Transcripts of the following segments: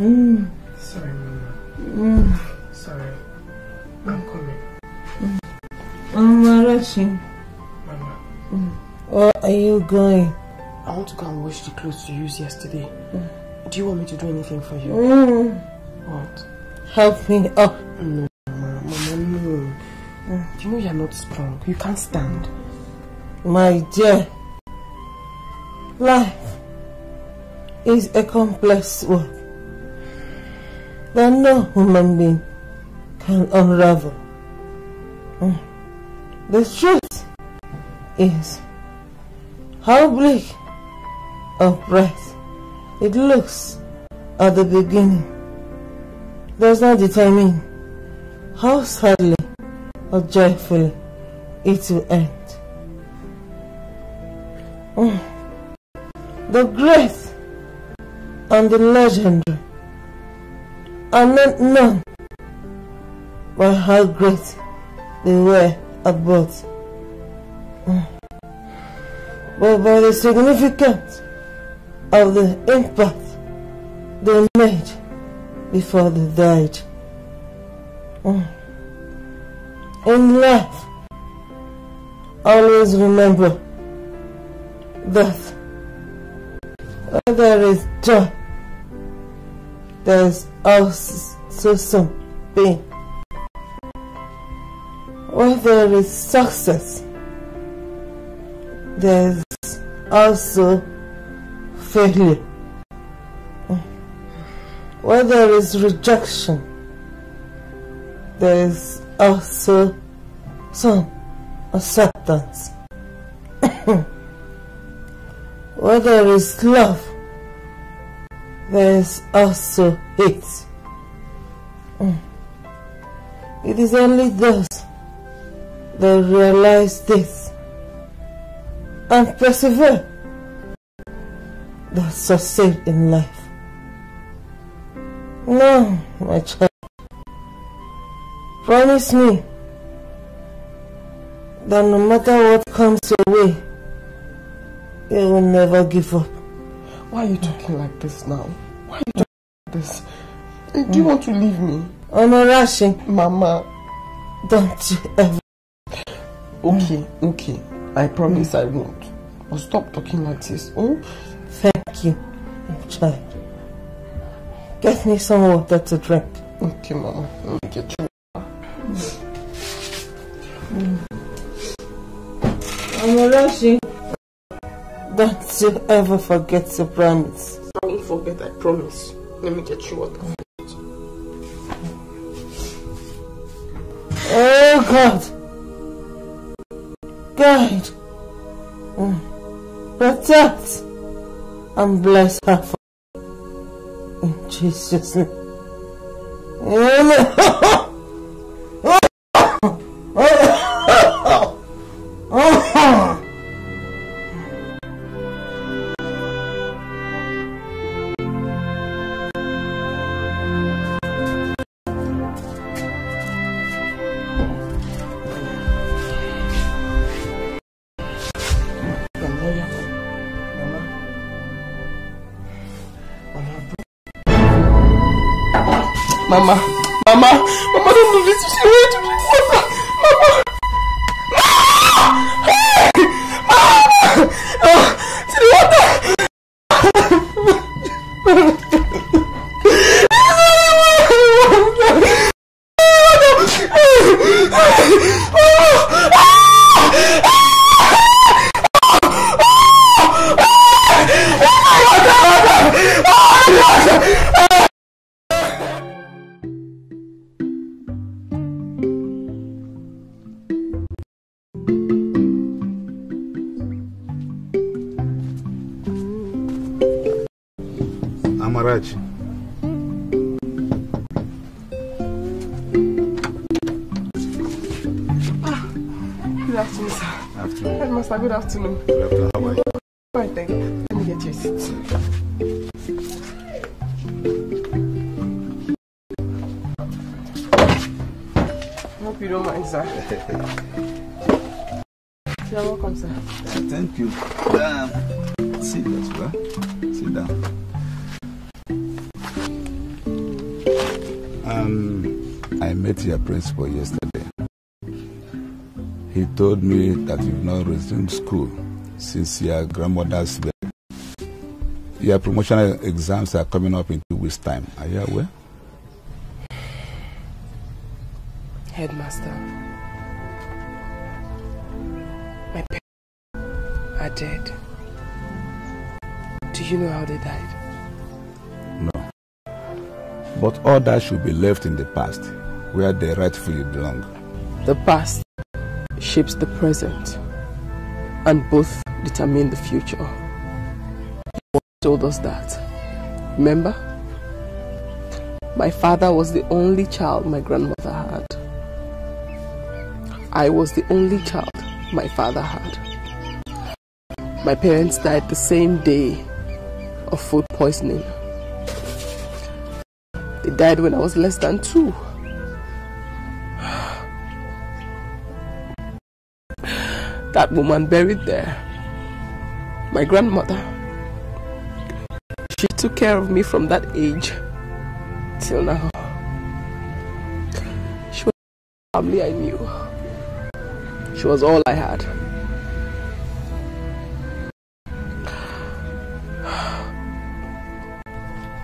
Mm. Sorry, Mama. Mm. Sorry. I'm coming. I'm rushing. Mama. Where are you going? I want to go and wash the clothes you used yesterday. Do you want me to do anything for you? Mm. What? Help me up. No, Mama. Mama, no. Do you know you're not strong? You can't stand. My dear, life is a complex work that no human being can unravel. Mm. The truth is how bleak of breath it looks at the beginning does not determine how sadly or joyfully it will end. Mm. The great and the legendary are not known by how great they were at birth, but by the significance of the impact they made before they died. In life, always remember that there is joy, there is also oh, some pain. Where there is success, there is also failure. Where there is rejection, there is also some acceptance. Where there is love, there is also hate. Mm. It is only those that realize this and persevere that succeed in life. No, my child. Promise me that no matter what comes your way, you will never give up. Why are you talking like this now? Why are you talking like this? Do you want to leave me? I'm not rushing. Mama. Don't you ever. Okay, okay. I promise I won't. But stop talking like this. Oh? Thank you, child. Get me some water to drink. Okay, Mama. Let me get you. I'm not rushing. Don't you ever forget your promise. I won't forget, I promise. Let me get you water. Oh God. Guide. Mm. Protect. And bless her for in Jesus' name. Amen. resumed school since your grandmother's birth. Your promotional exams are coming up in two weeks' time. Are you aware? Headmaster, my parents are dead. Do you know how they died? No. But all that should be left in the past, where they rightfully belong. The past shapes the present, and both determine the future. You told us that. Remember? My father was the only child my grandmother had. I was the only child my father had. My parents died the same day of food poisoning. They died when I was less than two. That woman buried there, my grandmother, she took care of me from that age till now. She was the family I knew. She was all I had.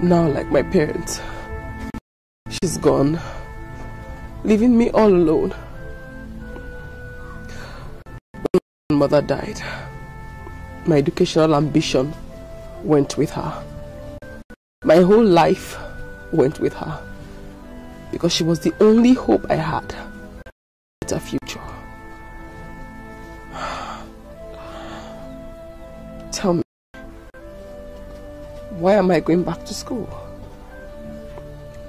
Now, like my parents, she's gone, leaving me all alone. Mother died, my educational ambition went with her. My whole life went with her because she was the only hope I had a future. Tell me, why am I going back to school?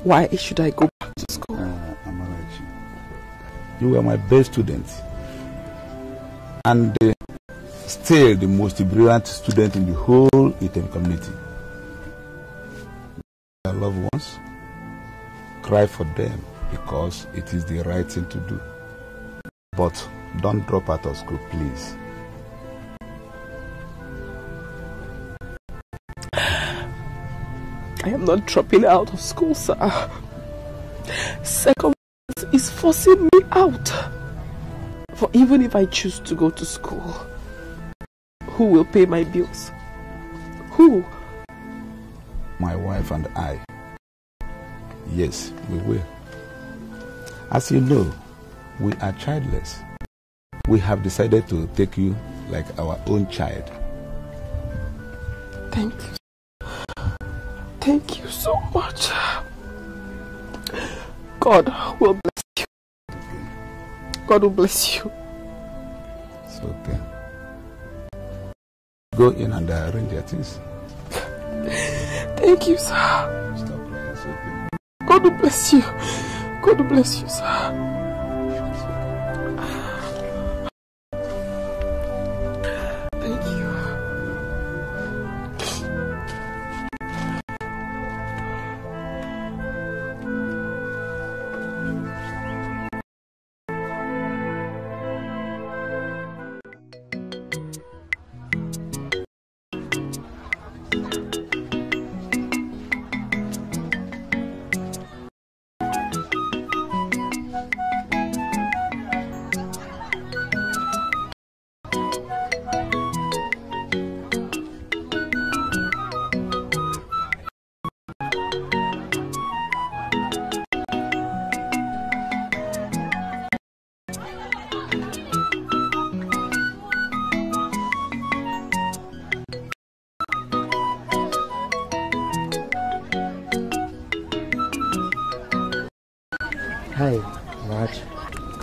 Why should I go back to school? Uh, you were my best student. And uh, still the most brilliant student in the whole Item community. Your loved ones, cry for them because it is the right thing to do. But don't drop out of school, please. I am not dropping out of school, sir. Second is forcing me out. For even if I choose to go to school, who will pay my bills? Who? My wife and I. Yes, we will. As you know, we are childless. We have decided to take you like our own child. Thank you. Thank you so much. God will bless you. God will bless you. Okay. Go in and arrange your things. Thank you, sir. God will bless you. God will bless you, sir.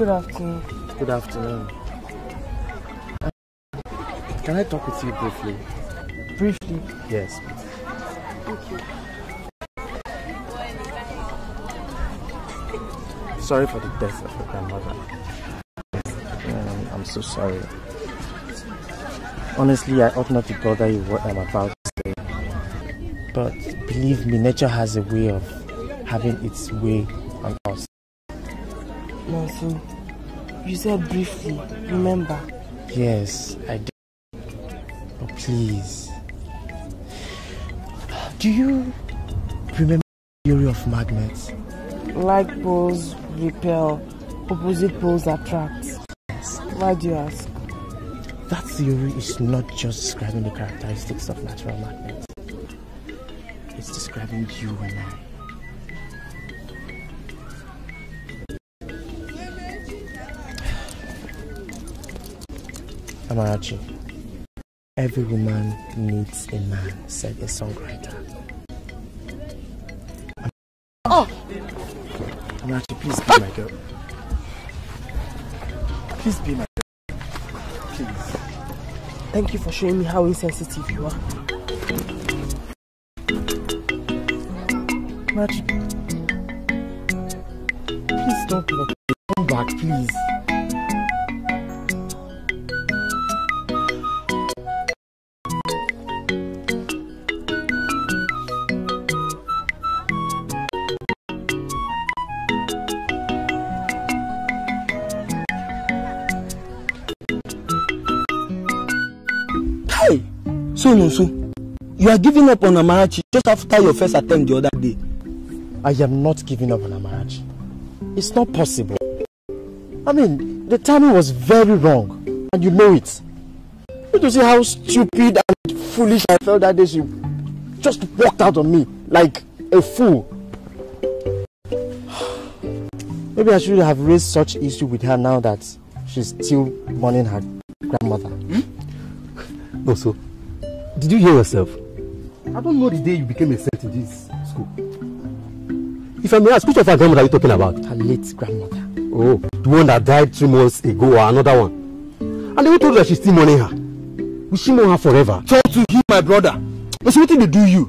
Good afternoon. Good afternoon. Can I talk with you briefly? Briefly, Yes. Thank you. Sorry for the death of your grandmother. Um, I'm so sorry. Honestly, I ought not to bother you what I'm about to say. But believe me, nature has a way of having its way on us. Nancy, you said briefly, remember? Yes, I do. Oh, but please. Do you remember the theory of magnets? like poles repel, opposite poles attract. Yes. Why do you ask? That theory is not just describing the characteristics of natural magnets. It's describing you and I. Amarachi, every woman needs a man, said a songwriter. Oh! Amarachi, please be my girl. Please be my girl. Please. Thank you for showing me how insensitive you are. Amarachi, please don't walk. Come back, please. So Nonso. You are giving up on Amarachi just after your first attempt the other day. I am not giving up on Amarachi. It's not possible. I mean, the timing was very wrong, and you know it. Don't you see how stupid and foolish I felt that day? She just walked out on me like a fool. Maybe I should have raised such issue with her now that she's still mourning her grandmother. Hmm? Nonso, did you hear yourself? I don't know the day you became a saint in this school. If I may ask, which of our grandmother are you talking about? Her late grandmother. Oh, the one that died three months ago or another one. And they told her that she's still mourning her. Will she mourn her forever? Talk to him, my brother. But see wetin dey do you?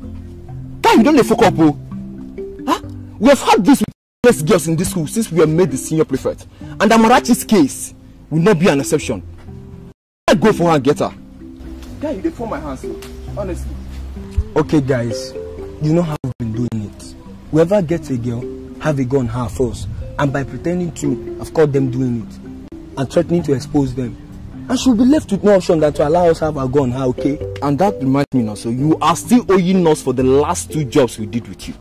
Guy, you don dey fuck up o. Huh? We have had this with best girls in this school since we were made the senior prefect. And Amarachi's case will not be an exception. I go for her and get her. Guy, you dey fall my hands, honestly. Okay, guys, you know how we've been doing it. Whoever gets a girl, have a gun her first. And by pretending to, I've caught them doing it. And threatening to expose them. And she'll be left with no option than to allow us have a gun her, okay? And that reminds me now, so you are still owing us for the last two jobs we did with you.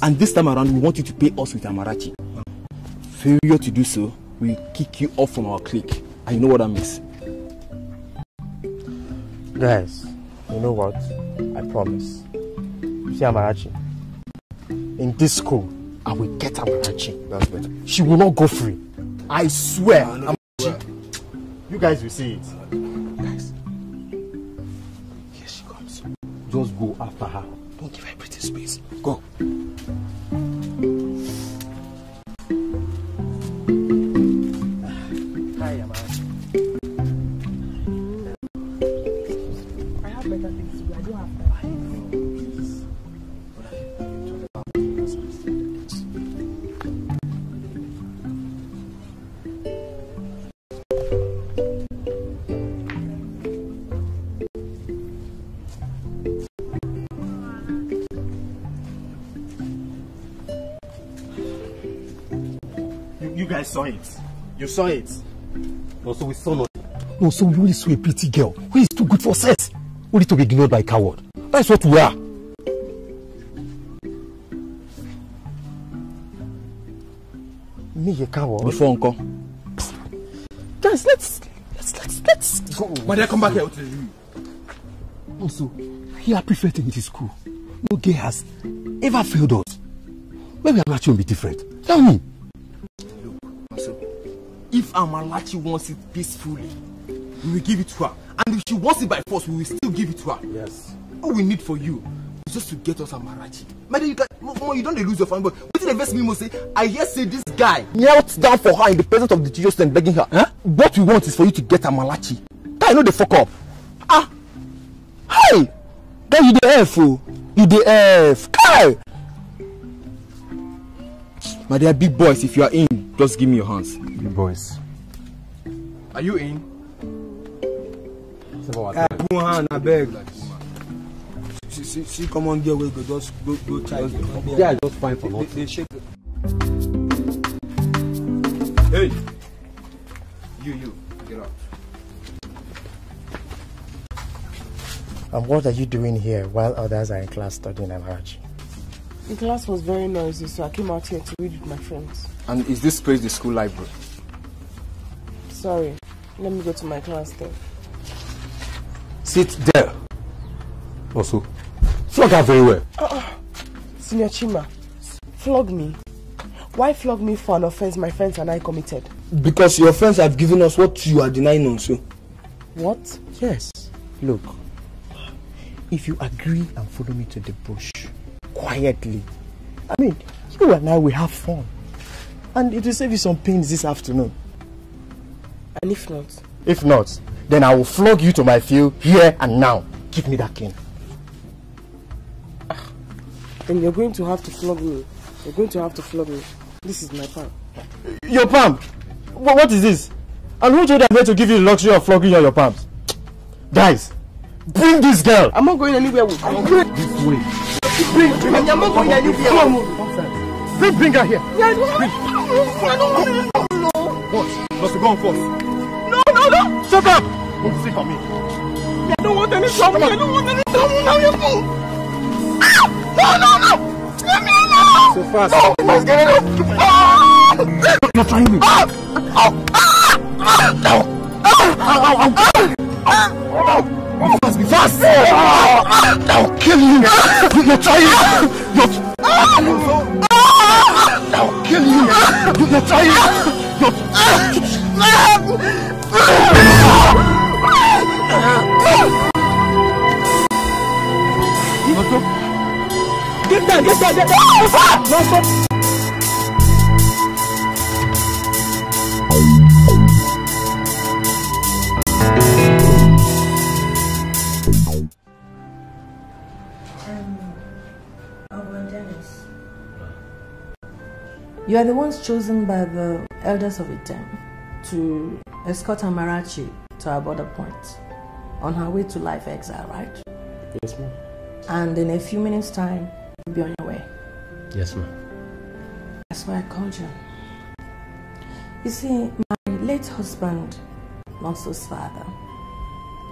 And this time around, we want you to pay us with Amarachi. Failure to do so, we kick you off from our clique. And you know what that means? Guys, you know what? I promise. See Amarachi? In this school, I will get Amarachi. That's better. She will not go free. I swear. Amarachi. You guys will see it. Guys, here she comes. Just go after her. Don't give her pretty space. Go. Guys saw it. You saw it. No, so we saw nothing. No, so we only saw a pretty girl who is too good for sex. Only to be ignored by a coward. That's what we are. Me, a coward. Before Uncle. Guys, let's let's let's let's go. My dear, come back here. What you Also, we are prefect in this school. No gay has ever failed us. We are not to be different? Tell me. If Amalachi wants it peacefully, we will give it to her. And if she wants it by force, we will still give it to her. Yes. All we need for you is just to get us Amarachi. Madam, you can, Mo, you don't lose your family, wetin dey vex me most say, I hear say this guy knelt down for her in the presence of the teacher student begging her. Huh? What we want is for you to get Amalachi. Guy, no dey fuck up. Ah! Hey! Guy, you dey F o. You dey F. Kai! My dear big boys, if you are in, just give me your hands. Big boys. Are you in? Ah, Put hand, abeg. See, see, see, come on, girl, we go just go, go try. Yeah, just fine for nothing. They shake. Hey, you, you, get out. And what are you doing here while others are in class studying Amarachi? The class was very noisy, so I came out here to read with my friends. And is this place the school library? Sorry. Let me go to my class then. Sit there. Also, flog her very well. Uh, uh, Senior Chima, flog me. Why flog me for an offense my friends and I committed? Because your friends have given us what you are denying also. What? Yes. Look, if you agree and follow me to the bush quietly, I mean, you and I will have fun. And it will save you some pains this afternoon. And if not? If not, then I will flog you to my field here and now. Give me that cane. Ah, then you're going to have to flog me. You're going to have to flog me. This is my palm. Your palm? What is this? And who told you I'm to give you the luxury of flogging you on your palms? Guys, bring this girl. I'm not going anywhere with you. This way. Bring, bring, I'm not going anywhere. Come on, bring, bring her here. I don't, I don't want to know. What? Must go on first. No, no, no. Shut up! Don't sit on me. I don't want any trouble. I don't want any trouble. Now you're full. Ah! No, no, no. Let me alone. So fast. No, you must get it up. Ah! You're trying me. Ah! Ow! Ah! Ah! No! Ah! Ow, ow, ow! Be fast, be fast. Ah! I'll kill you. You're trying. You're... I'll kill you. You're trying. You're... Get down, get down, get down! Ah! No, stop! You are the ones chosen by the elders of Item to escort Amarachi to our border point on her way to life exile, right? Yes, ma'am. And in a few minutes' time, you'll be on your way. Yes, ma'am. That's why I called you. You see, my late husband, Nonso's father,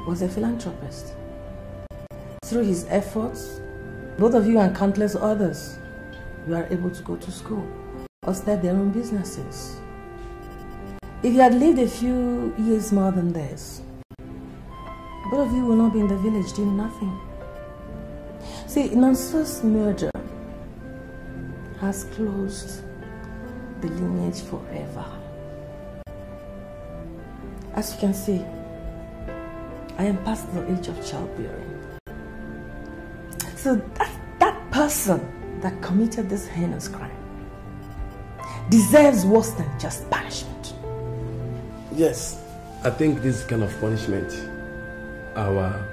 was a philanthropist. Through his efforts, both of you and countless others, you are able to go to school or start their own businesses. If you had lived a few years more than this, both of you will not be in the village doing nothing. See, Nonso's murder has closed the lineage forever. As you can see, I am past the age of childbearing. So that, that person that committed this heinous crime deserves worse than just punishment. Yes, I think this kind of punishment our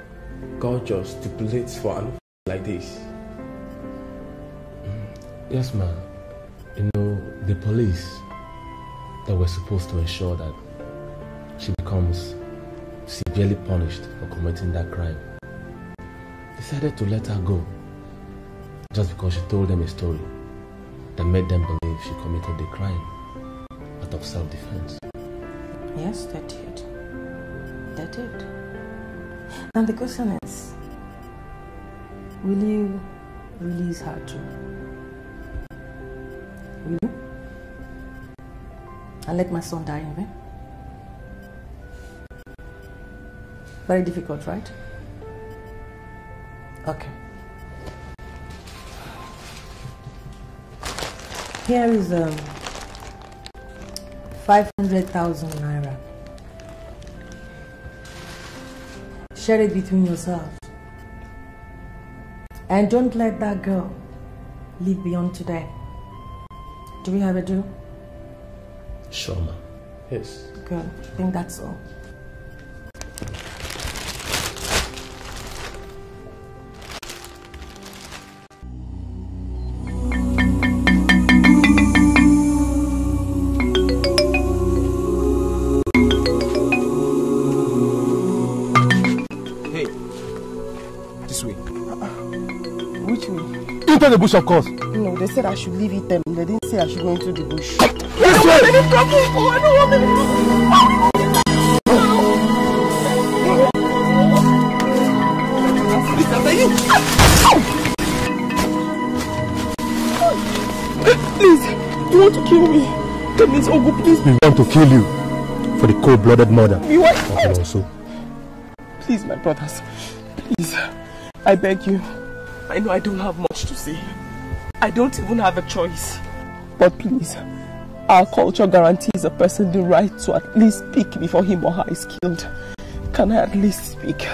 culture stipulates for an like this. Mm, yes, ma'am. You know, the police that were supposed to ensure that she becomes severely punished for committing that crime decided to let her go just because she told them a story that made them believe she committed the crime out of self-defense. Yes, they did. They did. And the question is, will you release her too? Will you? And let my son die in vain? Very difficult, right? Okay. Here is um, 500,000 naira. Share it between yourselves. And don't let that girl live beyond today. Do we have a deal? Sure, ma'am. Yes. Good. I think that's all. The bush, of course. No, they said I should leave it them. They didn't say I should go into the bush. This way. Any trouble? I don't want any trouble. Please, you want to kill me? That means Ogu, please. We want to kill you for the cold-blooded murder You want? of Nonso. Please, my brothers. Please. I beg you. I know I don't have much to say. I don't even have a choice. But please, our culture guarantees a person the right to at least speak before him or her is killed. Can I at least speak?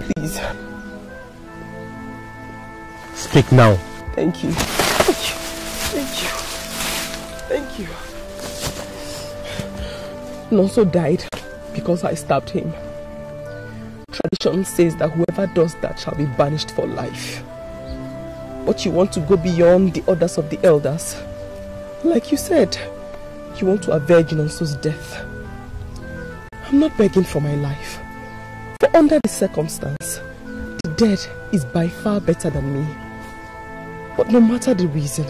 Please. Speak now. Thank you. Thank you. Thank you. Thank you. Nonso died because I stabbed him. Tradition says that whoever does that shall be banished for life. But you want to go beyond the orders of the elders. Like you said, you want to avenge Nonso's death. I'm not begging for my life. For under the circumstance, the dead is by far better than me. But no matter the reason,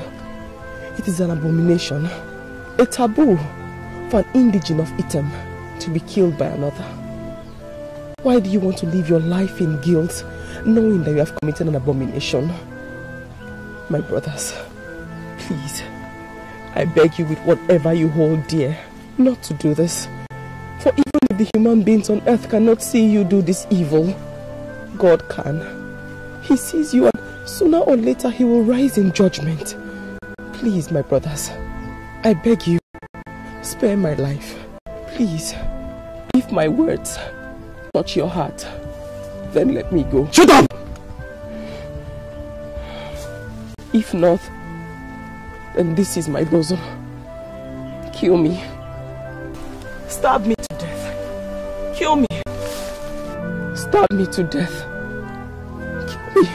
it is an abomination, a taboo for an indigene of Item to be killed by another. Why do you want to live your life in guilt, knowing that you have committed an abomination? My brothers, please, I beg you with whatever you hold dear, not to do this. For even if the human beings on earth cannot see you do this evil, God can. He sees you and sooner or later he will rise in judgment. Please, my brothers, I beg you, spare my life. Please, if my words touch your heart, then let me go. Shut up! If not, then this is my bosom. Kill me. Stab me to death. Kill me. Stab me to death. Kill me.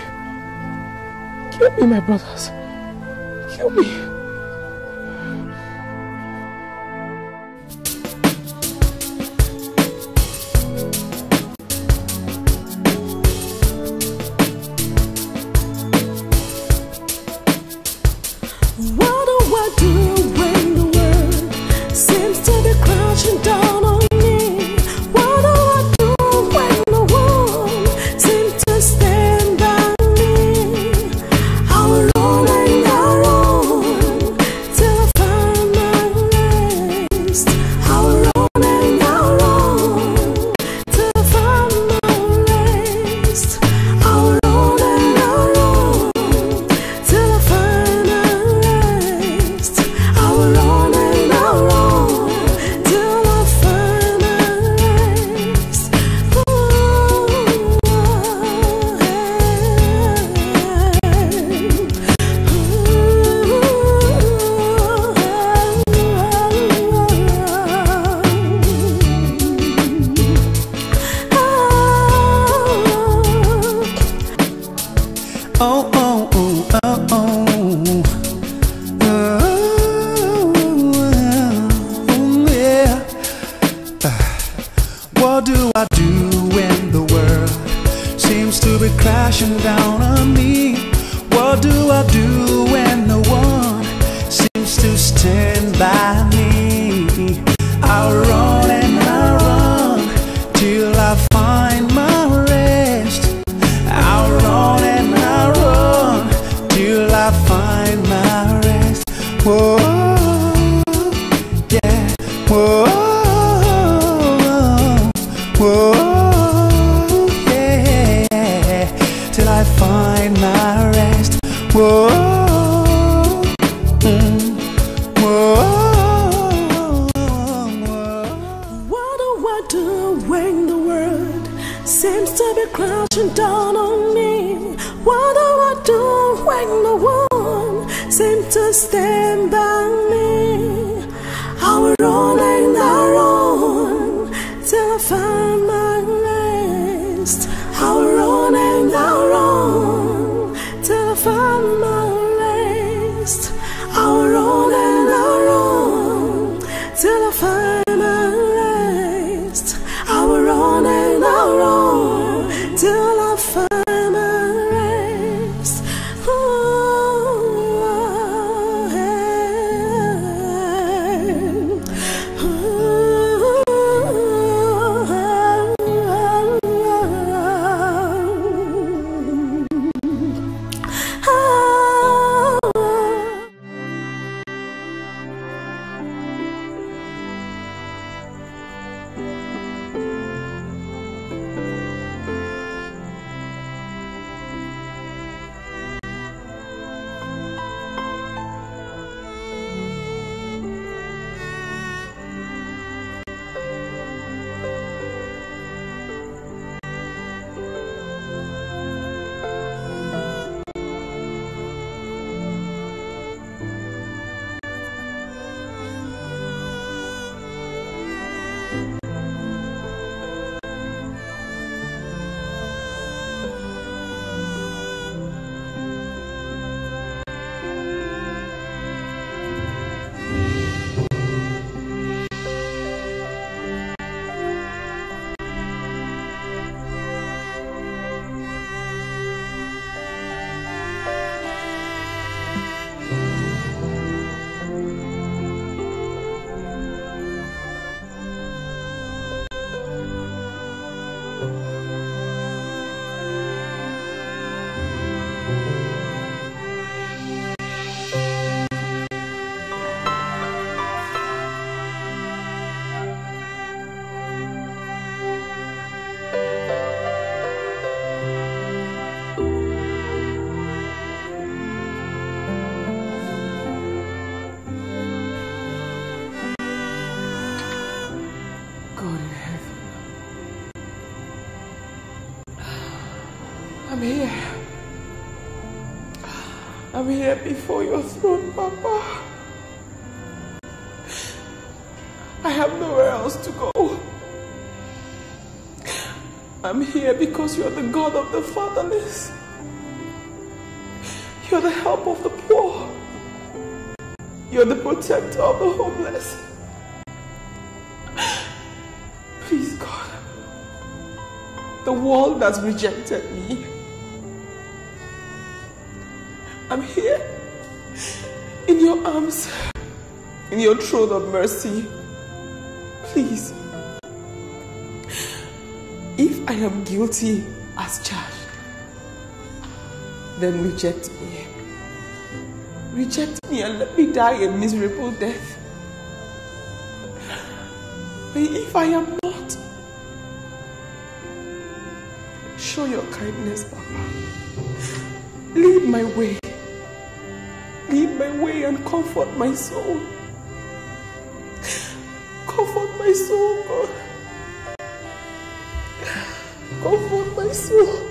Kill me, my brothers. Kill me. Here before your throne, Papa. I have nowhere else to go. I'm here because you're the God of the fatherless. You're the help of the poor. You're the protector of the homeless. Please, God, the world has rejected me. Arms, in your throne of mercy. Please, if I am guilty as charged, then reject me. Reject me and let me die a miserable death. But if I am not, show your kindness, Papa. Lead my way. Way and comfort my soul. Comfort my soul, God. Comfort my soul.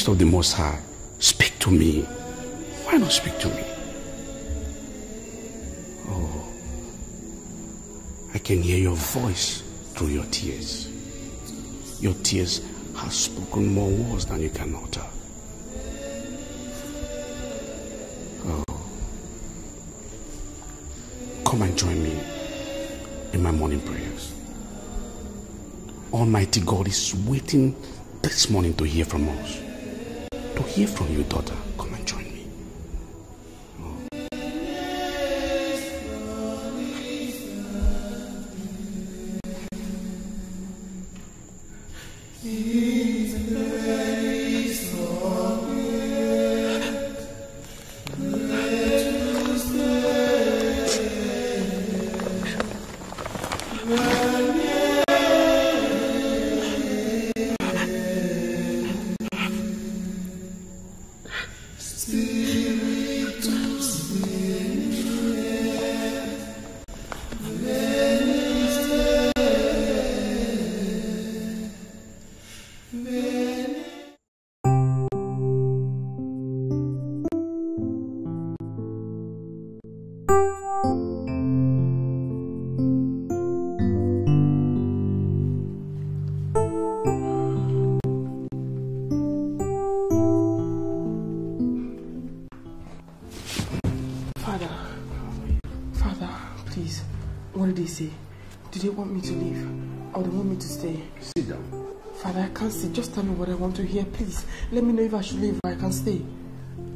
Priest of the Most High, speak to me. Why not speak to me? Oh, I can hear your voice through your tears. Your tears have spoken more words than you can utter. Oh, come and join me in my morning prayers. Almighty God is waiting this morning to hear from us. To hear from you, daughter. I should leave or I can stay.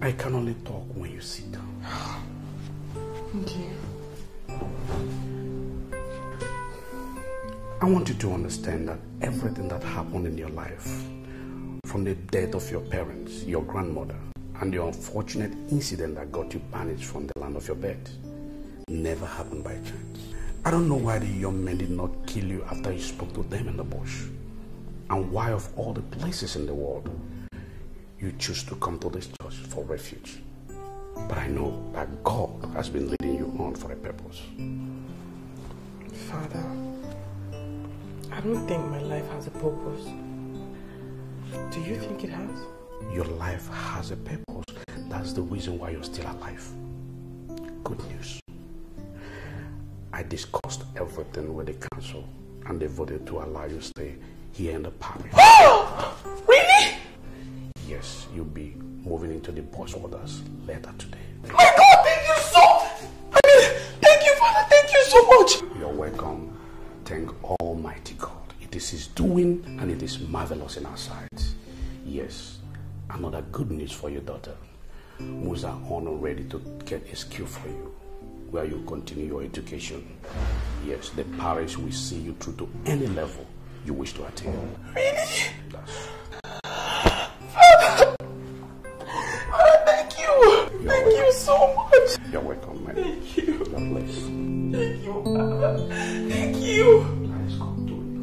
I can only talk when you sit down. You. I want you to understand that everything that happened in your life, from the death of your parents, your grandmother, and the unfortunate incident that got you banished from the land of your birth, never happened by chance. I don't know why the young men did not kill you after you spoke to them in the bush. And why, of all the places in the world, you choose to come to this church for refuge. But I know that God has been leading you on for a purpose. Father, I don't think my life has a purpose. Do you think it has? Your life has a purpose. That's the reason why you're still alive. Good news. I discussed everything with the council and they voted to allow you to stay here in the parish. Oh! Yes, you'll be moving into the boys' quarters later today. My God, thank you so I mean, thank you, Father. Thank you so much. You're welcome. Thank Almighty God. It is His doing and it is marvelous in our sight. Yes, another good news for your daughter. Musa Honor ready to get a skill for you where you continue your education. Yes, the parish will see you through to any level you wish to attain. Really? Father, thank you. Thank you so much. You're welcome, man. Thank you. God bless. Thank you. Thank you.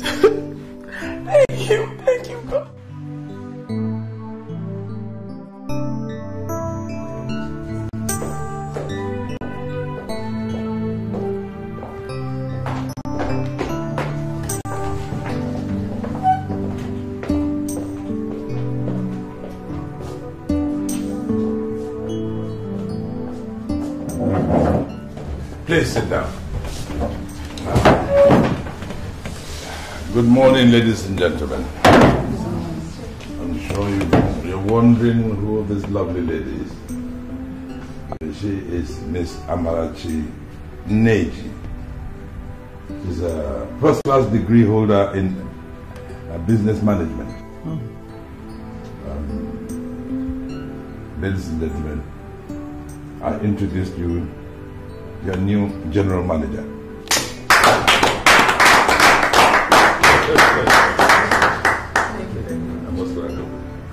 Thank you. Thank you, God. Please sit down. Good morning, ladies and gentlemen. I'm sure you, you're wondering who this lovely lady is. She is Miss Amarachi Neji. She's a first class degree holder in uh, business management. Um, ladies and gentlemen, I introduced you your new general manager. I'm most.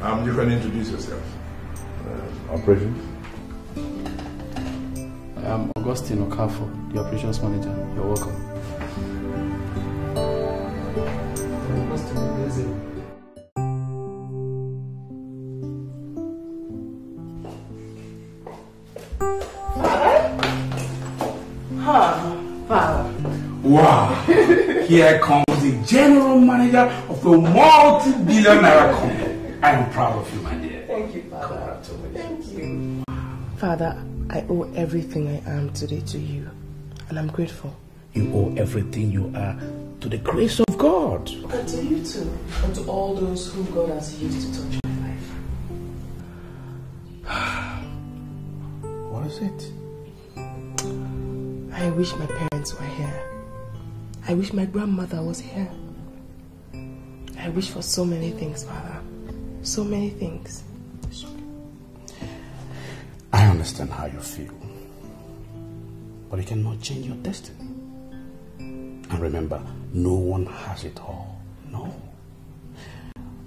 Um, you can introduce yourself. Uh, operations? I am Augustine Okafor, the operations manager. You're welcome. Here comes the general manager of a multi-billion naira company. I am proud of you, my dear. Thank you, Father. Thank you. Father, I owe everything I am today to you, and I'm grateful. You owe everything you are to the grace of God. And to you too, and to all those whom God has used to touch my life. What is it? I wish my parents were here. I wish my grandmother was here. I wish for so many things, Father. So many things. I understand how you feel. But you cannot change your destiny. And remember, no one has it all. No.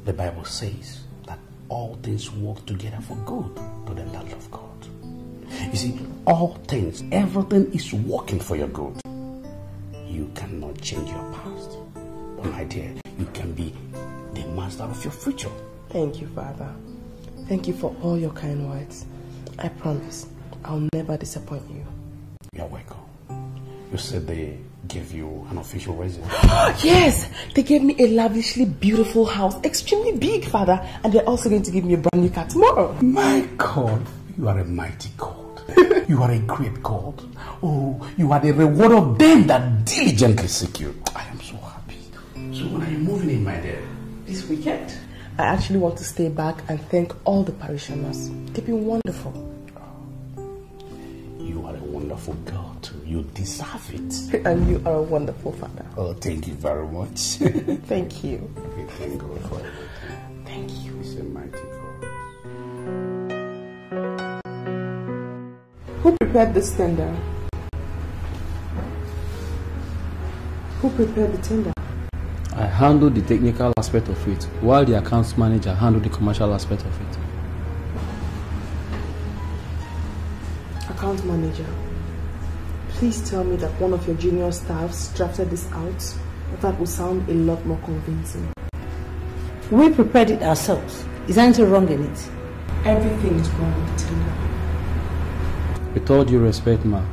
The Bible says that all things work together for good to them that love God. You see, all things, everything is working for your good. You cannot change your past. But my dear, you can be the master of your future. Thank you, Father. Thank you for all your kind words. I promise I'll never disappoint you. You're welcome. You said they gave you an official residence. yes! They gave me a lavishly beautiful house, extremely big, Father, and they're also going to give me a brand new car tomorrow. My God, you are a mighty God. You are a great God. Oh, you are the reward of them that diligently seek you. I am so happy. So when are you moving in, my dear? This weekend? I actually want to stay back and thank all the parishioners. They've been wonderful. You are a wonderful girl too. You deserve it. and you are a wonderful father. Oh, thank you very much. Thank you. We thank God for it. Thank you. He's a mighty Who prepared this tender? Who prepared the tender? I handled the technical aspect of it, while the accounts manager handled the commercial aspect of it. Account manager, please tell me that one of your junior staffs drafted this out. That would sound a lot more convincing. We prepared it ourselves. Is anything wrong in it? Everything is wrong with the tender. With all due respect, ma,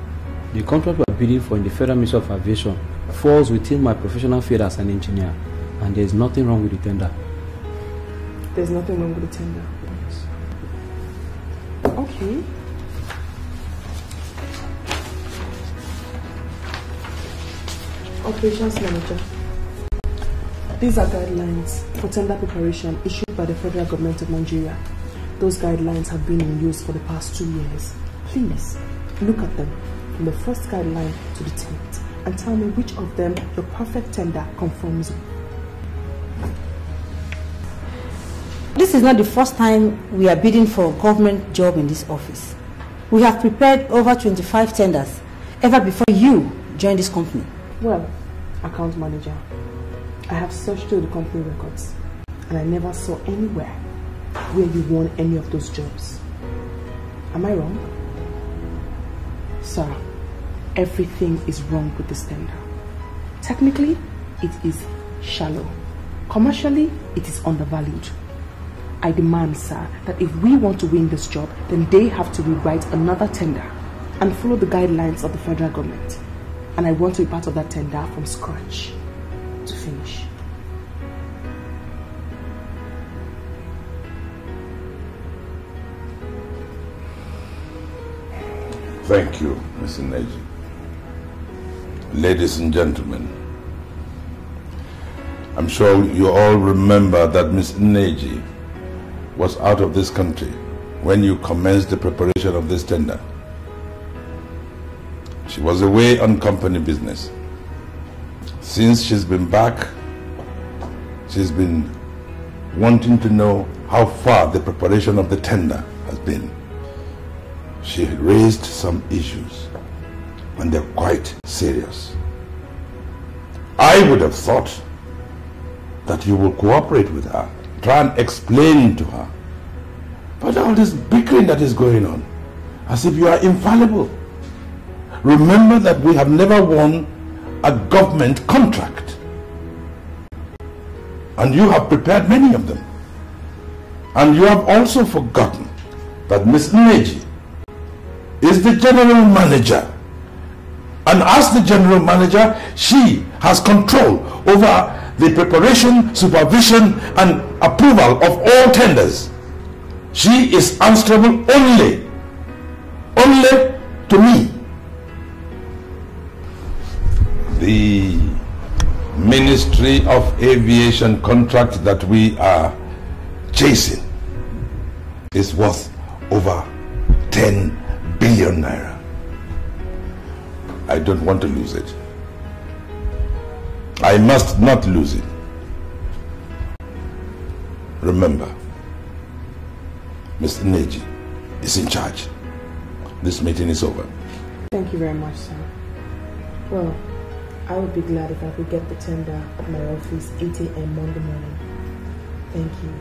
the contract we are bidding for in the Federal Ministry of Aviation falls within my professional field as an engineer, and there is nothing wrong with the tender. There's nothing wrong with the tender. Yes. Okay. Operations manager. These are guidelines for tender preparation issued by the federal government of Nigeria. Those guidelines have been in use for the past two years. Please look at them from the first guideline to the tenth and tell me which of them your perfect tender conforms with. This is not the first time we are bidding for a government job in this office. We have prepared over 25 tenders ever before you joined this company. Well, account manager, I have searched through the company records and I never saw anywhere where you won any of those jobs. Am I wrong? Sir, everything is wrong with this tender. Technically, it is shallow. Commercially, it is undervalued. I demand, sir, that if we want to win this job, then they have to rewrite another tender and follow the guidelines of the federal government. And I want to be part of that tender from scratch to finish. Thank you, Mr. Neji. Ladies and gentlemen, I'm sure you all remember that Miss Neji was out of this country when you commenced the preparation of this tender. She was away on company business. Since she's been back, she's been wanting to know how far the preparation of the tender has been. She raised some issues, and they're quite serious. I would have thought that you will cooperate with her, try and explain to her. But all this bickering that is going on, as if you are infallible. Remember that we have never won a government contract. And you have prepared many of them. And you have also forgotten that Miss Neji is the general manager. And as the general manager, she has control over the preparation, supervision, and approval of all tenders. She is answerable only, only to me. The Ministry of Aviation contract that we are chasing is worth over 10 billion naira. I don't want to lose it. I must not lose it. Remember, Mr. Neji is in charge. This meeting is over. Thank you very much, sir. Well, I would be glad if I could get the tender at my office 8 a.m. Monday morning. Thank you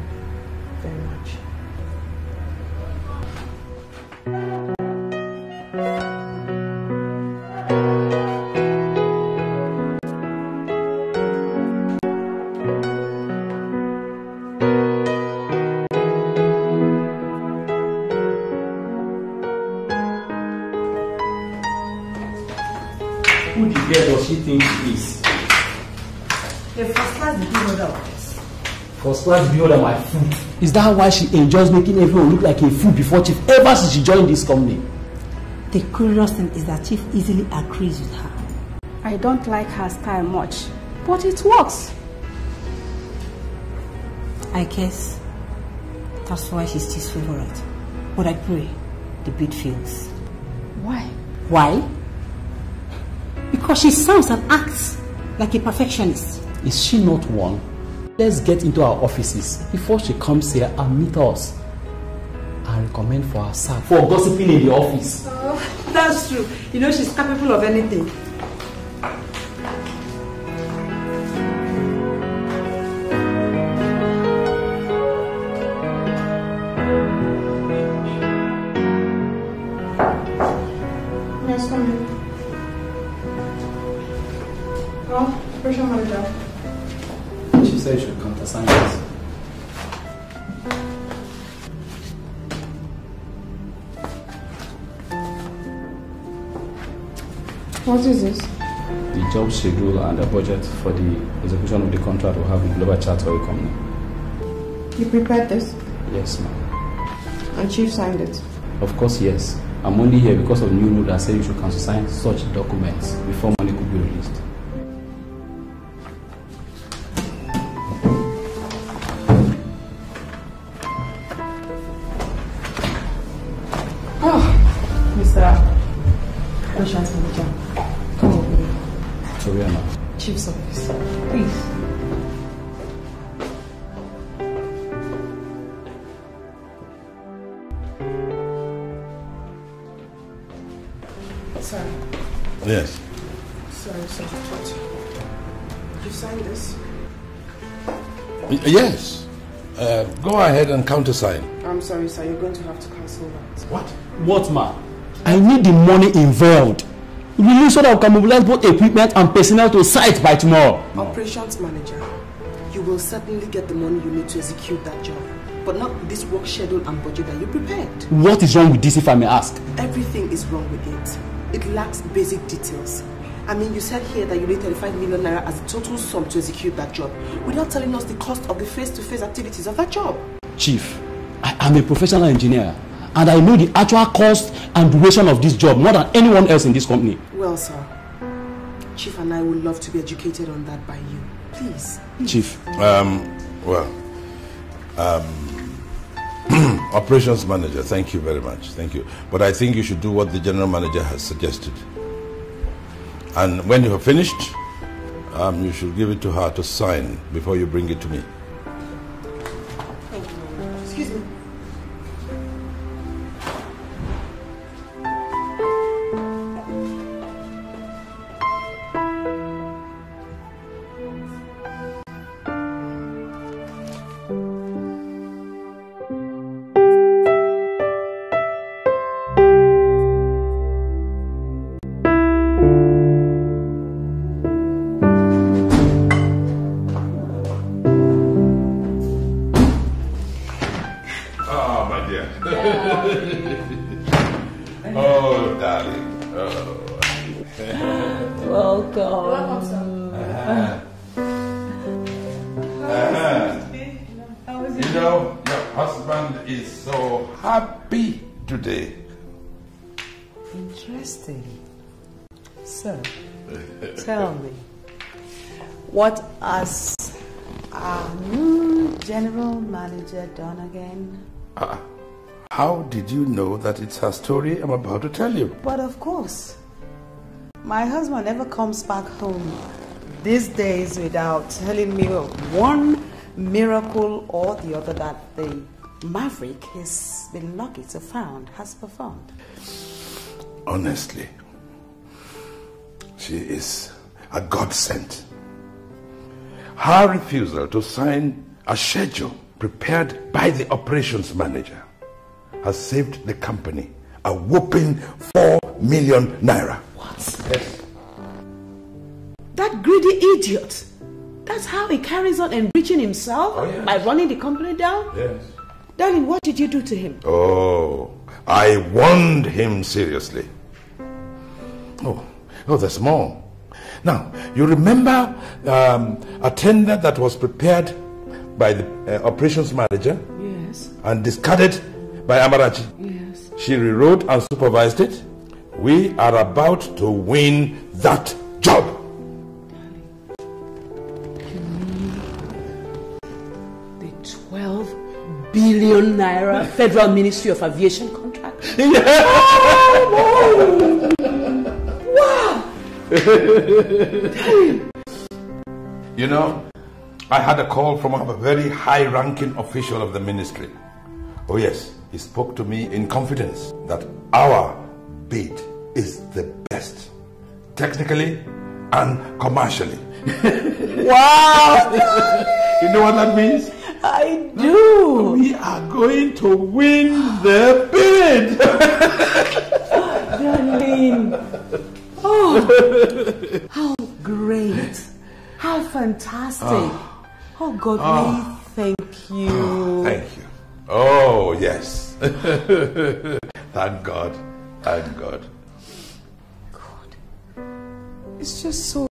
very much. First class degree my food. Is that why she enjoys making everyone look like a fool before Chief ever since she joined this company? The curious thing is that Chief easily agrees with her. I don't like her style much, but it works. I guess that's why she's his favorite. But I pray the bid fails. Why? Why? Because she sounds and acts like a perfectionist. Is she not one? Let's get into our offices before she comes here and meet us. I recommend for her sack for gossiping in the office. Oh, that's true. You know she's capable of anything. Schedule and a budget for the execution of the contract we have with Global Charter Oil Company. You prepared this? Yes, ma'am. And Chief signed it. Of course, yes. I'm only here because of new rule that says you should sign such documents before countersign. I'm sorry, sir. You're going to have to cancel that. What? What, ma? I need the money involved. Release so that we can mobilize both equipment and personnel to site by tomorrow. Operations manager, you will certainly get the money you need to execute that job. But not this work schedule and budget that you prepared. What is wrong with this, if I may ask? Everything is wrong with it. It lacks basic details. I mean, you said here that you need 35 million naira as a total sum to execute that job, without telling us the cost of the face-to-face activities of that job. Chief, I am a professional engineer and I know the actual cost and duration of this job more than anyone else in this company. Well, sir, Chief and I would love to be educated on that by you. Please. Chief. Um, well, um, operations manager, thank you very much. Thank you. But I think you should do what the general manager has suggested. And when you have finished, um, you should give it to her to sign before you bring it to me. Done again? Ah, how did you know that it's her story I'm about to tell you? But of course, my husband never comes back home these days without telling me one miracle or the other that the maverick he's been lucky to found has performed. Honestly, she is a godsend. Her refusal to sign a schedule prepared by the operations manager has saved the company a whopping 4 million naira. What? Yes. That greedy idiot. That's how he carries on enriching himself by running the company down? Yes. Darling, what did you do to him? Oh, I warned him seriously. Oh, oh, there's more. Now, you remember um, a tender that was prepared by the uh, operations manager Yes. and discarded by Amarachi? Yes. She rewrote and supervised it. We are about to win that job. The 12 billion naira Federal Ministry of Aviation contract. Wow You know, I had a call from a very high ranking official of the ministry. Oh, yes, he spoke to me in confidence that our bid is the best, technically and commercially. Wow! you know what that means? I do. We are going to win the bid. Darling. Oh, how great. How fantastic. Ah. Oh, God, ah. we thank you. Thank you. Oh, yes. Thank God. Thank God. God. It's just so,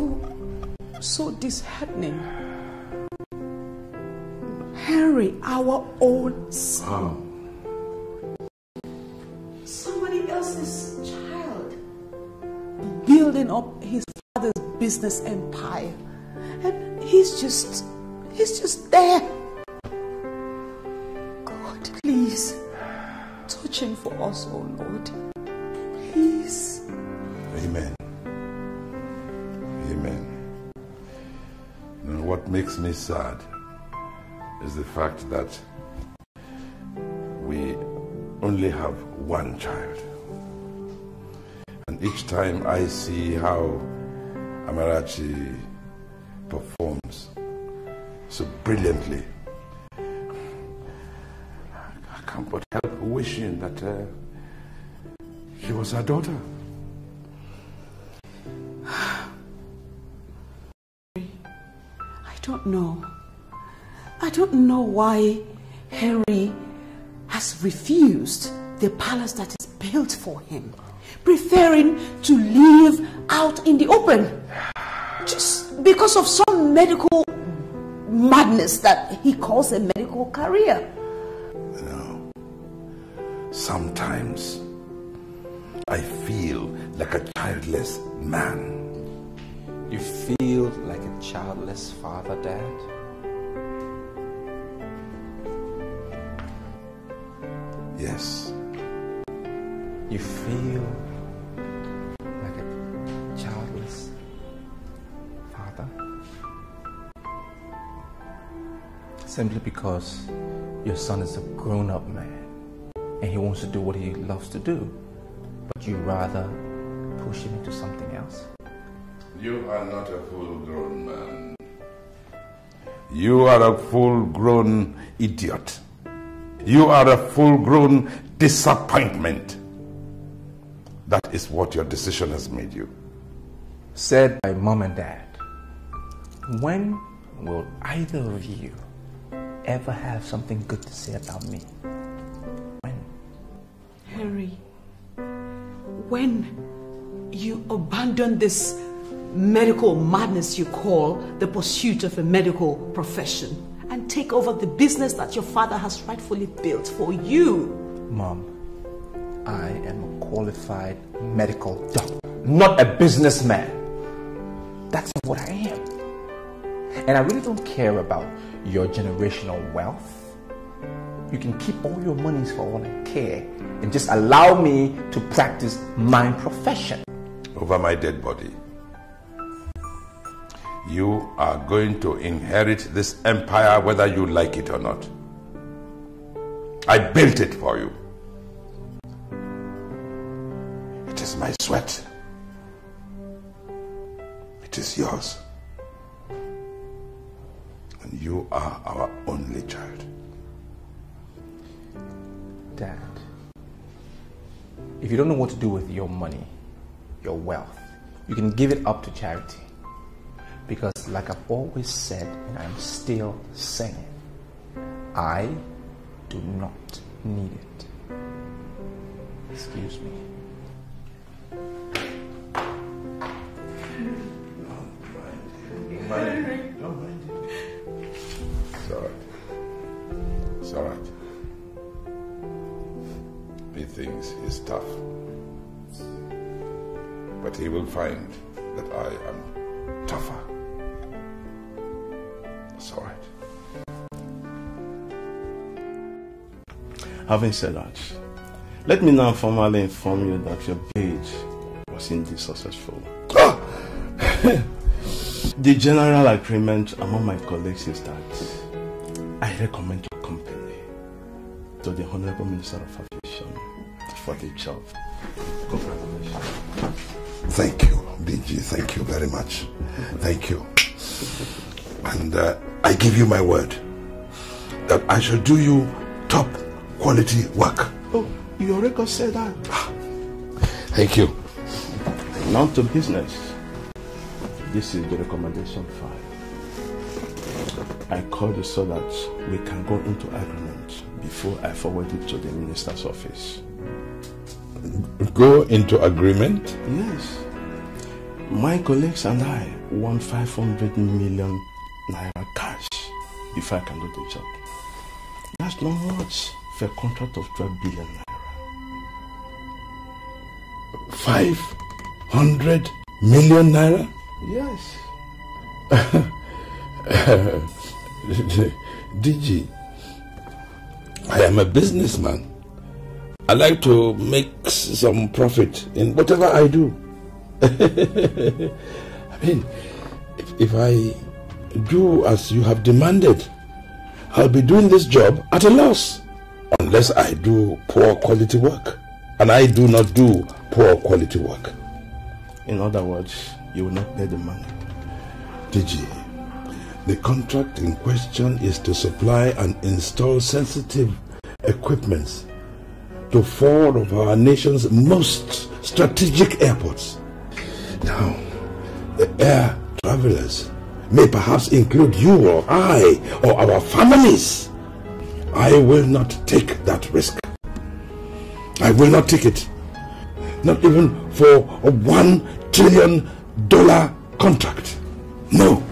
so disheartening. Henry, our own son. Ah. Somebody else's child. Building up his father's business empire. And he's just, he's just there. God, please, touch him for us, oh Lord. Please. Amen. Amen. Know, what makes me sad is the fact that we only have one child. And each time I see how Amarachi performs so brilliantly, I can't but help wishing that uh, she was our daughter. I don't know. I don't know why Henry has refused the palace that is built for him, preferring to live out in the open just because of some medical madness that he calls a medical career. You know, Sometimes I feel like a childless man. You feel like a childless father, Dad? Yes. You feel Simply because your son is a grown up man and he wants to do what he loves to do, but you rather push him into something else? You are not a full grown man. You are a full grown idiot. You are a full grown disappointment. That is what your decision has made you. Said by mom and dad, when will either of you ever have something good to say about me? When? Harry, when you abandon this medical madness you call the pursuit of a medical profession and take over the business that your father has rightfully built for you. Mom, I am a qualified medical doctor, not a businessman. That's what I am. And I really don't care about your generational wealth. You can keep all your monies for all I care and just allow me to practice my profession. Over my dead body. You are going to inherit this empire whether you like it or not. I built it for you. It is my sweat. It is yours. And you are our only child. Dad, if you don't know what to do with your money, your wealth, you can give it up to charity. Because, like I've always said, and I'm still saying, I do not need it. Excuse me. It's all right. It's all right. He thinks he's tough. But he will find that I am tougher. It's all right. Having said that, let me now formally inform you that your page was indeed successful. Ah! the general agreement among my colleagues is that I recommend your company to the Honorable Minister of Aviation for the job. Congratulations. Thank you, DG. Thank you very much. Thank you. And uh, I give you my word that I shall do you top quality work. Oh, your record said that. Thank you. Now to business. This is the recommendation file. I called you so that we can go into agreement before I forward it to the minister's office. Go into agreement? Yes. My colleagues and I want 500 million naira cash before I can do the job. That's not much for a contract of 12 billion naira. 500 million naira? Yes. DG, I am a businessman. I like to make some profit in whatever I do. I mean, if, if I do as you have demanded, I'll be doing this job at a loss unless I do poor quality work. And I do not do poor quality work. In other words, you will not pay the money. DG, the contract in question is to supply and install sensitive equipments to four of our nation's most strategic airports. Now, the air travelers may perhaps include you or I or our families. I will not take that risk. I will not take it. Not even for a one trillion dollar contract. No,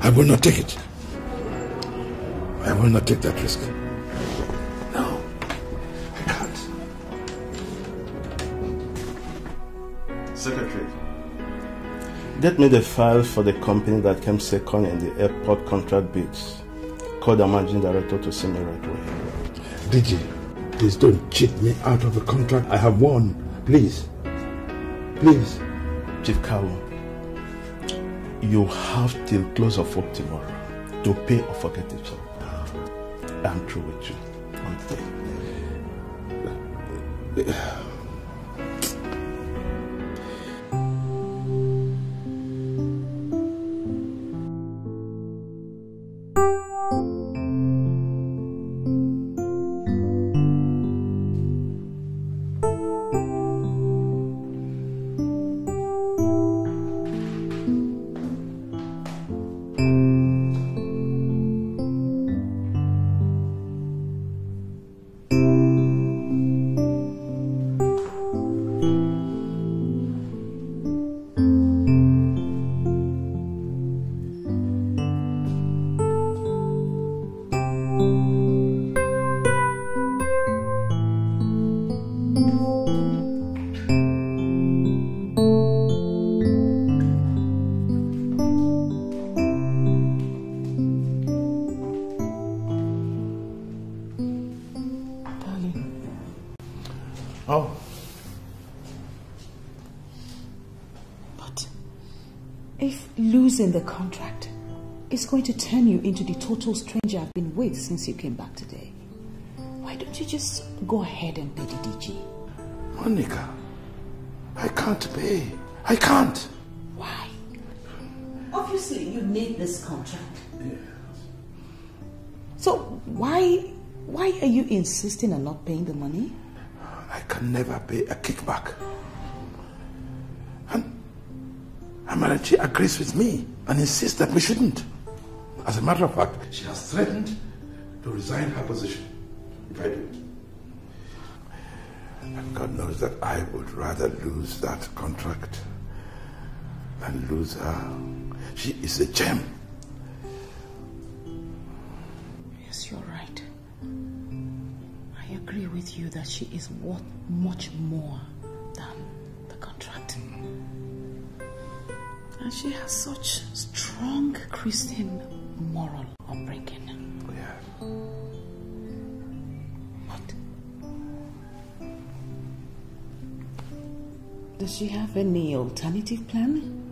I will not take it. I will not take that risk. No, I can't. Secretary, get me the file for the company that came second in the airport contract bids. Call the managing director to see me right away. DG, please don't cheat me out of a contract I have won. Please. Please. Chief Kawu, you have till close of work tomorrow to pay or forget each other. I'm through with you. Oh. Total stranger I've been with since you came back today, why don't you just go ahead and pay the DG? Monica, I can't pay. I can't. Why? Obviously, you need this contract. So why why are you insisting on not paying the money? I can never pay a kickback. And Amarachi agrees with me and insists that we shouldn't. As a matter of fact, she has threatened to resign her position if I do. And God knows that I would rather lose that contract than lose her. She is a gem. Yes, you're right. I agree with you that she is worth much more than the contract. And she has such strong Christian moral upbringing. But does she have any alternative plan?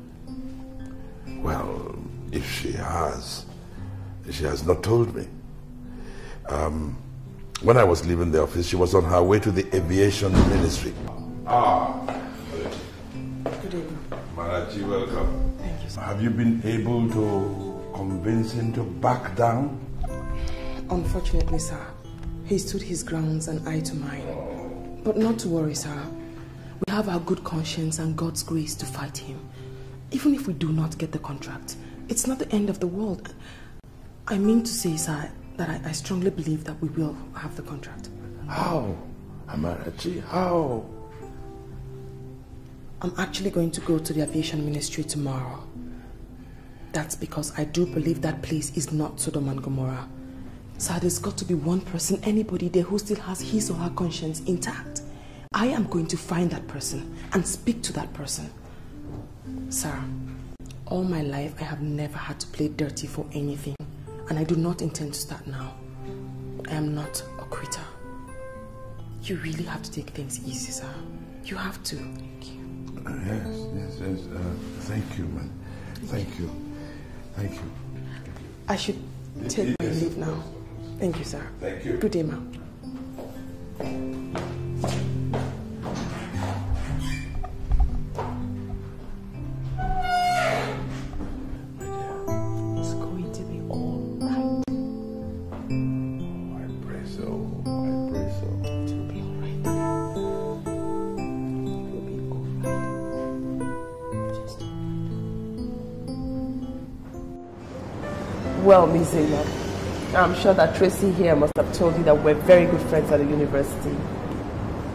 Well, if she has, she has not told me. Um, when I was leaving the office, she was on her way to the aviation ministry. Ah. Good evening. Marachi, welcome. Thank you. Sir. Have you been able to convince him to back down? Unfortunately, sir, he stood his grounds and I to mine. But not to worry, sir. We have our good conscience and God's grace to fight him. Even if we do not get the contract, it's not the end of the world. I mean to say, sir, that I, I strongly believe that we will have the contract. How? Amarachi, how? I'm actually going to go to the aviation ministry tomorrow. That's because I do believe that place is not Sodom and Gomorrah. Sir, there's got to be one person, anybody there who still has his or her conscience intact. I am going to find that person and speak to that person. Sir, all my life I have never had to play dirty for anything, and I do not intend to start now. I am not a quitter. You really have to take things easy, sir. You have to. Thank Uh, yes, yes, yes. Uh, thank you, man. Thank you. Thank you. I should take my Yes. leave now. Thank you, sir. Thank you. Good day, ma'am. Well, Miss Zainab, I'm sure that Tracy here must have told you that we're very good friends at the university.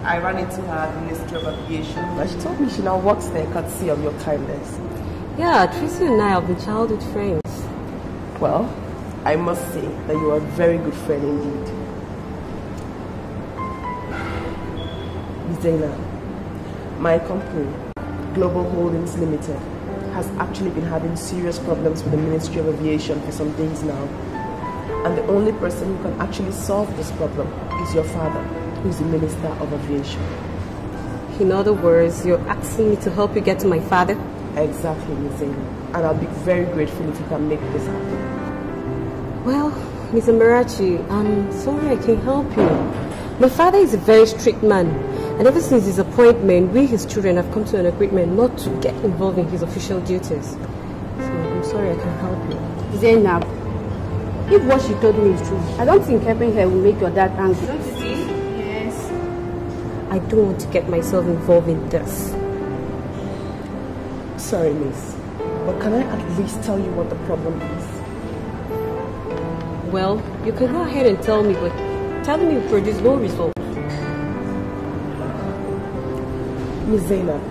I ran into her at the Ministry of Aviation and she told me she now works there courtesy of your kindness. Yeah, Tracy and I have been childhood friends. Well, I must say that you are a very good friend indeed. Miss Zainab, my company, Global Holdings Limited, has actually been having serious problems with the Ministry of Aviation for some days now. And the only person who can actually solve this problem is your father, who is the Minister of Aviation. In other words, you're asking me to help you get to my father? Exactly, Zainab. And I'll be very grateful if you can make this happen. Well, Mr. Marachi, I'm sorry I can't help you. My father is a very strict man, and ever since his appointment, we, his children, have come to an agreement not to get involved in his official duties. So I'm sorry I can't help you. Zainab, if what she told me is true, I don't think helping her will make your dad angry. Don't you see? Yes. I don't want to get myself involved in this. Sorry, miss. But can I at least tell you what the problem is? Well, you can go ahead and tell me, but telling me will produce no result. Miss Zainab,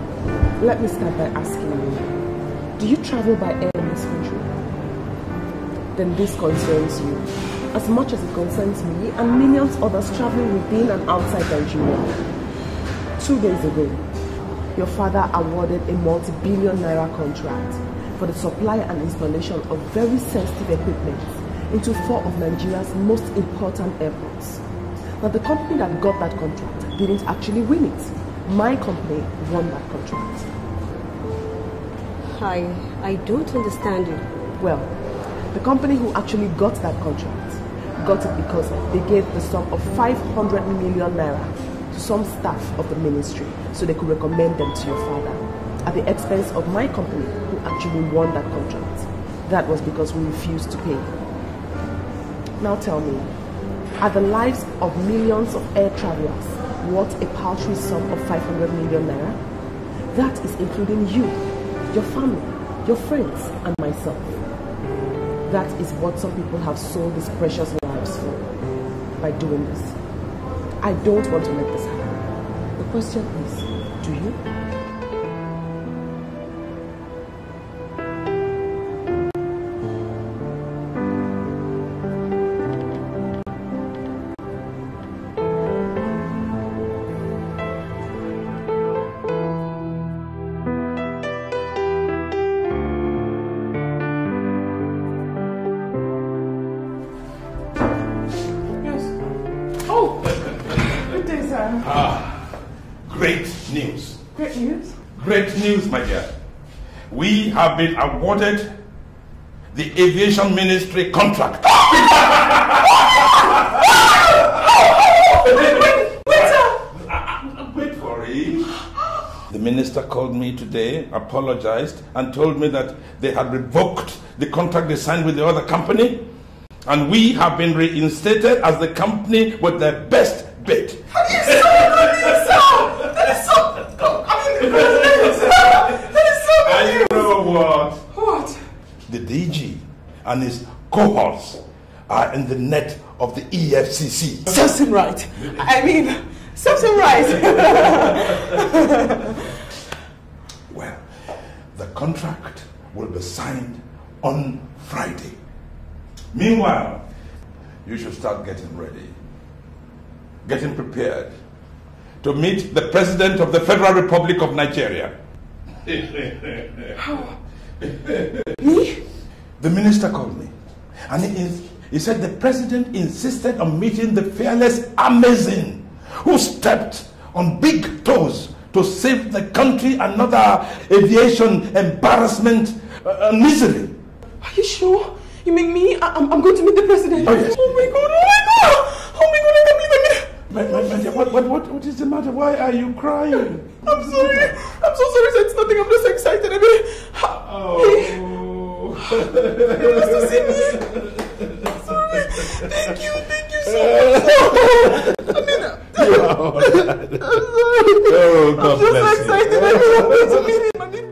let me start by asking you, do you travel by air in this country? Then this concerns you, as much as it concerns me and millions others traveling within and outside Nigeria. Two days ago, your father awarded a multi-billion naira contract for the supply and installation of very sensitive equipment into four of Nigeria's most important airports. Now the company that got that contract didn't actually win it. My company won that contract. I, I don't understand you. Well, the company who actually got that contract got it because they gave the sum of 500 million naira to some staff of the ministry so they could recommend them to your father at the expense of my company who actually won that contract. That was because we refused to pay. Now tell me, are the lives of millions of air travelers worth a paltry sum of 500 million naira? That is including you, your family, your friends, and myself. That is what some people have sold these precious lives for by doing this. I don't want to let this happen. The question is, do you? Been awarded the aviation ministry contract. Wait for it. The minister called me today, apologized, and told me that they had revoked the contract they signed with the other company, and we have been reinstated as the company with the best bid. What? What? The DG and his cohorts are in the net of the EFCC. Him right. I mean, something right. well, the contract will be signed on Friday. Meanwhile, you should start getting ready, getting prepared to meet the President of the Federal Republic of Nigeria. How? Me? The minister called me. And he, is- he said the president insisted on meeting the fearless Amazon who stepped on big toes to save the country another aviation embarrassment uh, uh, misery. Are you sure? You mean me? I- I'm, I'm going to meet the president. Oh, yes. Oh my god, oh my god! Oh my god, let me, let me. My, my, my dear, what, what, what, what is the matter? Why are you crying? I'm sorry. I'm so sorry. It's nothing. I'm just excited. I mean, oh. He wants to see me. I'm sorry. Thank you. Thank you so much. I mean, You right. I'm sorry. Oh, God I'm just bless you. excited. I can't wait to meet him. I mean,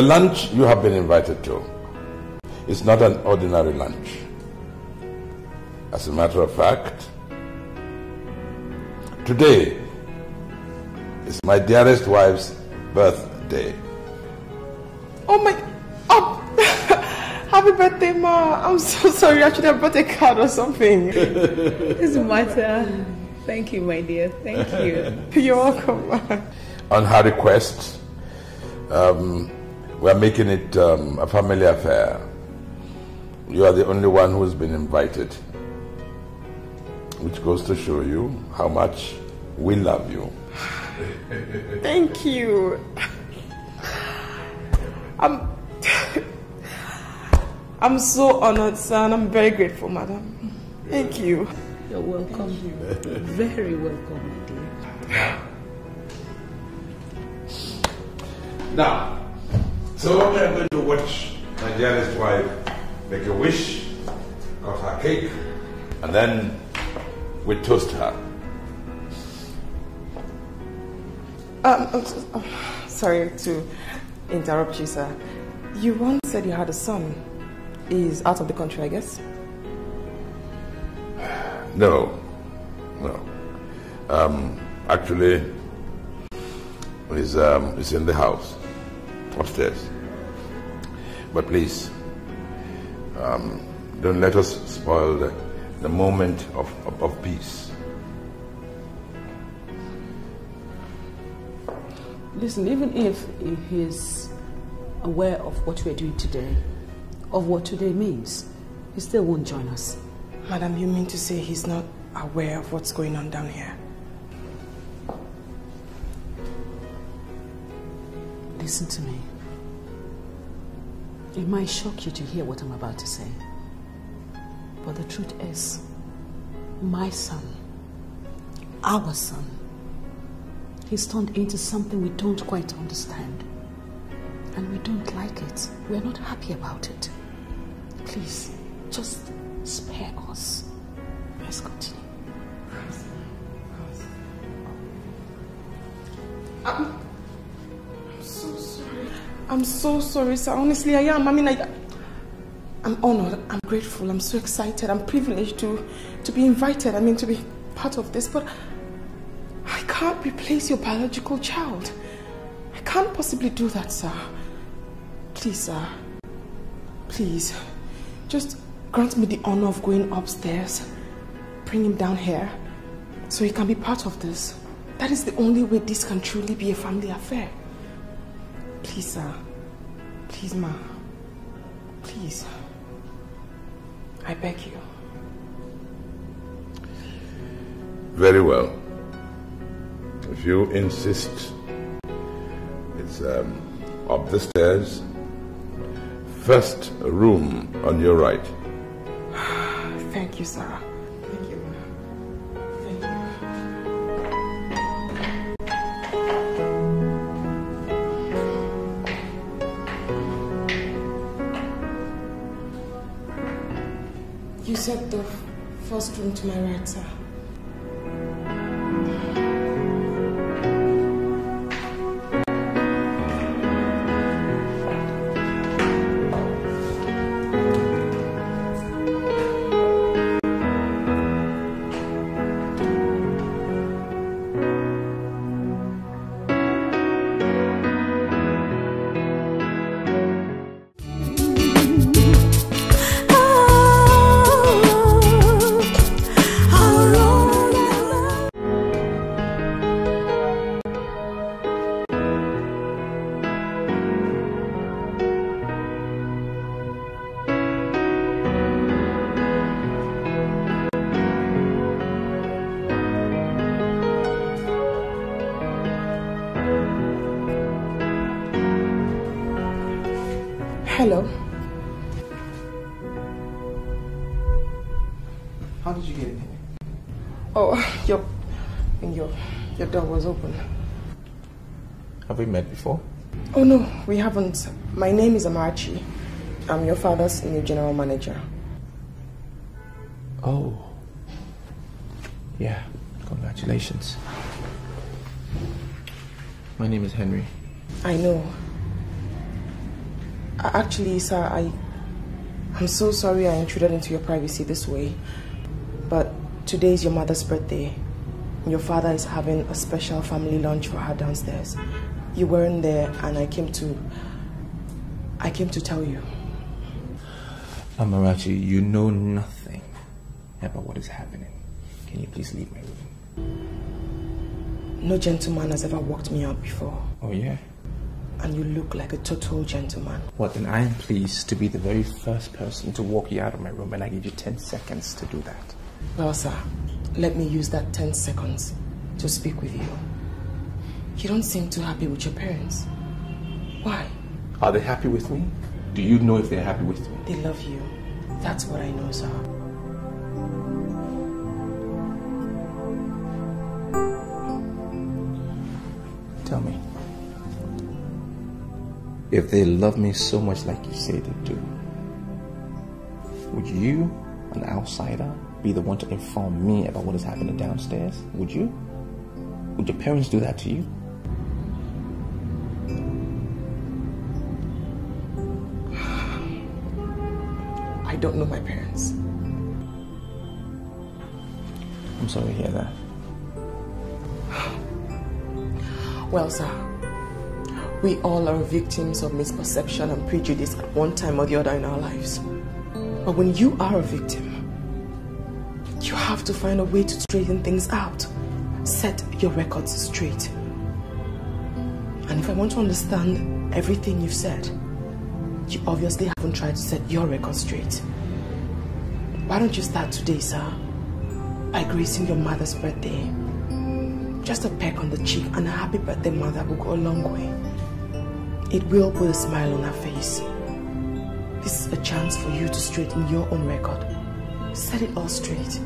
the lunch you have been invited to is not an ordinary lunch. As a matter of fact, today is my dearest wife's birthday. Oh my. Oh. Happy birthday, Ma. I'm so sorry. I should have brought a card or something. Doesn't matter. Thank you, my dear. Thank you. You're welcome, Ma. On her request, um, we're making it um, a family affair. You are the only one who's been invited, which goes to show you how much we love you. Thank you. I'm. I'm so honored, sir, and I'm very grateful, madam. Thank you. You're welcome. You. Very welcome, my dear. Now, so are going to watch my dearest wife make a wish, cut her cake, and then we toast her. Um, I'm so- oh, sorry to interrupt you, sir. You once said you had a son. He's out of the country, I guess. No, no. Um, actually, he's, um, he's in the house upstairs. But please, um, don't let us spoil the, the moment of, of, of peace. Listen, even if he's aware of what we're doing today, of what today means, he still won't join us. Madam, you mean to say he's not aware of what's going on down here? Listen to me. It might shock you to hear what I'm about to say. But the truth is, my son, our son, he's turned into something we don't quite understand. And we don't like it. We're not happy about it. Please, just spare us. Let's continue. I'm, I'm so sorry. I'm so sorry, sir. Honestly, I am. I mean, I, I'm honored. I'm grateful. I'm so excited. I'm privileged to, to be invited. I mean, to be part of this. But I can't replace your biological child. I can't possibly do that, sir. Please, sir. Please. Just grant me the honor of going upstairs, bring him down here, so he can be part of this. That is the only way this can truly be a family affair. Please, sir. Please, ma. Please. I beg you. Very well. If you insist, it's um, up the stairs, first room on your right. Thank you, sir. Said the first room to my right, sir. Haven't. My name is Amarachi. I'm your father's new general manager. Oh. Yeah, congratulations. My name is Henry. I know. Actually, sir, I, I'm so sorry I intruded into your privacy this way. But today is your mother's birthday. Your father is having a special family lunch for her downstairs. You weren't there, and I came to. I came to tell you. Amarachi, you know nothing about what is happening. Can you please leave my room? No gentleman has ever walked me out before, Oh, yeah? and you look like a total gentleman. What, then I am pleased to be the very first person to walk you out of my room, and I give you 10 seconds to do that. Well, sir, let me use that 10 seconds to speak with you. You don't seem too happy with your parents. Why? Are they happy with me? Do you know if they're happy with me? They love you. That's what I know, sir. Tell me. If they love me so much like you say they do, would you, an outsider, be the one to inform me about what is happening downstairs? Would you? Would your parents do that to you? Don't know my parents. I'm sorry to hear that. Well, sir, we all are victims of misperception and prejudice at one time or the other in our lives. But when you are a victim, you have to find a way to straighten things out. Set your records straight. And if I want to understand everything you've said, you obviously haven't tried to set your record straight. Why don't you start today, sir? By gracing your mother's birthday. Just a peck on the cheek and a happy birthday, mother, will go a long way. It will put a smile on her face. This is a chance for you to straighten your own record. Set it all straight.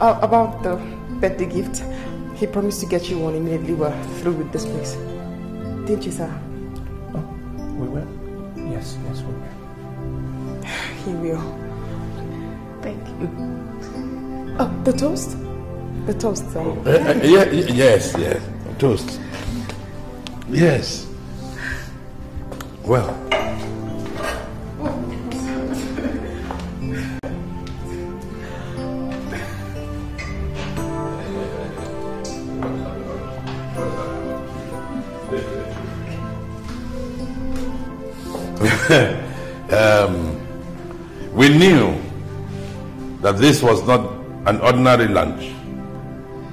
Uh, about the birthday gift, he promised to get you one immediately we're through with this place. Didn't you, sir? We will? Yes, yes, we will. He will. Thank you. Oh, the toast? The toast, sir. Uh, uh, yeah, yes, yes. Toast. Yes. Well, that this was not an ordinary lunch.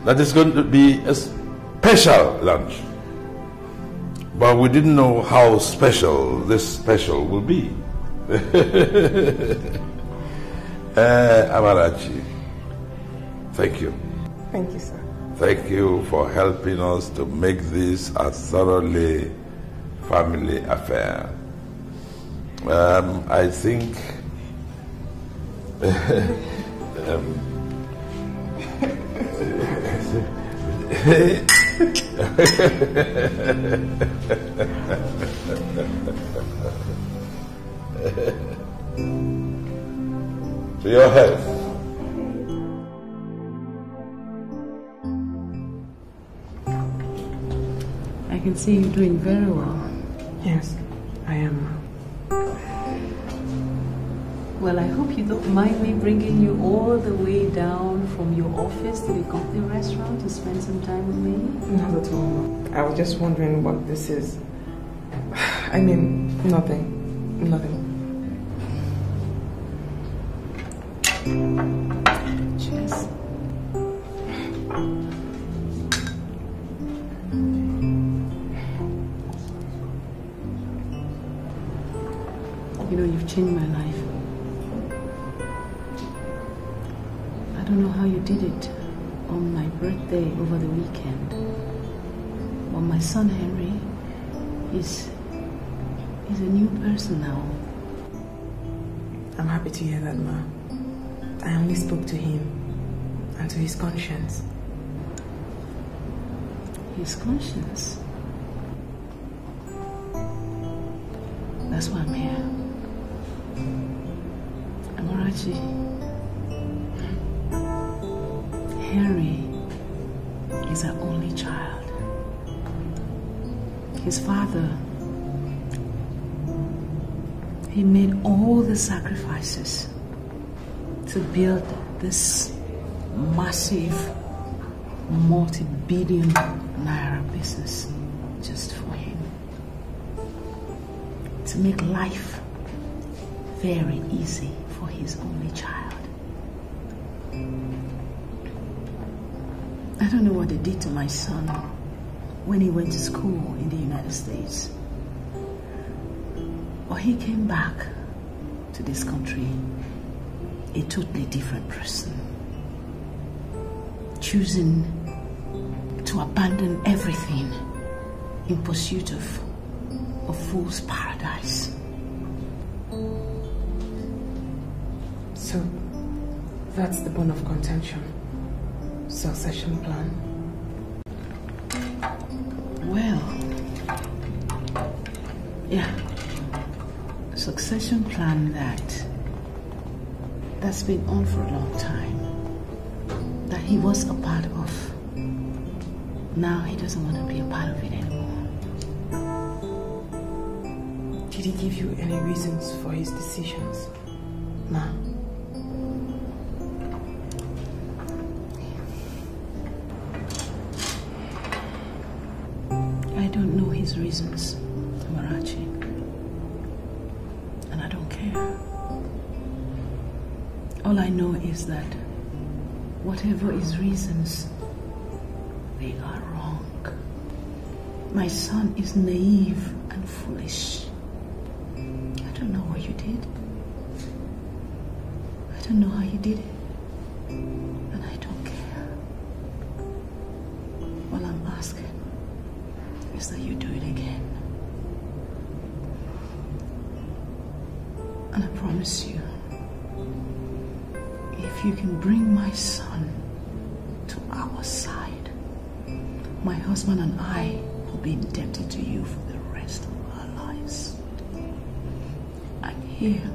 That is going to be a special lunch. But we didn't know how special this special will be. uh, Amarachi, thank you. Thank you, sir. Thank you for helping us to make this a thoroughly family affair. Um, I think um, to your health. I can see you doing very well. Yes, I am. Well, I hope you don't mind me bringing you all the way down from your office to the company restaurant to spend some time with me. Not at all. I was just wondering what this is. I mean, nothing. Nothing. Cheers. You know, you've changed my life. Did it on my birthday over the weekend. But my son Henry, is he's a new person now. I'm happy to hear that, Ma. I only spoke to him and to his conscience. His conscience. That's why I'm here. Amarachi. Is our only child. His father, he made all the sacrifices to build this massive, multi billion naira business just for him. To make life very easy for his only child. I don't know what they did to my son when he went to school in the United States. But he came back to this country a totally different person. Choosing to abandon everything in pursuit of a fool's paradise. So, that's the bone of contention. Succession plan. Well, yeah, succession plan that that's been on for a long time. That he was a part of. Now he doesn't want to be a part of it anymore. Did he give you any reasons for his decisions? Ma. Whatever his reasons, they are wrong. My son is naive and foolish. I don't know what you did. I don't know how you did it. And I don't care. All I'm asking is that you do it again. And I promise you, you can bring my son to our side, my husband and I will be indebted to you for the rest of our lives. I'm here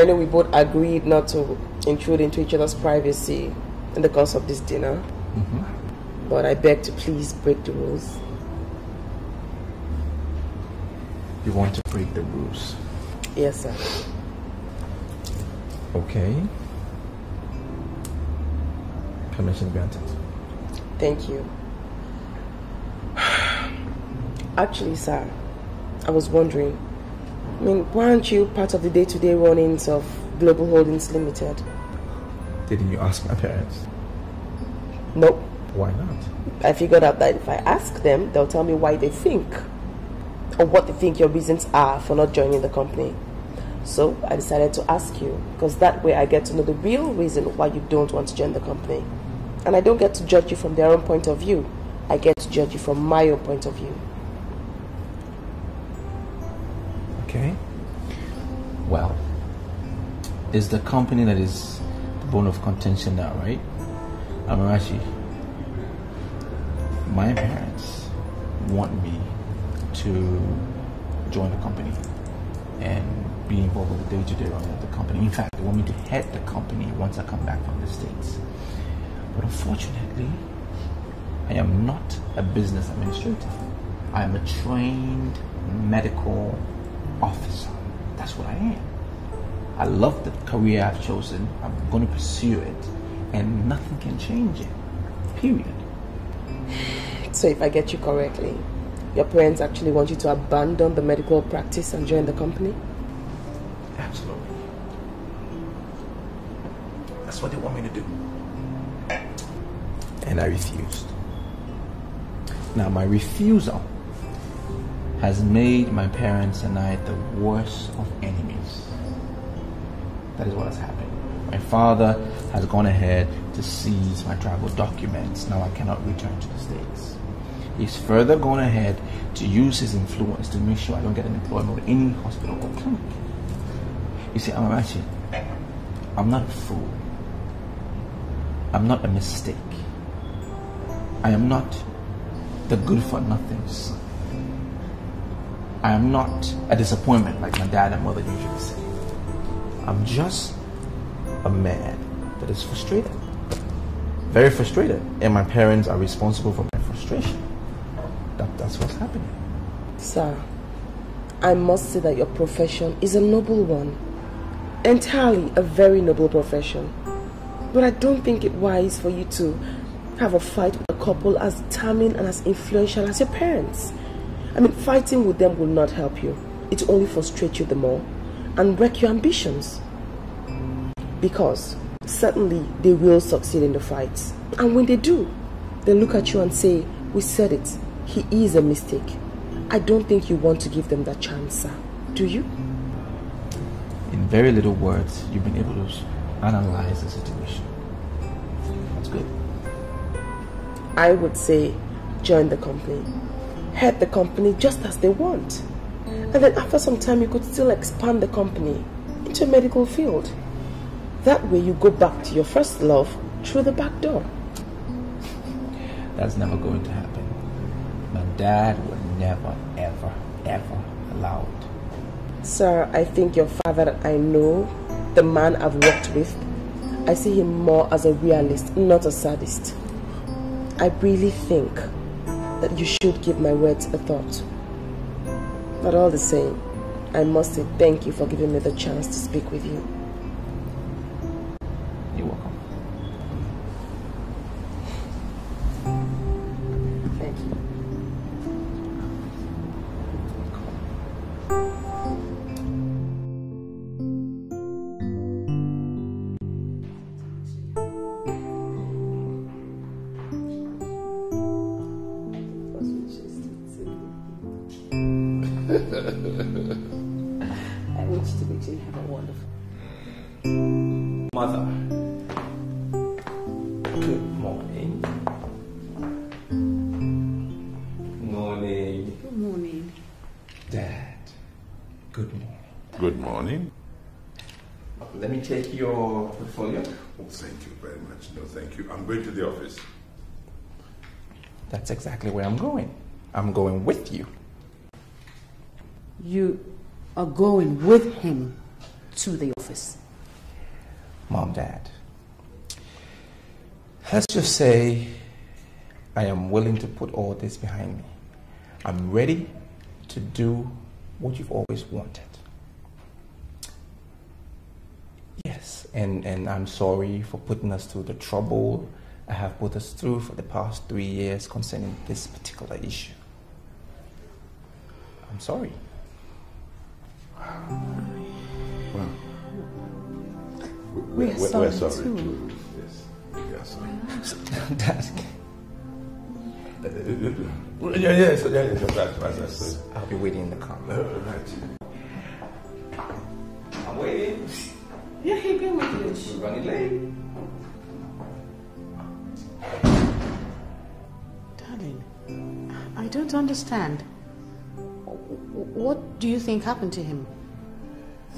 I know we both agreed not to intrude into each other's privacy in the course of this dinner, mm-hmm. but I beg to please break the rules. You want to break the rules? Yes, sir. Okay. Permission granted. Thank you. Actually, sir, I was wondering. I mean, why aren't you part of the day-to-day runnings of Global Holdings Limited? Didn't you ask my parents? Nope. Why not? I figured out that if I ask them, they'll tell me why they think or what they think your reasons are for not joining the company. So I decided to ask you because that way I get to know the real reason why you don't want to join the company. And I don't get to judge you from their own point of view. I get to judge you from my own point of view. Well, it's the company that is the bone of contention now, right? Amarachi, my parents want me to join the company and be involved with the day-to-day running of the company. In fact, they want me to head the company once I come back from the States. But unfortunately, I am not a business administrator. I am a trained medical officer. That's what I am. I love the career I've chosen. I'm going to pursue it, and nothing can change it. Period. So if I get you correctly, your parents actually want you to abandon the medical practice and join the company? Absolutely. That's what they want me to do. And I refused. Now, my refusal has made my parents and I the worst of enemies. That is what has happened. My father has gone ahead to seize my travel documents. Now I cannot return to the States. He's further gone ahead to use his influence to make sure I don't get an employment with any hospital or clinic. You see, I'm Amarachi, I'm not a fool. I'm not a mistake. I am not the good for nothing son. I am not a disappointment like my dad and mother usually say. I'm just a man that is frustrated. Very frustrated. And my parents are responsible for my frustration. That, that's what's happening. Sir, I must say that your profession is a noble one. Entirely a very noble profession. But I don't think it wise for you to have a fight with a couple as determined and as influential as your parents. I mean, fighting with them will not help you. It only frustrates you the more and wreck your ambitions. Because certainly they will succeed in the fights. And when they do, they look at you and say, We said it, he is a mistake. I don't think you want to give them that chance, sir. Do you? In very little words, you've been able to analyze the situation. That's good. I would say join the company. Head the company just as they want. And then after some time, you could still expand the company into a medical field. That way, you go back to your first love through the back door. That's never going to happen. My dad would never, ever, ever allow it. Sir, I think your father I know, the man I've worked with, I see him more as a realist, not a sadist. I really think that you should give my words a thought. But all the same, I must say thank you for giving me the chance to speak with you. Thank you. I'm going to the office. That's exactly where I'm going. I'm going with you. You are going with him to the office. Mom, Dad. Let's just say I am willing to put all this behind me. I'm ready to do what you've always wanted. Yes, and, and I'm sorry for putting us through the trouble I have put us through for the past three years concerning this particular issue. I'm sorry. Well, We are we're, sorry we're sorry too. too. Yes, we are sorry. Dad, Uh, yeah, yes, yeah, yes, that's right, that's right. I'll be waiting in the car. Uh, right. I'm waiting. Yeah, he been with you. We're running late. Darling, I don't understand. What do you think happened to him?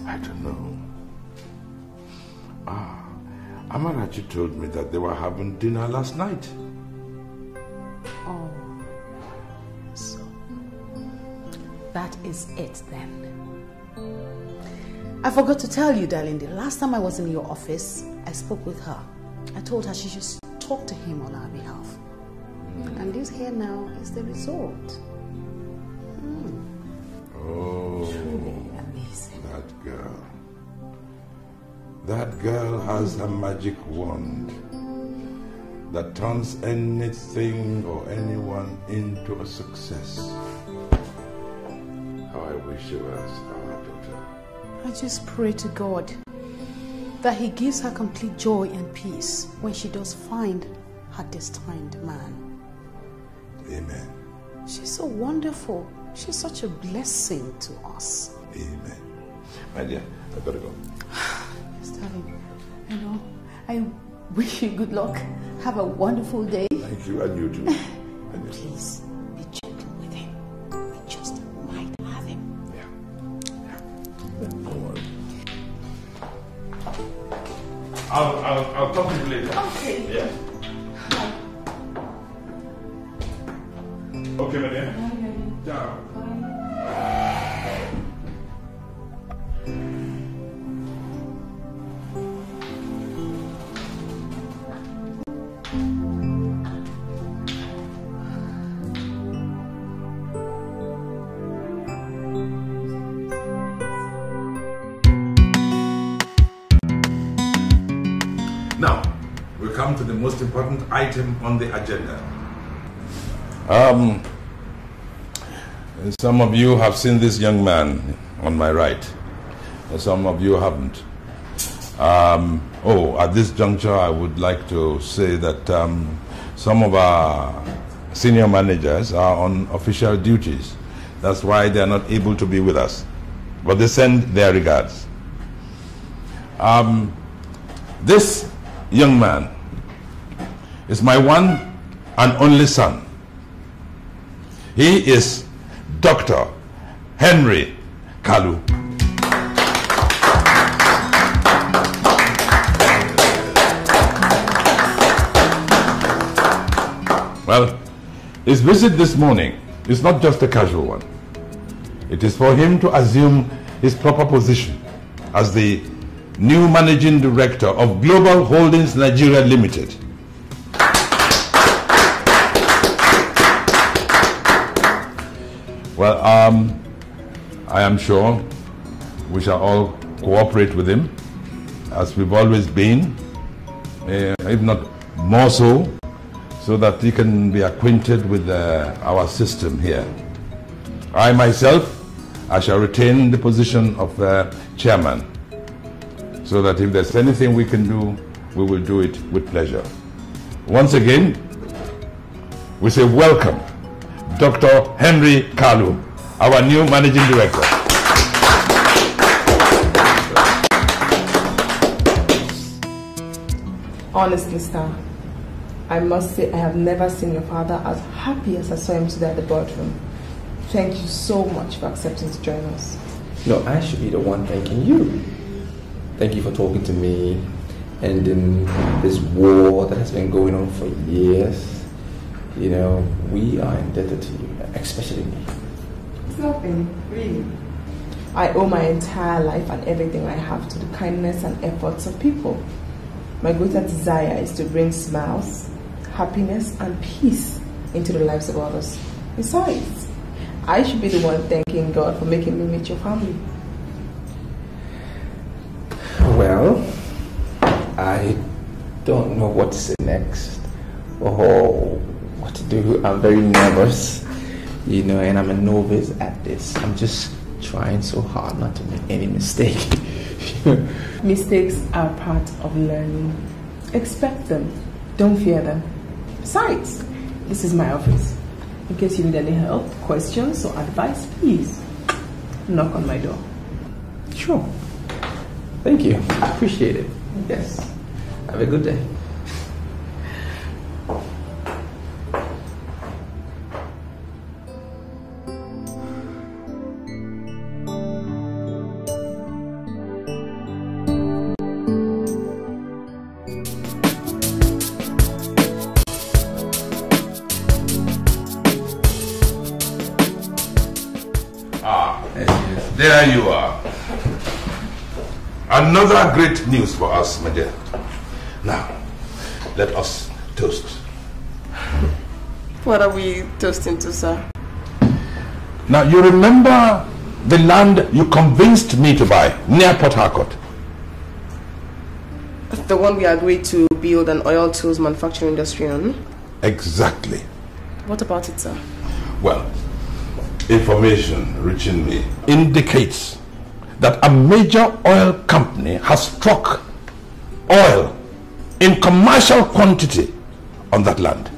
I don't know. Ah, Amarachi told me that they were having dinner last night. Oh, so that is it then. I forgot to tell you, darling, the last time I was in your office, I spoke with her. I told her she should talk to him on our behalf. And this here now is the result. Hmm. Oh, amazing. that girl. That girl has a magic wand that turns anything or anyone into a success. How I wish she was our daughter. I just pray to God that He gives her complete joy and peace when she does find her destined man. Amen. She's so wonderful. She's such a blessing to us. Amen. My dear, I've gotta go. Yes, darling. I know. I wish you good luck. Have a wonderful day. Thank you, and you too. And you. Please be gentle with him. We just might have him. Don't worry. I'll, I'll, I'll talk to you later. Okay. Yeah. Okay, my dear. Ciao. Now, we come to the most important item on the agenda. Um, some of you have seen this young man on my right. Some of you haven't. Um, oh, at this juncture, I would like to say that um, some of our senior managers are on official duties. That's why they are not able to be with us. But they send their regards. Um, this young man is my one and only son. He is Dr. Henry Kalu. Well, his visit this morning is not just a casual one. It is for him to assume his proper position as the new managing director of Global Holdings Nigeria Limited. Well, um, I am sure we shall all cooperate with him as we've always been, eh, if not more so, so that he can be acquainted with uh, our system here. I myself, I shall retain the position of uh, chairman, so that if there's anything we can do, we will do it with pleasure. Once again, we say welcome, Dr. Henry Kalu, our new managing director. Honestly, Star, I must say I have never seen your father as happy as I saw him today at the boardroom. Thank you so much for accepting to join us. No, I should be the one thanking you. Thank you for talking to me, and ending this war that has been going on for years. You know, we are indebted to you, especially me. It's nothing, really. I owe my entire life and everything I have to the kindness and efforts of people. My greatest desire is to bring smiles, happiness, and peace into the lives of others. Besides, I should be the one thanking God for making me meet your family. Well, I don't know what to say next or what to do. I'm very nervous, you know, and I'm a novice at this. I'm just trying so hard not to make any mistake. Mistakes are part of learning. Expect them. Don't fear them. Besides, this is my office. In case you need any help, questions, or advice, please knock on my door. Sure. Thank you. I appreciate it. Yes. Have a good day. Another great news for us, my dear. Now, let us toast. What are we toasting to, sir? Now, you remember the land you convinced me to buy near Port Harcourt? The one we agreed to build an oil tools manufacturing industry on? Exactly. What about it, sir? Well, information reaching me indicates that a major oil company has struck oil in commercial quantity on that land.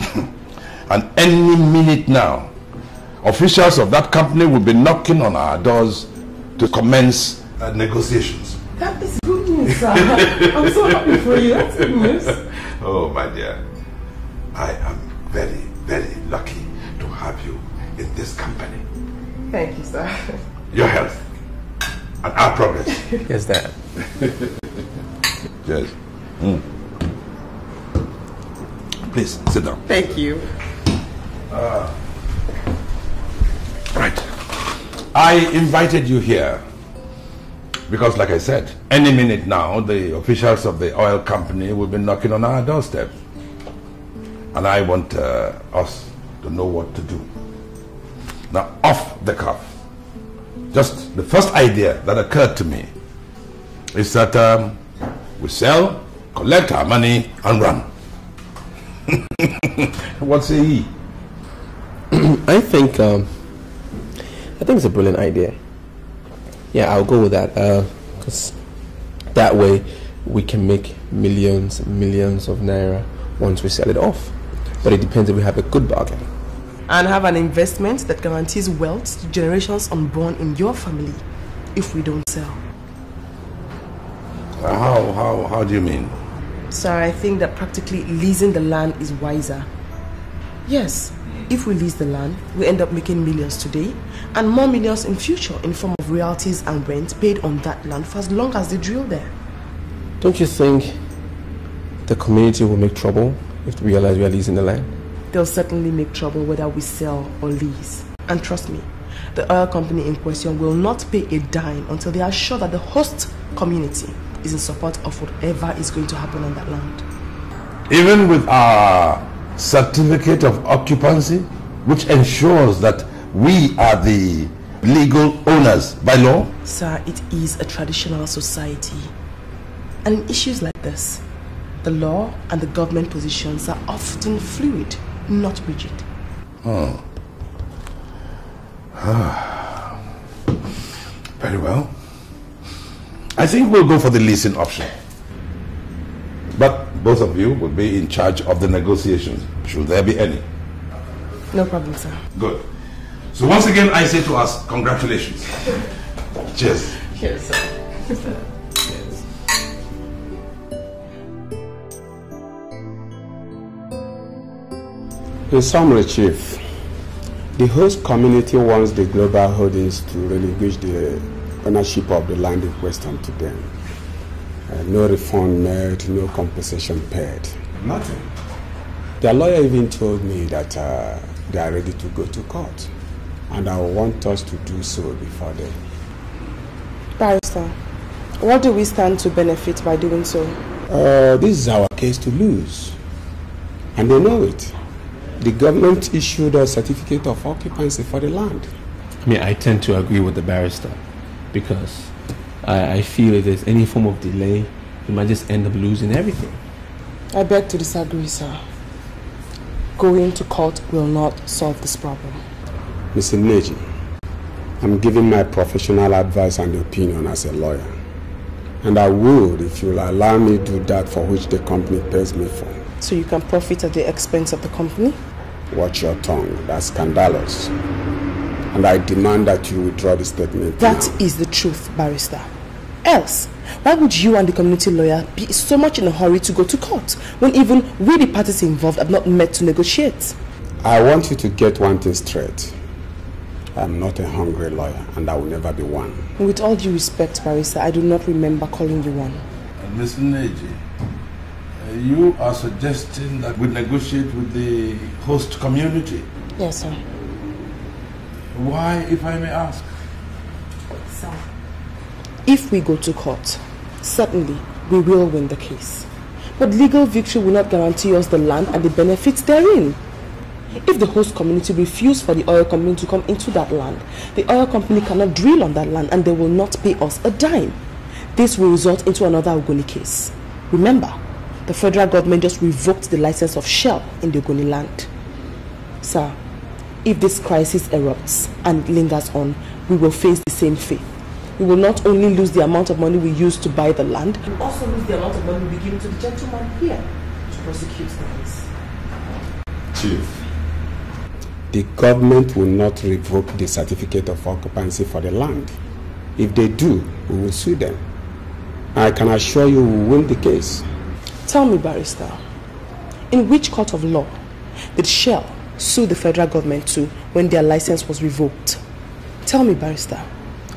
and any minute now, officials of that company will be knocking on our doors to commence uh, negotiations. That is good news, sir. I'm so happy for you. That's good news. Oh, my dear, I am very, very lucky to have you in this company. Thank you, sir. Your health and our progress. Yes, Dad. Yes. Mm. Please sit down. Thank you. Uh, right. I invited you here because, like I said, any minute now the officials of the oil company will be knocking on our doorstep. And I want uh, us to know what to do. Now, off the cuff, just the first idea that occurred to me is that um, we sell, collect our money, and run. what say ye? I think um, I think it's a brilliant idea. Yeah, I'll go with that because that way we can make millions, millions of naira once we sell it off. But it depends if we have a good bargain. And have an investment that guarantees wealth to generations unborn in your family if we don't sell. Uh, how, how, how do you mean? Sir, I think that practically leasing the land is wiser. Yes, if we lease the land, we end up making millions today and more millions in future in form of royalties and rent paid on that land for as long as they drill there. Don't you think the community will make trouble if they realize we are leasing the land? They'll certainly make trouble whether we sell or lease. And trust me, the oil company in question will not pay a dime until they are sure that the host community is in support of whatever is going to happen on that land. Even with our certificate of occupancy, which ensures that we are the legal owners by law? Sir, it is a traditional society. And in issues like this, the law and the government positions are often fluid, not rigid. Oh. Ah. Very well. I think we'll go for the leasing option. But both of you will be in charge of the negotiations, should there be any. No problem, sir. Good. So once again, I say to us, congratulations. Cheers. Cheers, sir. In summary, Chief, the host community wants the global holdings to relinquish the ownership of the land in question to them. Uh, no refund made, no compensation paid. Nothing. Their lawyer even told me that uh, they are ready to go to court, and I want us to do so before then. Barrister, what do we stand to benefit by doing so? Uh, this is our case to lose, and they know it. The government issued a certificate of occupancy for the land. I mean, I tend to agree with the barrister because I, I feel if there's any form of delay, we might just end up losing everything. I beg to disagree, sir. Going to court will not solve this problem. Mr. Neji, I'm giving my professional advice and opinion as a lawyer. And I would if you'll allow me to do that for which the company pays me for. So you can profit at the expense of the company? Watch your tongue. That's scandalous. And I demand that you withdraw the statement. That is the truth, barrister. Else, why would you and the community lawyer be so much in a hurry to go to court when even we, the parties involved, have not met to negotiate? I want you to get one thing straight. I'm not a hungry lawyer, and I will never be one. With all due respect, barrister, I do not remember calling you one. And Miss Neji, you are suggesting that we negotiate with the host community. Yes, sir. Why, if I may ask? Sir. If we go to court, certainly we will win the case. But legal victory will not guarantee us the land and the benefits therein. If the host community refuse for the oil company to come into that land, the oil company cannot drill on that land and they will not pay us a dime. This will result into another Ogoni case. Remember, the federal government just revoked the license of Shell in the Ogoni land. Sir, if this crisis erupts and lingers on, we will face the same fate. We will not only lose the amount of money we used to buy the land, we will also lose the amount of money we give to the gentleman here to prosecute the case. Chief, the government will not revoke the certificate of occupancy for the land. If they do, we will sue them. I can assure you we will win the case. Tell me, barrister, in which court of law did Shell sue the federal government to when their license was revoked? Tell me, barrister.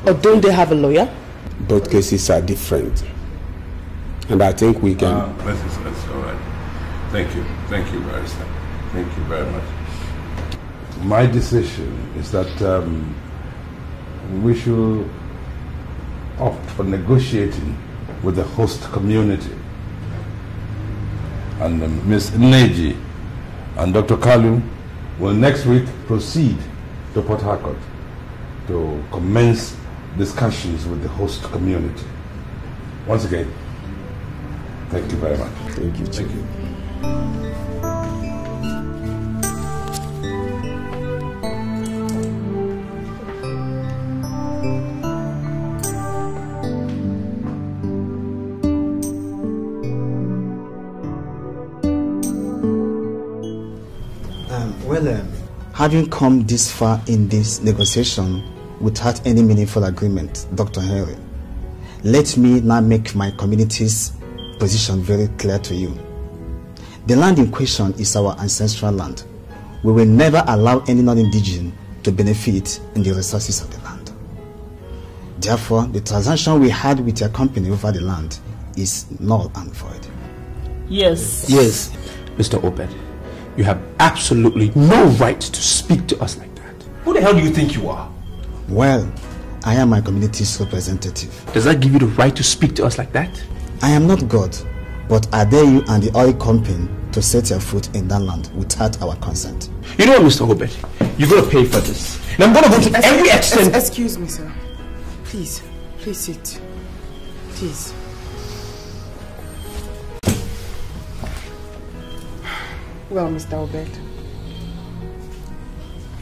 Or don't they have a lawyer? Both cases are different. And I think we can. Ah, that's, that's all right. Thank you. Thank you, Barrister. Thank you very much. My decision is that um, we should opt for negotiating with the host community. And um, Ms. Neji and Dr. Kalu will next week proceed to Port Harcourt to commence discussions with the host community. Once again, thank you very much. Thank you. Thank you. Having come this far in this negotiation without any meaningful agreement, Dr. Henry, let me now make my community's position very clear to you. The land in question is our ancestral land. We will never allow any non-indigenous to benefit in the resources of the land. Therefore, the transaction we had with your company over the land is null and void. Yes. Yes. Mr. Obed, you have absolutely no right to speak to us like that. Who the hell do you think you are? Well, I am my community's representative. Does that give you the right to speak to us like that? I am not God, but I dare you and the oil company to set your foot in that land without our consent. You know what, Mr. Hobert? You're going to pay for this. And I'm going to go to every extent. excuse me, sir. Please, please sit. Please. Well, Mr. Obed,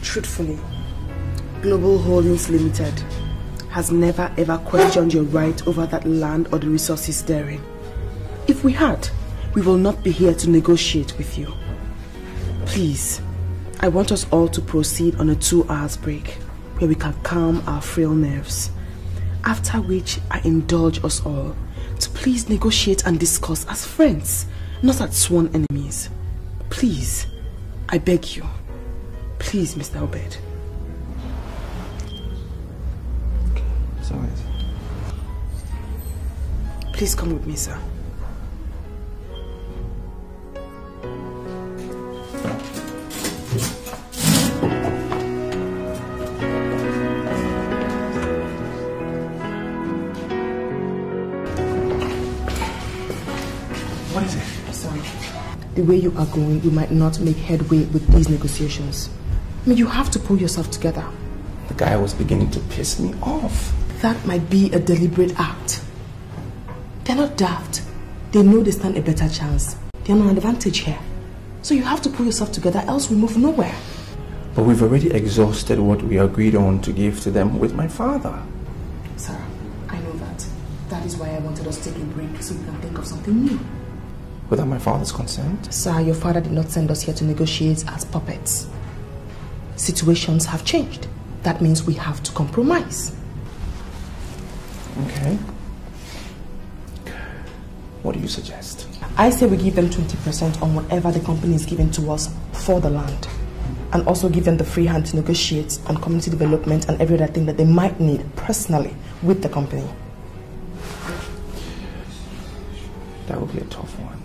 truthfully, Global Holdings Limited has never ever questioned your right over that land or the resources therein. If we had, we will not be here to negotiate with you. Please, I want us all to proceed on a two hours break where we can calm our frail nerves. After which, I indulge us all to please negotiate and discuss as friends, not as sworn enemies. Please, I beg you. Please, Mr. Obed. It's alright. Please come with me, sir. The way you are going, you might not make headway with these negotiations. I mean, you have to pull yourself together. The guy was beginning to piss me off. That might be a deliberate act. They're not daft. They know they stand a better chance. They're on an advantage here. So you have to pull yourself together, else we move nowhere. But we've already exhausted what we agreed on to give to them with my father. Sarah, I know that. That is why I wanted us to take a break so we can think of something new. Without my father's consent? Sir, your father did not send us here to negotiate as puppets. Situations have changed. That means we have to compromise. Okay. What do you suggest? I say we give them 20% on whatever the company is giving to us for the land. And also give them the free hand to negotiate on community development and every other thing that they might need personally with the company. That would be a tough one.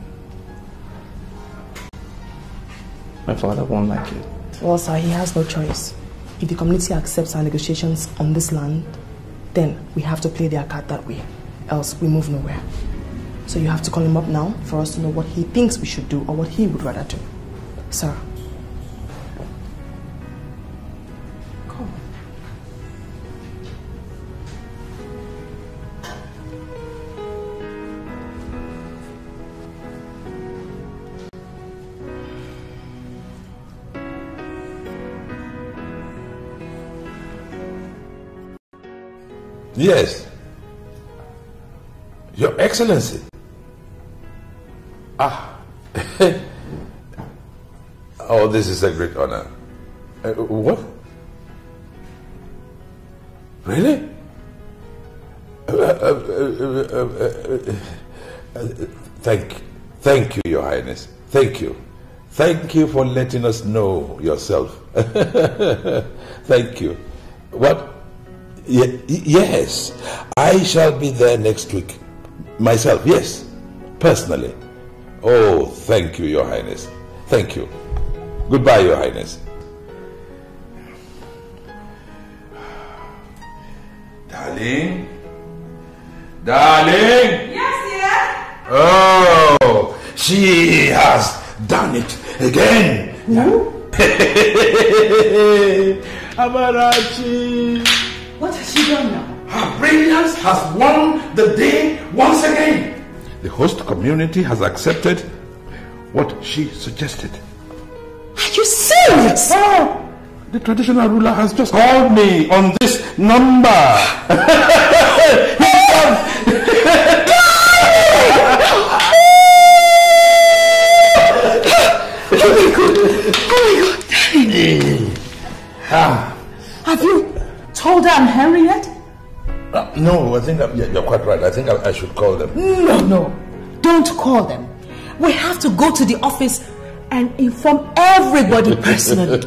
My father won't like it. Well, sir, he has no choice. If the community accepts our negotiations on this land, then we have to play their card that way. Else, we move nowhere. So you have to call him up now for us to know what he thinks we should do or what he would rather do. Sir. Yes. Your Excellency. Ah. oh, this is a great honor. Uh, what? Really? Uh, uh, uh, uh, uh, thank, thank you, Your Highness. Thank you. Thank you for letting us know yourself. thank you. What? Ye- yes, I shall be there next week. Myself, yes, personally. Oh, thank you, Your Highness. Thank you. Goodbye, Your Highness. Darling? Darling? Yes, dear. Oh, she has done it again. Who? Amarachi. What has she done now? Her brilliance has won the day once again. The host community has accepted what she suggested. Are you serious? Oh, the traditional ruler has just called me on this number. Aunt Henry uh, no, I think I'm, you're quite right. I think I, I should call them. No, no. Don't call them. We have to go to the office and inform everybody personally.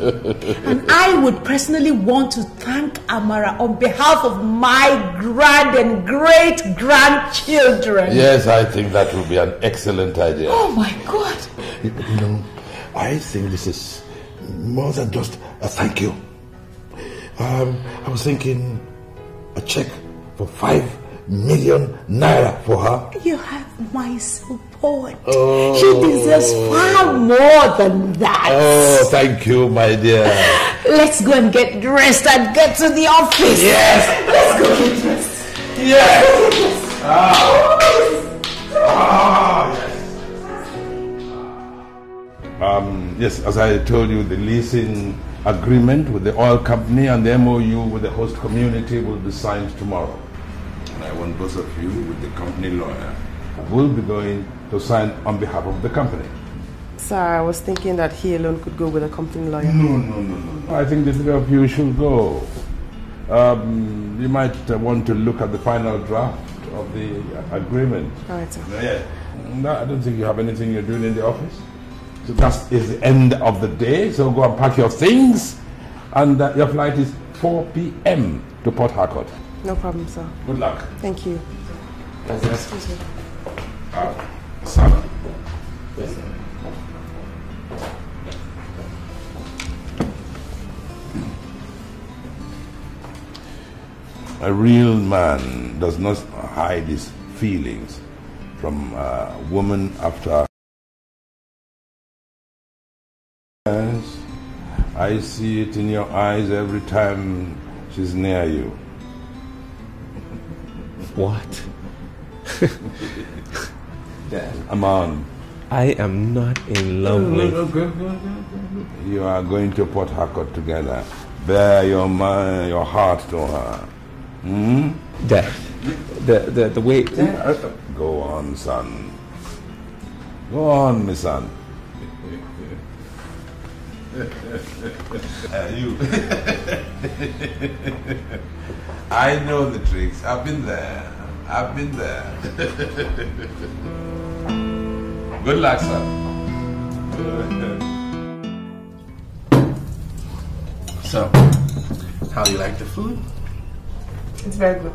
and I would personally want to thank Amara on behalf of my grand and great grandchildren. Yes, I think that would be an excellent idea. Oh my God. You know, I think this is more than just a thank you. Um, I was thinking a check for five million naira for her. You have my support. Oh. She deserves far more than that. Oh, thank you, my dear. Let's go and get dressed and get to the office. Yes. Let's go get dressed. Yes. Ah. Ah, yes. Um, yes, as I told you, the leasing agreement with the oil company and the MOU with the host community will be signed tomorrow. And I want both of you, with the company lawyer, will be going to sign on behalf of the company. Sir, I was thinking that he alone could go with a company lawyer. No, no, no, no. I think the three of you should go. Um, you might uh, want to look at the final draft of the uh, agreement. All right, sir. Yeah. No, I don't think you have anything you're doing in the office. So that is the end of the day. So go and pack your things. And uh, your flight is 4 p.m. to Port Harcourt. No problem, sir. Good luck. Thank you. Excuse me. Uh, Sarah. A real man does not hide his feelings from a woman after. Yes, I see it in your eyes every time she's near you. What? Dad. Come on. I am not in love with. You are going to Port Harcourt together. Bear your mind, your heart to her. Hmm? Dad. The the the way. Go on, son. Go on, my son. You. I know the tricks. I've been there. I've been there. Good luck, sir. So, how do you like the food? It's very good.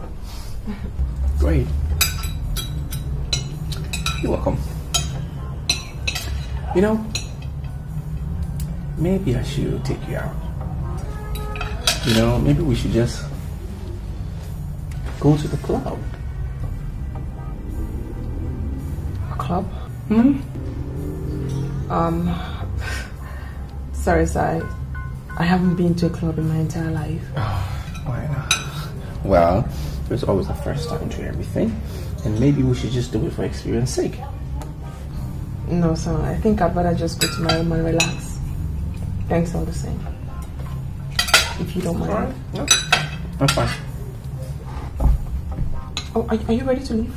Great. You're welcome. You know, maybe I should take you out. You know, maybe we should just go to the club. A club? Hmm? Um, sorry, sir. I haven't been to a club in my entire life. Why not? Well, there's always a first time to everything, and maybe we should just do it for experience sake. No, sir. I think I'd better just go to my room and relax. Thanks all the same. If you don't mind. Alright. No. I'm fine. Oh, are, are you ready to leave?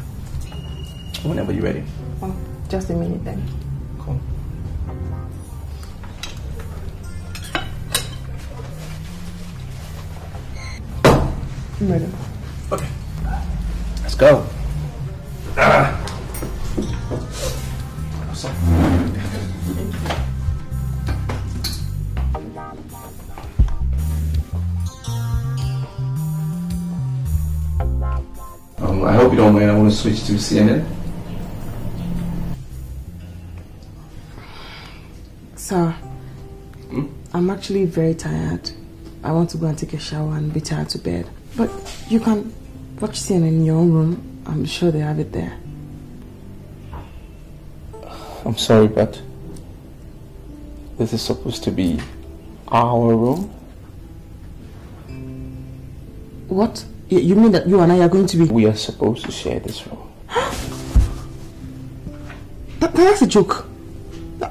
Whenever you're ready. Oh, just a minute then. Cool. I'm ready. Okay. Let's go. Ah. I hope you don't mind. I want to switch to CNN. Sir, hmm? I'm actually very tired. I want to go and take a shower and be tired to bed. But you can watch CNN in your own room. I'm sure they have it there. I'm sorry, but this is supposed to be our room. What? You mean that you and I are going to be... We are supposed to share this room. That, that's a joke.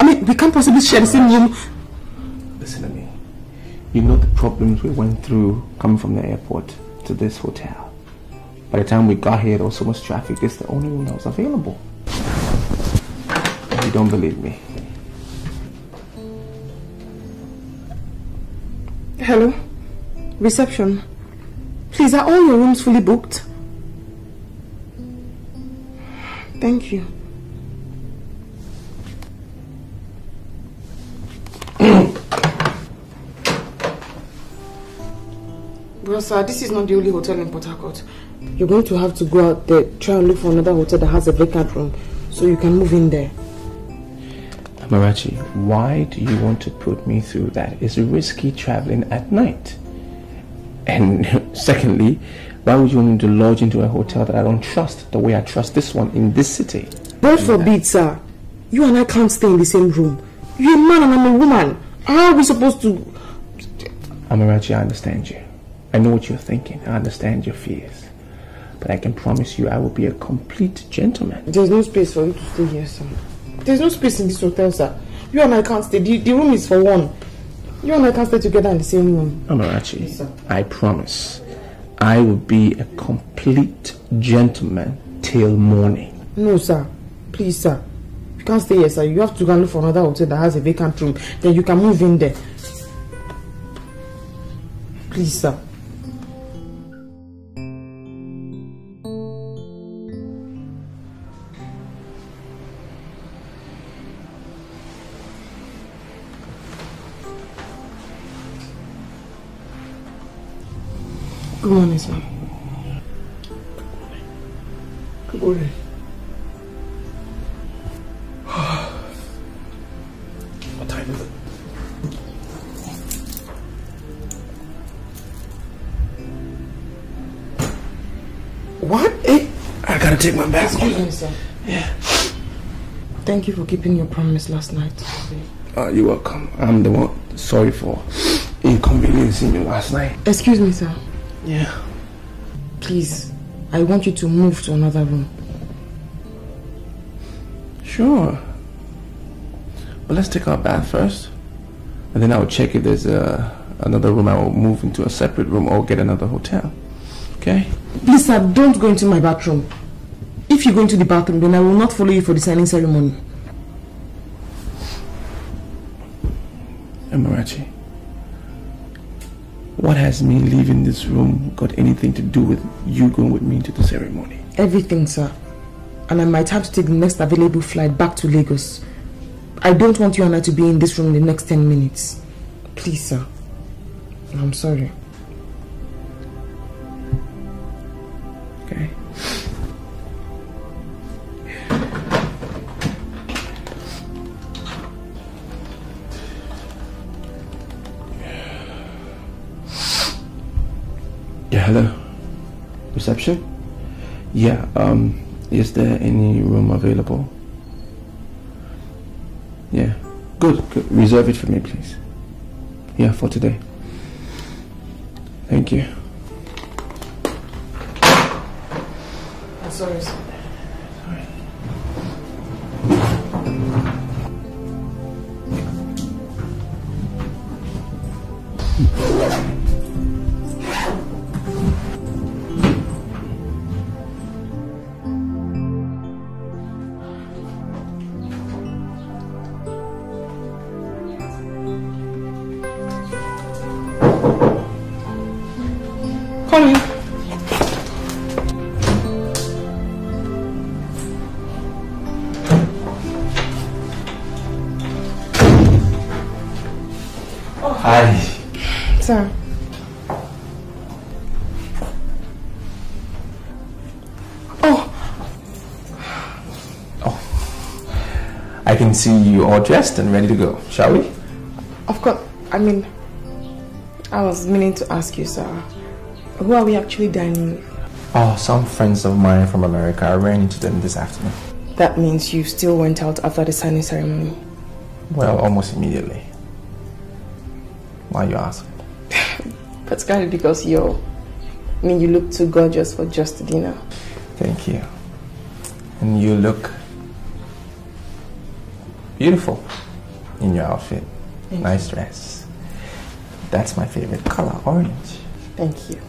I mean, we can't possibly share the same room. Listen to me. You know the problems we went through coming from the airport to this hotel. By the time we got here, there was so much traffic. It's the only room that was available. You don't believe me? Hello? Reception. Please, are all your rooms fully booked? Thank you. Well, sir, this is not the only hotel in Port Harcourt. You're going to have to go out there, try and look for another hotel that has a vacant room, so you can move in there. Marachi, why do you want to put me through that? It's risky traveling at night. And secondly, why would you want me to lodge into a hotel that I don't trust the way I trust this one in this city? God forbid, sir. You and I can't stay in the same room. You're a man and I'm a woman. How are we supposed to... Amarachi, I understand you. I know what you're thinking. I understand your fears. But I can promise you I will be a complete gentleman. There's no space for you to stay here, sir. There's no space in this hotel, sir. You and I can't stay. The, the room is for one. You and I can't stay together in the same room. Amarachi, I promise I will be a complete gentleman till morning. No, sir. Please, sir. You can't stay here, sir. You have to go and look for another hotel that has a vacant room. Then you can move in there. Please, sir. Good morning, sir. Good morning. What time is it? What? Eh? I gotta take my bath Excuse me, sir. Yeah. Thank you for keeping your promise last night. Uh, you're welcome. I'm the one sorry for inconveniencing you last night. Excuse me, sir. Yeah. Please, I want you to move to another room. Sure. But let's take our bath first. And then I'll check if there's uh, another room. I will move into a separate room or get another hotel. Okay? Please, sir, don't go into my bathroom. If you go into the bathroom, then I will not follow you for the signing ceremony. Amarachi, what has me leaving this room got anything to do with you going with me to the ceremony? Everything, sir. And I might have to take the next available flight back to Lagos. I don't want you and I to be in this room in the next 10 minutes. Please, sir. I'm sorry. Yeah, um, is there any room available? Yeah. Good, good. Reserve it for me, please. Yeah, for today. Thank you. I'm sorry, can see you all dressed and ready to go. Shall we? of course. I mean, I was meaning to ask you, sir. Who are we actually dining with? Oh, some friends of mine from America. I ran into them this afternoon. That means you still went out after the signing ceremony. Well, almost immediately. Why you ask? Particularly because you're, I mean, you look too gorgeous for just dinner. Thank you. And you look beautiful in your outfit. Thank nice dress. That's my favorite color, orange. Thank you.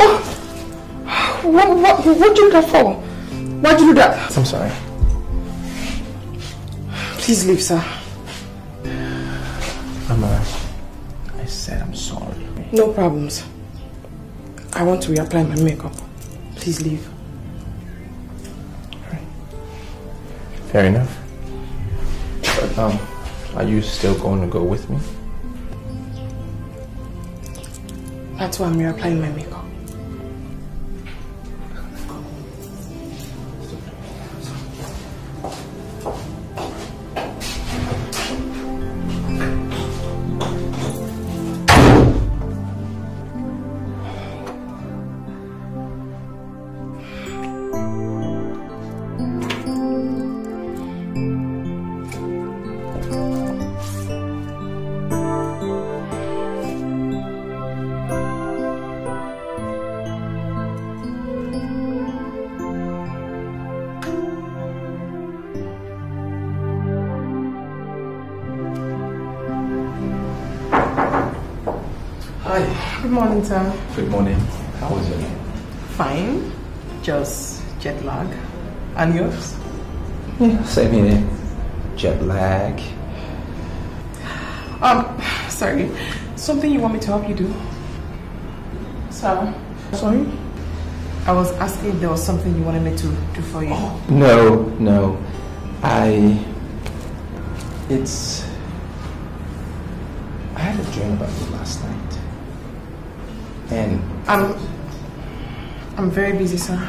Oh! What, what, what did you do that for? Why'd you do that? I'm sorry. Please leave, sir. I'm alright. I said I'm sorry. No problems. I want to reapply my makeup. Please leave. Fair enough. But, um, are you still going to go with me? That's why I'm reapplying my makeup. Same here. Jet lag. Um, sorry. Something you want me to help you do? Sir? Sorry? I was asking if there was something you wanted me to do for you. No, no. I. It's. I had a dream about you last night. And I'm. I'm very busy, sir.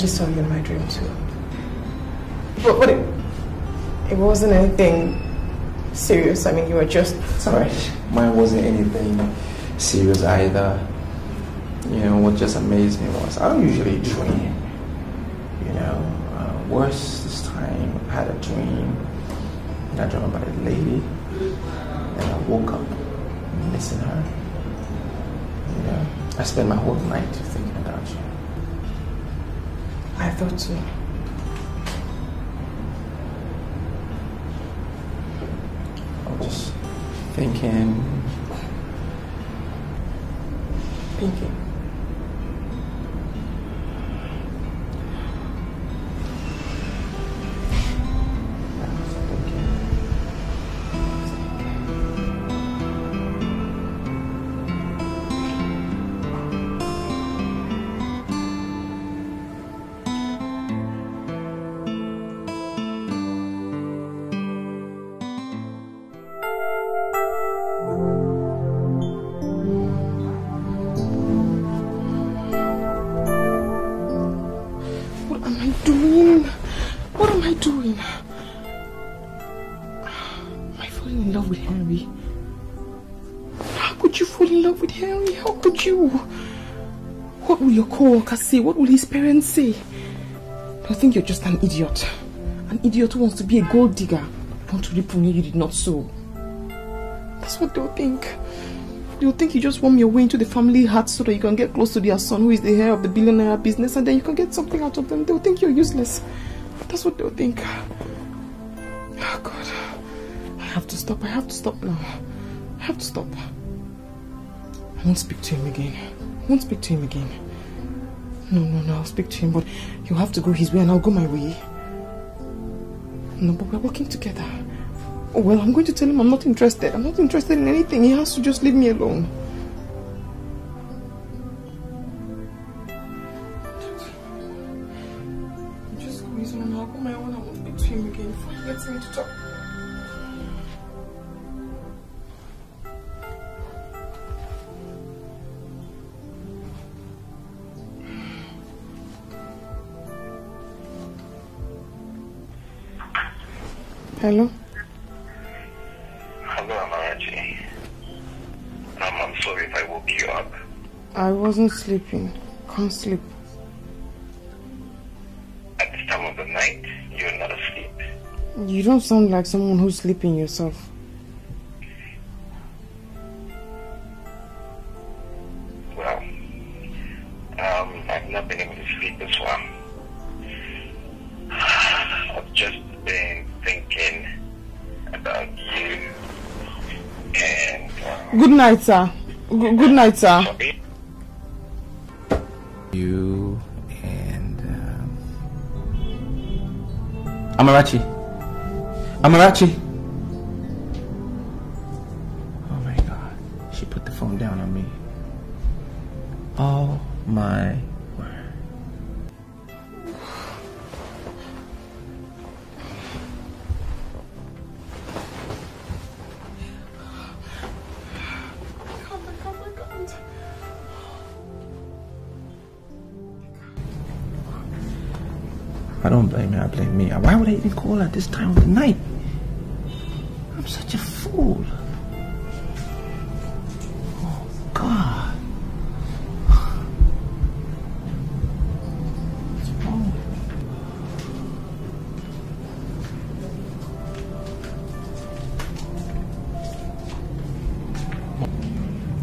Actually saw you in my dream too. But, but it, it wasn't anything serious. I mean, you were just. Alright. Mine wasn't anything serious either. You know, what just amazed me was I don't usually dream. You know, uh, worse I Co-workers say? What will his parents say? They'll think you're just an idiot. An idiot who wants to be a gold digger. Want to reap from you did not sow. That's what they'll think. They'll think you just worm your way into the family heart so that you can get close to their son who is the heir of the billionaire business and then you can get something out of them. They'll think you're useless. That's what they'll think. Oh God. I have to stop. I have to stop now. I have to stop. I won't speak to him again. I won't speak to him again. No, no, no. I'll speak to him, but he'll have to go his way and I'll go my way. No, but we're working together. Oh, well, I'm going to tell him I'm not interested. I'm not interested in anything. He has to just leave me alone. Just go his and I'll go my own. I won't speak to him again gets me to talk. Hello? Hello, Amarachi. Um, I'm sorry if I woke you up. I wasn't sleeping. Can't sleep. At this time of the night, you're not asleep. You don't sound like someone who's sleeping yourself. Good night, sir. G- good night, sir. You and um, Amarachi. Amarachi. Oh my God! She put the phone down on me. Oh my I don't blame her, I blame me. Why would I even call at this time of the night? I'm such a fool. Oh, God.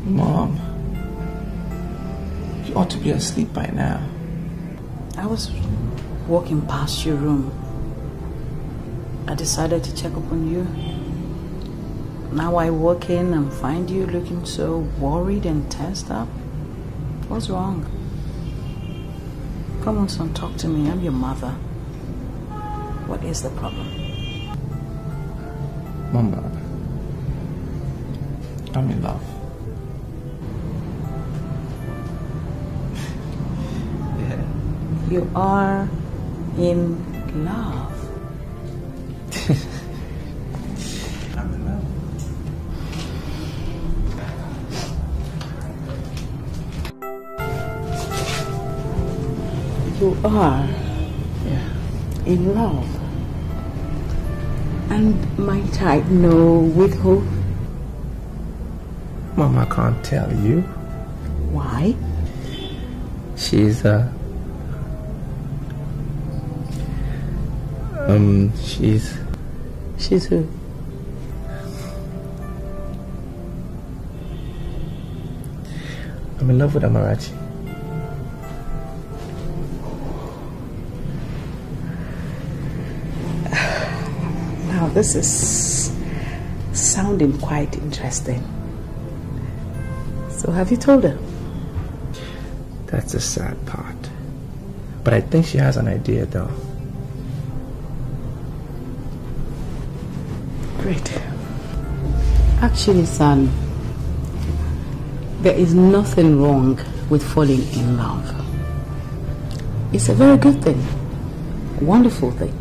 Mom, you ought to be asleep by now. I was walking past your room. I decided to check up on you. Now I walk in and find you looking so worried and tensed up. What's wrong? Come on, son, talk to me. I'm your mother. What is the problem? Mama, I'm in love. yeah. You are in love. I'm in love. You are in love. And might I know with who? Mama can't tell you. Why? She's uh um she's She's who? I'm in love with Amarachi. Now this is sounding quite interesting. So have you told her? That's the sad part. But I think she has an idea though. Great. Actually, son, there is nothing wrong with falling in love. It's a very good thing, a wonderful thing.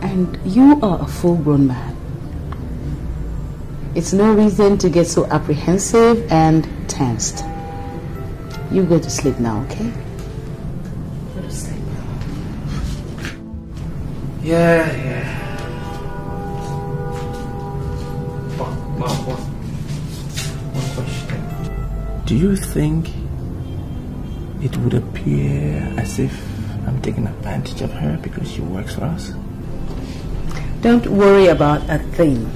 And you are a full grown man. It's no reason to get so apprehensive and tensed. You go to sleep now, okay? Go to sleep. Yeah, Do you think it would appear as if I'm taking advantage of her because she works for us? Don't worry about a thing.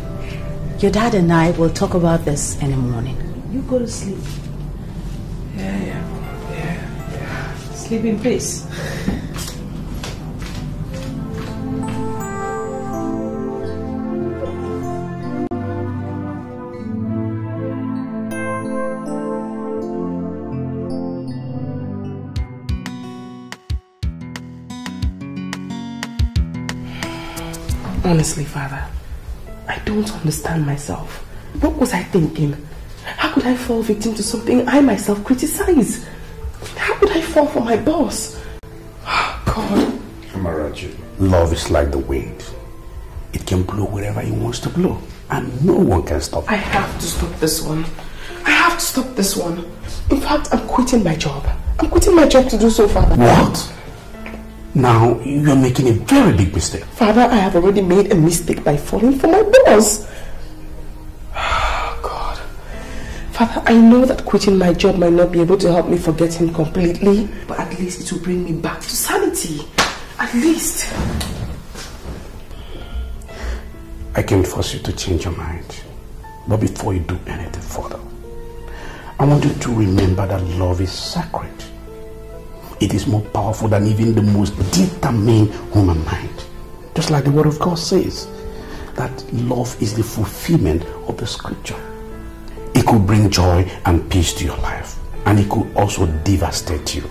Your dad and I will talk about this in the morning. You go to sleep. Yeah, yeah, yeah, yeah. Sleep in peace. Honestly, Father, I don't understand myself. What was I thinking? How could I fall victim to something I myself criticize? How could I fall for my boss? Oh, God. Amarachi, love is like the wind. It can blow wherever it wants to blow, and no one can stop it. I have to stop this one. I have to stop this one. In fact, I'm quitting my job. I'm quitting my job to do so, Father. What? Now you're making a very big mistake. Father, I have already made a mistake by falling for my boss. God. Father, I know that quitting my job might not be able to help me forget him completely, but at least it will bring me back to sanity. At least. I can't force you to change your mind. But before you do anything further, I want you to remember that love is sacred. It is more powerful than even the most determined human mind. Just like the word of God says, that love is the fulfillment of the scripture. It could bring joy and peace to your life, and it could also devastate you.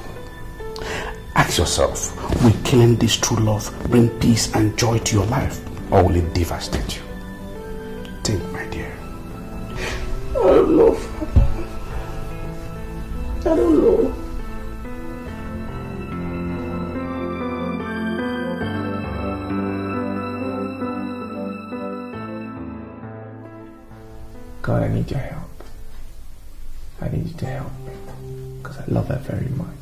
Ask yourself, will killing this true love bring peace and joy to your life, or will it devastate you? Think, my dear. I don't know. I don't know. God, I need your help. I need you to help me because I love her very much.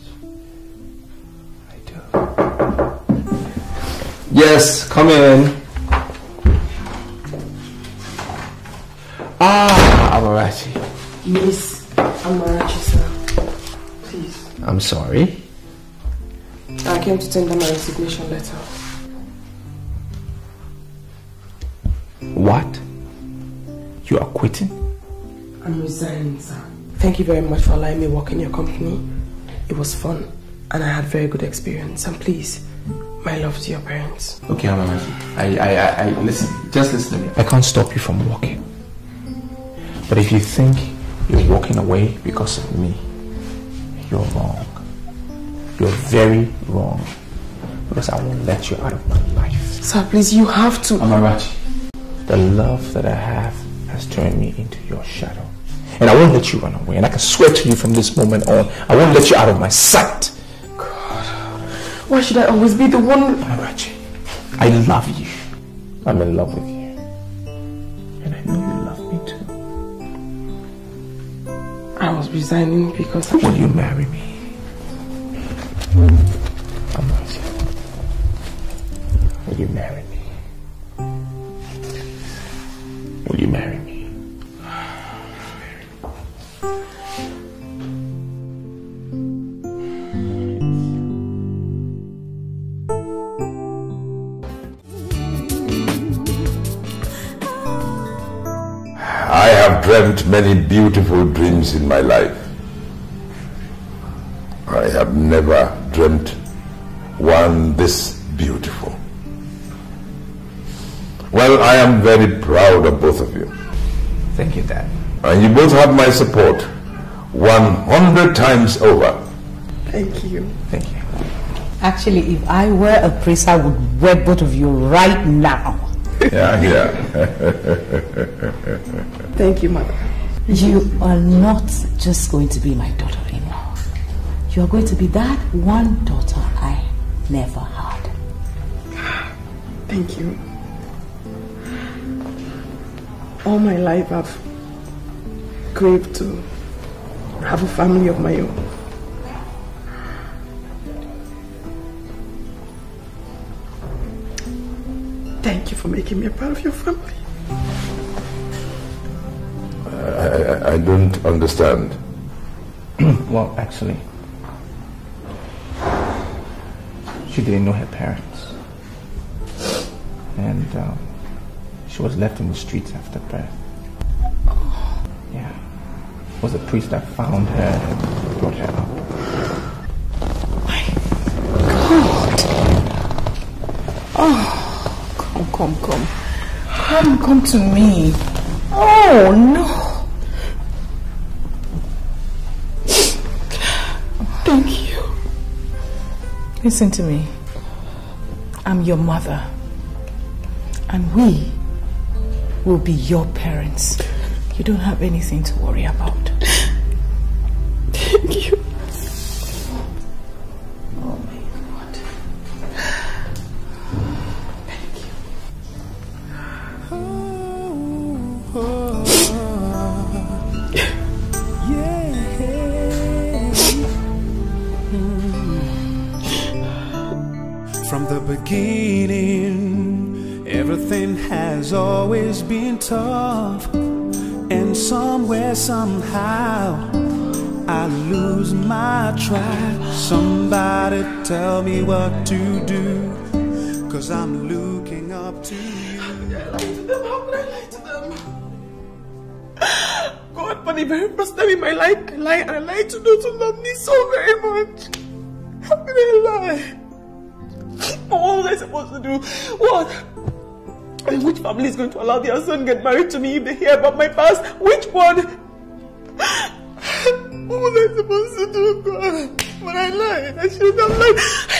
I do. Yes, come in. Ah, Amarachi. Miss Amarachi, sir. Please. I'm sorry. I came to tender my resignation letter. What? You are quitting? I'm resigning, sir. Thank you very much for allowing me work in your company. It was fun, and I had very good experience. And please, my love to your parents. Okay, Amarachi. I, I, I, I, listen. Just listen to me. I can't stop you from walking. But if you think you're walking away because of me, you're wrong. You're very wrong. Because I won't let you out of my life. Sir, please, you have to. Amarachi, the love that I have has turned me into your shadow. And I won't let you run away. And I can swear to you from this moment on, I won't let you out of my sight. God, Why should I always be the one? Amarachi, I love you. I'm in love with you. And I know you love me too. I was resigning because. Will you marry me? Amarachi, will you marry me? Will you marry me? Dreamt many beautiful dreams in my life. I have never dreamt one this beautiful. Well, I am very proud of both of you. Thank you, Dad. And you both have my support 100 times over. Thank you. Thank you. Actually, if I were a priest, I would wed both of you right now. Yeah, yeah. Thank you, mother. You are not just going to be my daughter-in-law. You are going to be that one daughter I never had. Thank you. All my life I've craved to have a family of my own. Thank you for making me a part of your family. I, I, I don't understand. well, actually, she didn't know her parents. And um, she was left in the streets after birth. Yeah. It was a priest that found her and brought her up. My God. Oh, come, come, come. Come, come to me. Oh, no. Listen to me. I'm your mother. And we will be your parents. You don't have anything to worry about. Thank you. Been tough. And somewhere, somehow, I lose my track. Somebody tell me what to do, cause I'm looking up to you. How could I lie to them? God, for the very first time in my life, I lie and I lie to those who love me so very much. How could I lie? What was I supposed to do? What? And which family is going to allow their son get married to me if they hear about my past? Which one? What was I supposed to do, God? But I lied. I shouldn't have lied. I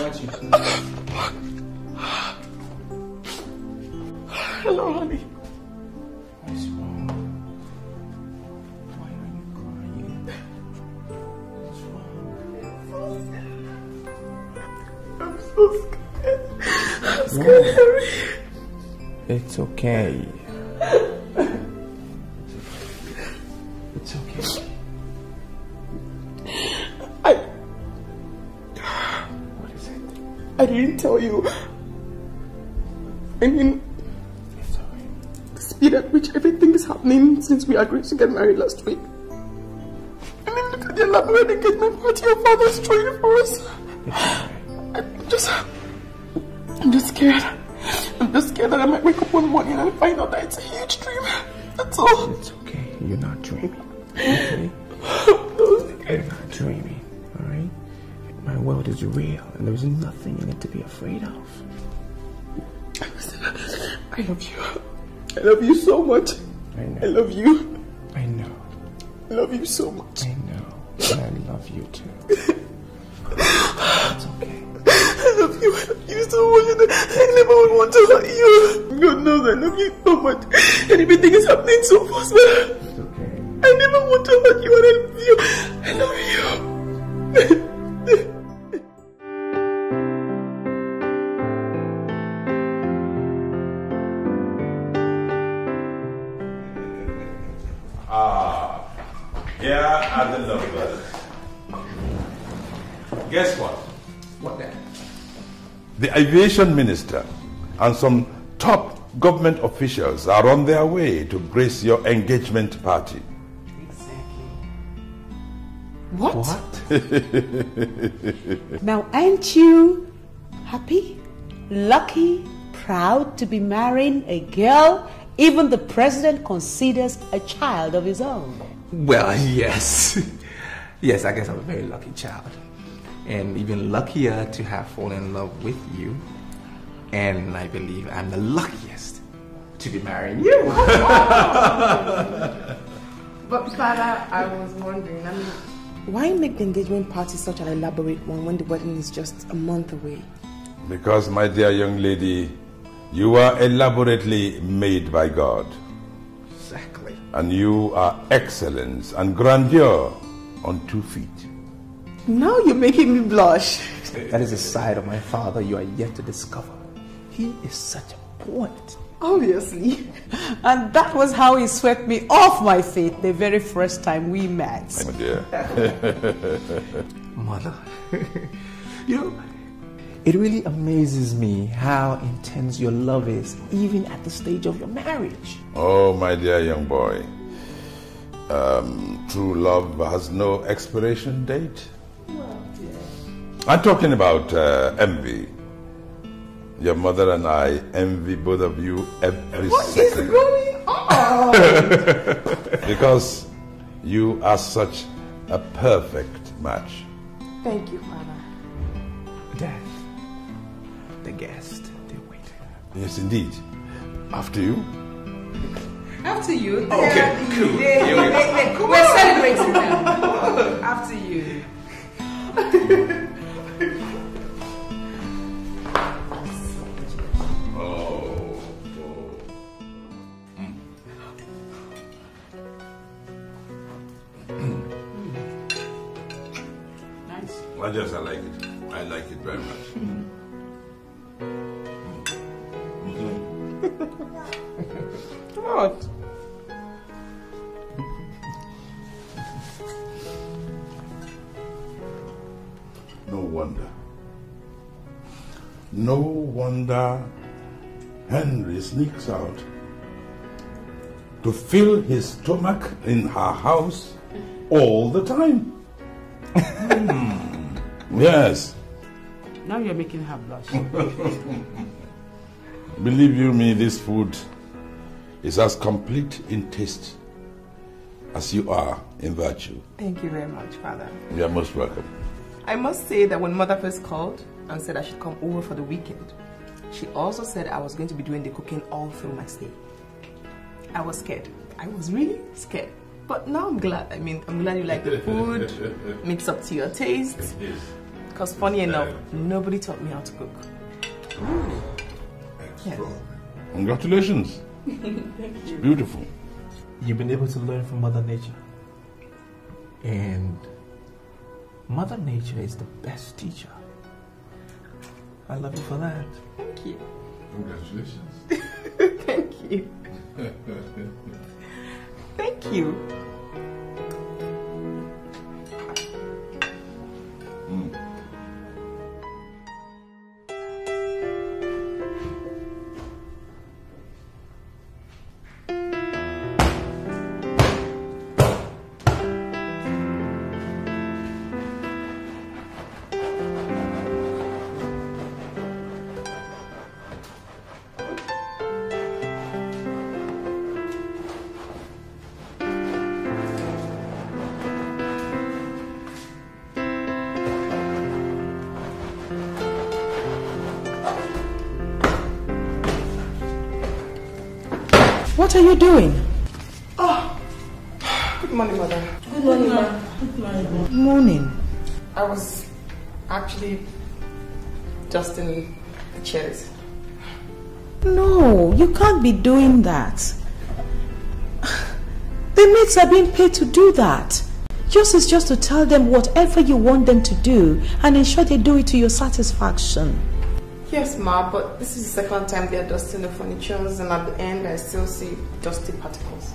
lied. Hello, honey. What's wrong? Why are you crying? What's wrong? I'm so scared. I'm scared, Harry. It's okay. It's okay. I. What is it? I didn't tell you. I mean, the speed at which everything is happening since we agreed to get married last week. I mean, look at the elaborate engagement party your father's throwing for us. I'm just. I'm just scared. I'm just scared that I might wake up one morning and find out that it's a huge dream. That's all. It's okay. You're not dreaming. Okay? You're not dreaming, alright? My world is real and there's nothing in it to be afraid of. I love you. I love you so much. I know. I love you. I know. I love you so much. I know. And I love you too. It's okay. I love you. I you so much. and I never would want to hurt you. God knows I love you so much. And everything is happening so fast. But It's okay. I never want to hurt you. And I love you. I love you. The aviation minister and some top government officials are on their way to grace your engagement party. Exactly. What? Now, aren't you happy, lucky, proud to be marrying a girl even the president considers a child of his own? Well, yes. yes, I guess I'm a very lucky child. And even luckier to have fallen in love with you. And I believe I'm the luckiest to be marrying you. But father, I was wondering, I mean, why make the engagement party such an elaborate one when the wedding is just a month away? Because, my dear young lady, you are elaborately made by God. Exactly. And you are excellence and grandeur on two feet. Now you're making me blush. That is a side of my father you are yet to discover. He is such a poet. Obviously. And that was how he swept me off my feet the very first time we met. My dear. Mother, you know, it really amazes me how intense your love is, even at the stage of your marriage. oh, my dear young boy. Um, true love has no expiration date. I'm talking about uh, envy. Your mother and I envy both of you every What is second. going on? because you are such a perfect match. Thank you, father. Dad, the guest, the waiter. Yes, indeed. After you. After you. Okay, cool. Yeah, Here we go. wait, wait, We're celebrating now. After you. Oh, Nice. Well, yes, I like it. I like it very much. What? No wonder. No wonder Henry sneaks out to fill his stomach in her house all the time. Hmm. Yes. Now you're making her blush. Believe you me, this food is as complete in taste as you are in virtue. Thank you very much, father. You are most welcome. I must say that when mother first called and said I should come over for the weekend, she also said I was going to be doing the cooking all through my stay. I was scared. I was really scared. But now I'm glad. I mean, I'm glad you like the food, mix up to your taste. Because funny enough, nobody taught me how to cook. Yes. Congratulations. Thank you. Beautiful. You've been able to learn from Mother Nature. And Mother Nature is the best teacher. I love you for that. Thank you. Congratulations. Thank you. Thank you. Hmm. What are you doing? Oh, good morning, mother. Good morning, ma. Good morning. Morning. I was actually dusting the chairs. No, you can't be doing that. The maids are being paid to do that. Yours is just to tell them whatever you want them to do and ensure they do it to your satisfaction. Yes, ma, but this is the second time they are dusting the furnitures, and at the end, I still see dusty particles.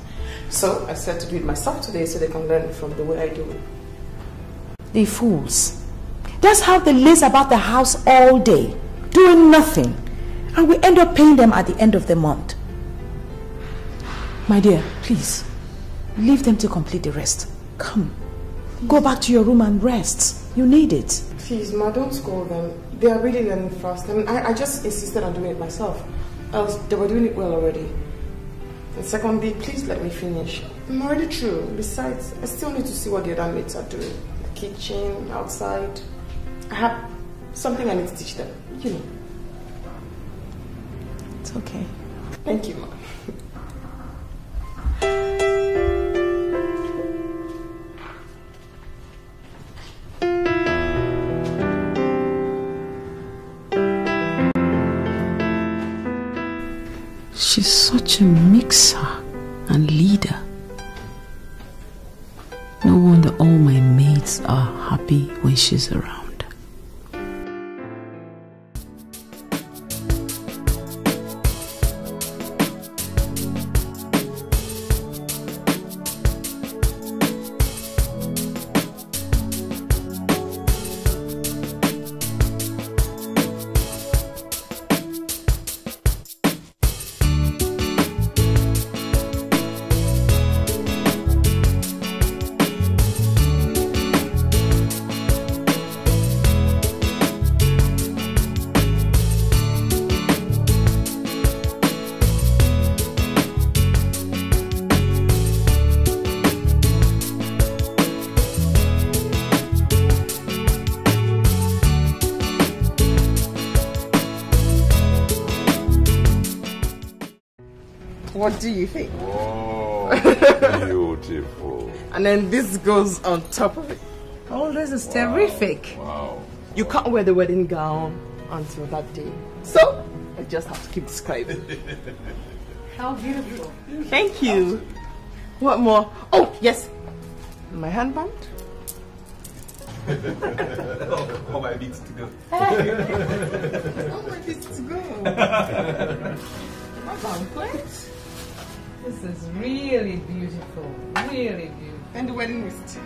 So I said to do it myself today so they can learn from the way I do it. The fools. That's how they laze about the house all day, doing nothing. And we end up paying them at the end of the month. My dear, please, leave them to complete the rest. Come, go back to your room and rest. You need it. Please, ma, don't scold them. They are really learning fast. I mean, I, I just insisted on doing it myself. Else, they were doing it well already. And secondly, please let me finish. I'm already through. Besides, I still need to see what the other mates are doing. The kitchen, outside. I have something I need to teach them. You know. It's okay. Thank you, ma. She's such a mixer and leader. No wonder all my mates are happy when she's around. What do you think? Whoa, beautiful. And then this goes on top of it. Oh, this is terrific. Wow. You can't wear the wedding gown until that day. So, I just have to keep describing. How beautiful. Thank you. What more? Oh, yes. My handband. All oh, my needs to go. All oh, my needs to go. My banquet. This is really beautiful. Really beautiful. And the wedding wrist.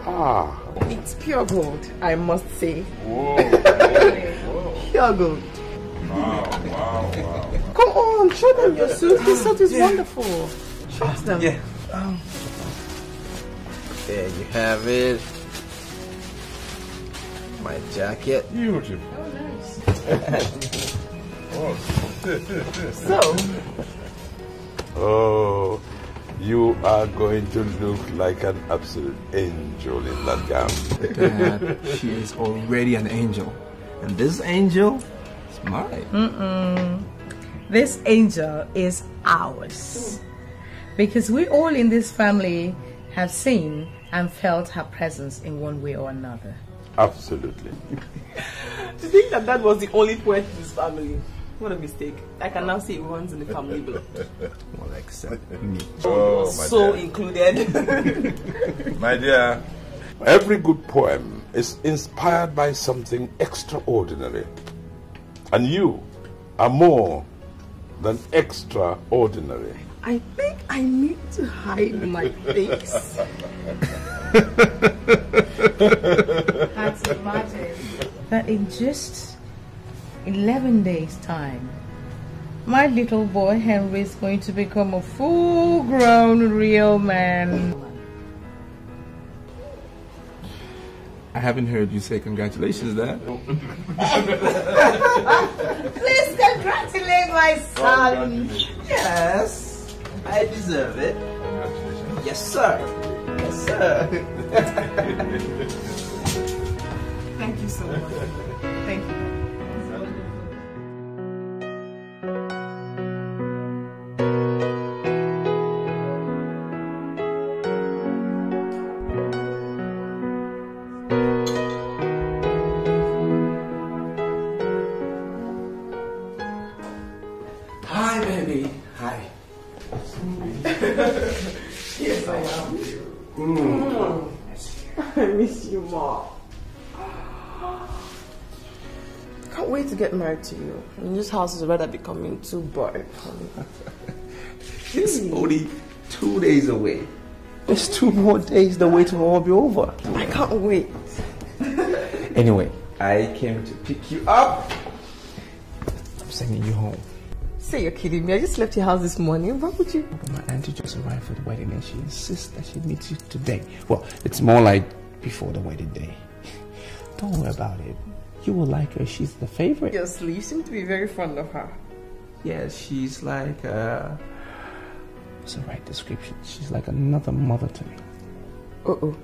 Ah. It's pure gold, I must say. Whoa. Pure gold. Wow, wow, wow. Come on, show them your suit. This suit is wonderful. Show them. Yeah. Um, There you have it. My jacket. Beautiful. Oh, nice. so, Oh, you are going to look like an absolute angel in that gown. Dad, she is already an angel. And this angel is mine. Mm-mm. This angel is ours. Because we all in this family have seen and felt her presence in one way or another. Absolutely. to think that that was the only poet in this family. What a mistake. I can now see it runs in the family blood. Well, except me. Oh, my so dear. included. My dear, every good poem is inspired by something extraordinary. And you are more than extraordinary. I think I need to hide my face. Can't imagine that in just 11 days' time, my little boy Henry is going to become a full grown real man. I haven't heard you say congratulations, Dad. Please congratulate my son. Yes, I deserve it. Yes, sir. Yes, sir. Thank you so much. Thank you. Wait to married to you. And this house is rather becoming too boring for me. It's only two days away. There's two more days. The wait will all be over. I can't wait. Anyway, I came to pick you up. I'm sending you home. Say you're kidding me. I just left your house this morning. Why would you? My auntie just arrived for the wedding and she insists that she meets you today. Well, it's more like before the wedding day. Don't worry about it. You will like her. She's the favorite. Yes, Lee. You seem to be very fond of her. Yes, she's like, uh, what's the right description? She's like another mother to me. Uh oh.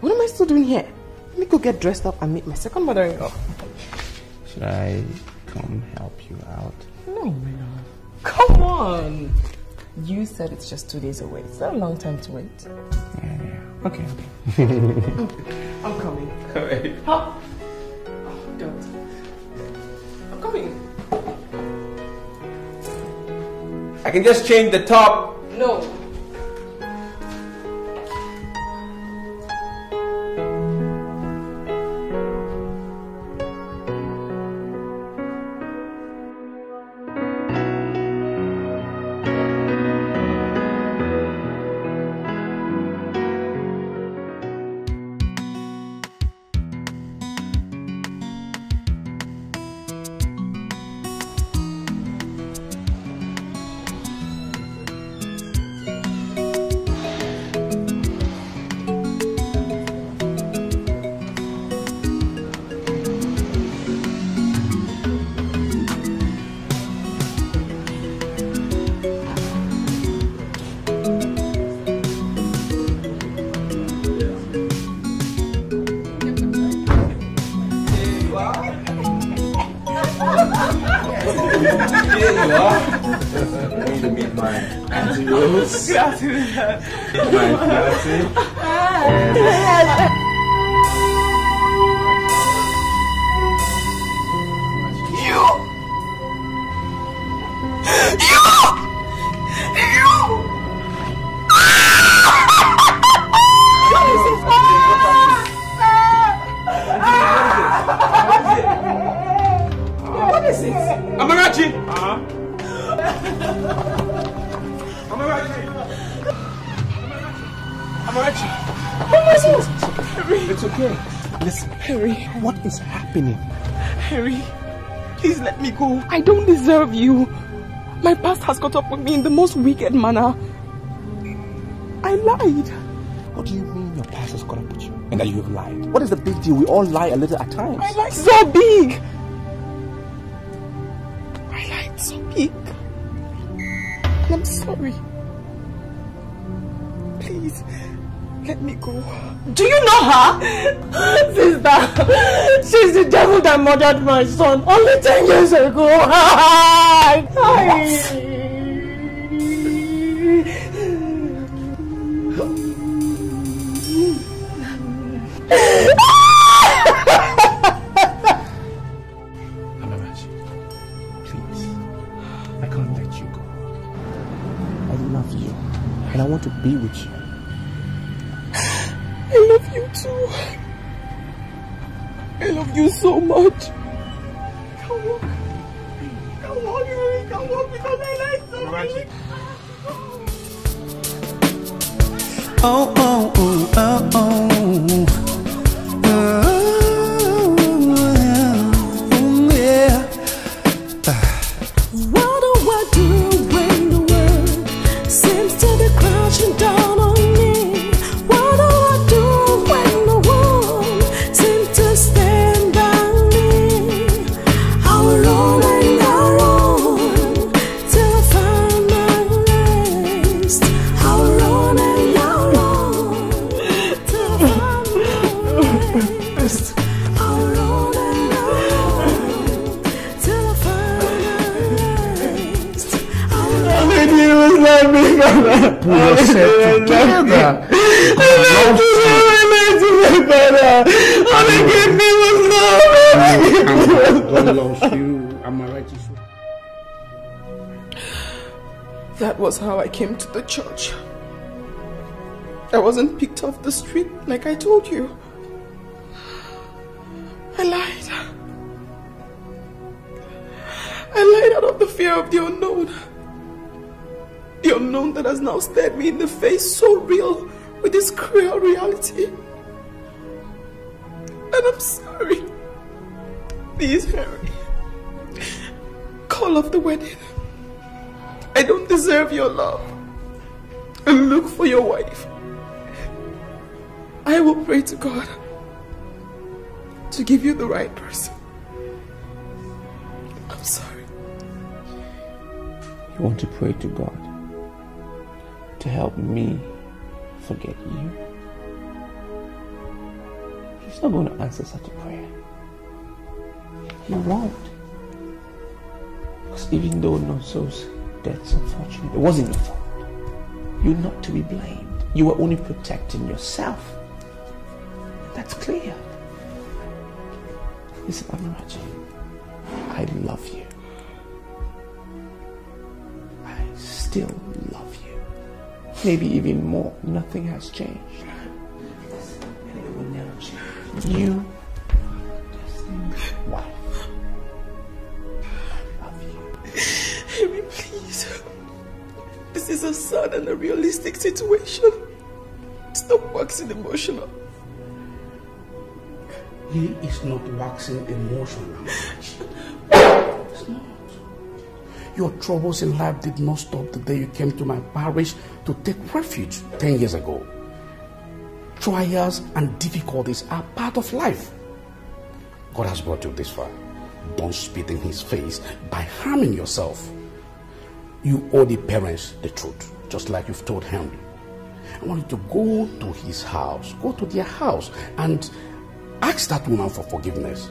What am I still doing here? Let me go get dressed up and meet my second mother-in-law. Should I come help you out? No, my love. Come on. You said it's just two days away. It's not a long time to wait. Yeah, yeah. Okay, okay. I'm coming. Alright. Hop. Oh, don't. I'm coming. I can just change the top. No. Don't deserve you. My past has caught up with me in the most wicked manner. I lied. What do you mean your past has caught up with you? And that you have lied? What is the big deal? We all lie a little at times. I lied so big. I lied so big. And I'm sorry. Please, let me go. Do you know her? Sister, she's the devil that murdered my son only 10 years ago. Hi. Amarachi, please. I can't you so much. Come walk. Come walk, Harry. Come walk because I like so much. Oh, oh, oh, wasn't picked off the street like I told you. I lied. I lied out of the fear of the unknown. The unknown that has now stared me in the face so real with this cruel reality. And I'm sorry. Please, Harry. Call off the wedding. I don't deserve your love. God to give you the right person. I'm sorry. You want to pray to God to help me forget you? He's not going to answer such a prayer. He won't. Because even though Nonso's death's unfortunate, it wasn't your fault. You're not to be blamed. You were only protecting yourself. That's clear. Listen, Amarachi, I love you. I still love you. Maybe even more. Nothing has changed. And it will never change. You, wife. Please. This is a sad and a realistic situation. Stop waxing emotional. He is not waxing emotional. It's not. Your troubles in life did not stop the day you came to my parish to take refuge 10 years ago. Trials and difficulties are part of life. God has brought you this far. Don't spit in his face by harming yourself. You owe the parents the truth, just like you've told Henry. I want you to go to his house, go to their house, and ask that woman for forgiveness.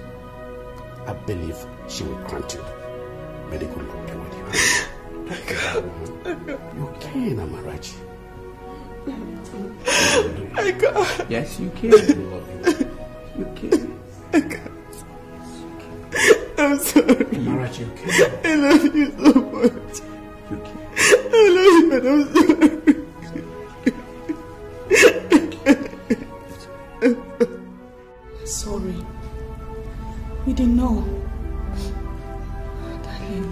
I believe she will grant you. May the good Lord be with you. Talk that. You can, Amarachi. I can't. Yes, you can. You can. I'm sorry. Amarachi, you can. I love you so much. You can. I love you, but I'm sorry. Sorry. We didn't know. Darling.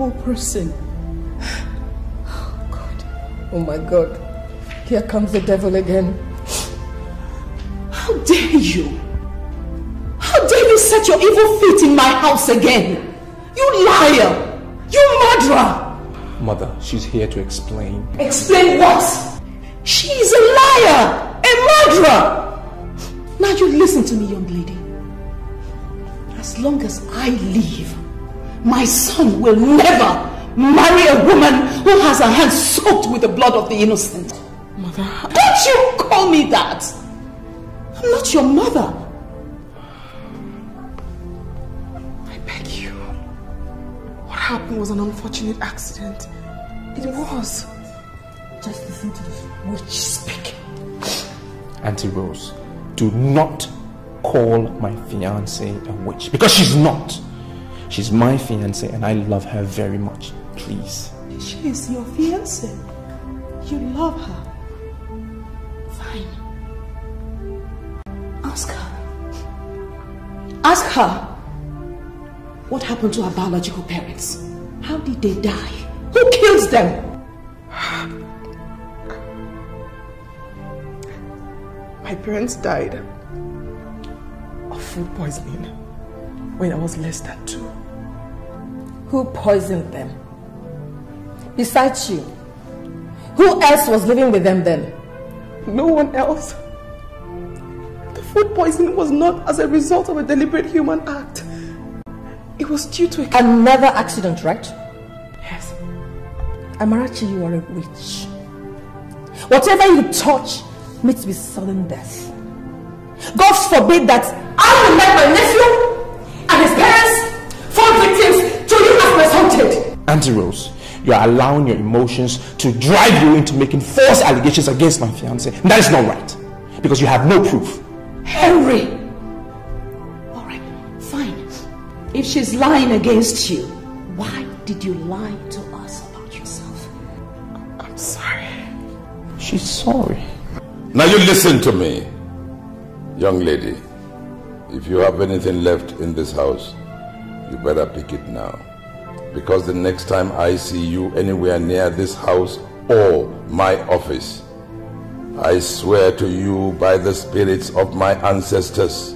A terrible person. Oh, oh my God. Here comes the devil again. How dare you? How dare you set your evil feet in my house again? You liar! You murderer! Mother, she's here to explain. Explain what? She is a liar! A murderer! Now you listen to me, young lady. As long as I live, my son will never marry a woman who has her hands soaked with the blood of the innocent. Mother. Don't you call me that! I'm not your mother. I beg you. What happened was an unfortunate accident. It was. Just listen to this witch speak. Auntie Rose, do not call my fiance a witch because she's not. She's my fiance and I love her very much. Please. She is your fiancée. You love her. Fine. Ask her. Ask her. What happened to her biological parents? How did they die? Who kills them? My parents died of food poisoning when I was less than two. Who poisoned them? Besides you, who else was living with them then? No one else. The food poisoning was not as a result of a deliberate human act. It was due to a... Another accident, right? Yes. Amarachi, you are a witch. Whatever you touch meets with sudden death. God forbid that I will let my nephew presumpted. Auntie Rose, you are allowing your emotions to drive you into making false allegations against my fiance. And that is not right. Because you have no proof. Henry! Alright, fine. If she's lying against you, why did you lie to us about yourself? I'm sorry. She's sorry. Now you listen to me, young lady. If you have anything left in this house, you better pick it now. Because the next time I see you anywhere near this house or my office, I swear to you by the spirits of my ancestors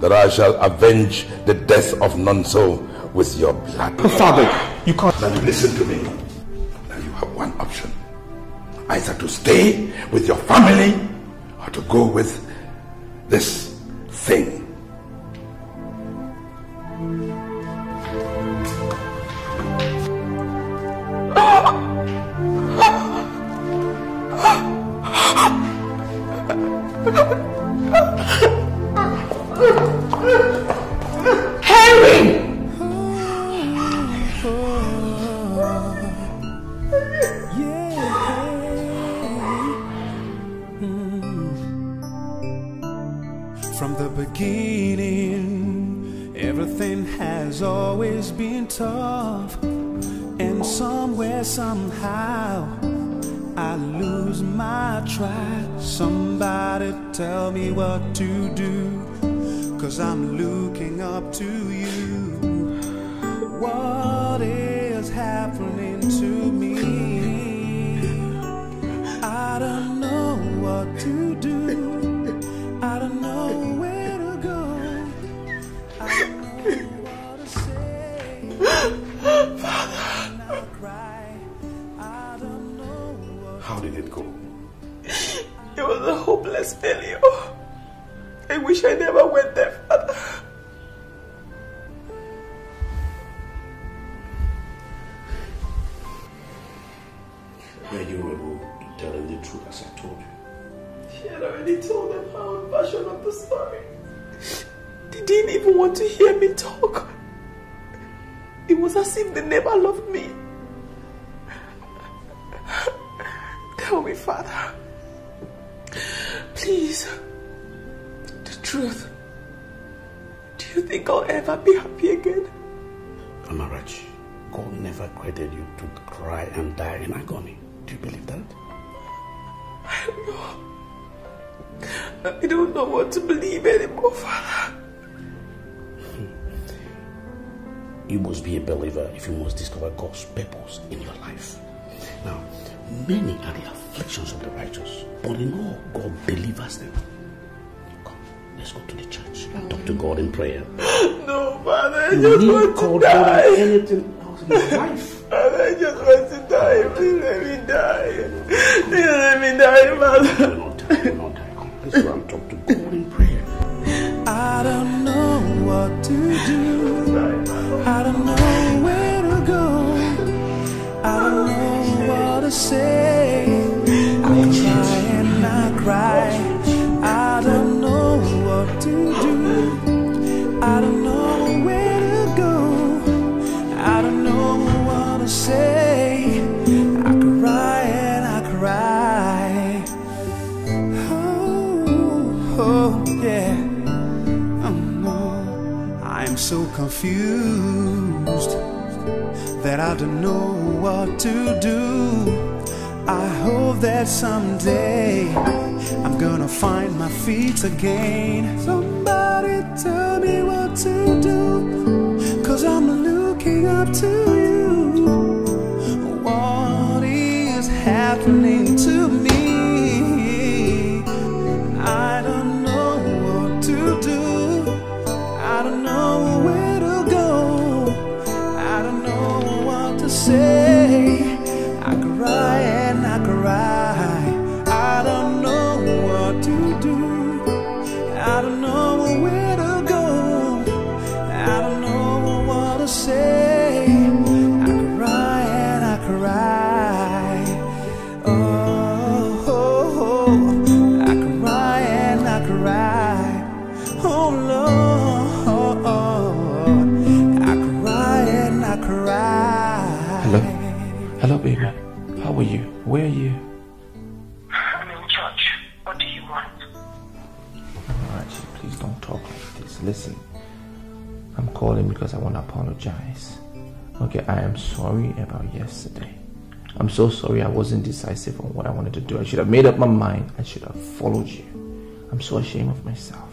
that I shall avenge the death of Nonso with your blood. Father, you can't. Now you listen to me. Now you have one option. Either to stay with your family or to go with this thing. Henry! Track. Somebody tell me what to do, cause I'm looking up to you. What a hopeless failure. I wish I never went there, Father. Were you able to tell him the truth as I told you? She had already told them her own version of the story. They didn't even want to hear me talk. It was as if they never loved me. Tell me, Father. Please. The truth. Do you think I'll ever be happy again? Amarachi, God never created you to cry and die in agony. Do you believe that? I don't know. I don't know what to believe anymore, Father. You must be a believer if you must discover God's purpose in your life. Now, many are the afflictions of the righteous, but in all, God delivers them. Come, let's go to the church and talk to God in prayer. No, Father, I You just need want to God more die. than anything else in your life. Father, I just want to die. Please let me die. Please let me die, Father. Let's go and talk to God in prayer. I don't know what to do. I don't know where to go. I don't know what to say. Cry. I don't know what to do. I don't know where to go. I don't know what to say. I cry and I cry. Oh, oh yeah. Oh no, I'm so confused that I don't know what to do. I hope that someday I'm gonna find my feet again. Somebody tell me what to do, cause I'm looking up to you. What is happening to me? I don't know what to do. I don't know where to go. I don't know what to say. Where are you? I'm in church. What do you want? Amarachi, please don't talk like this. Listen, I'm calling because I want to apologize. Okay, I am sorry about yesterday. I'm so sorry I wasn't decisive on what I wanted to do. I should have made up my mind. I should have followed you. I'm so ashamed of myself.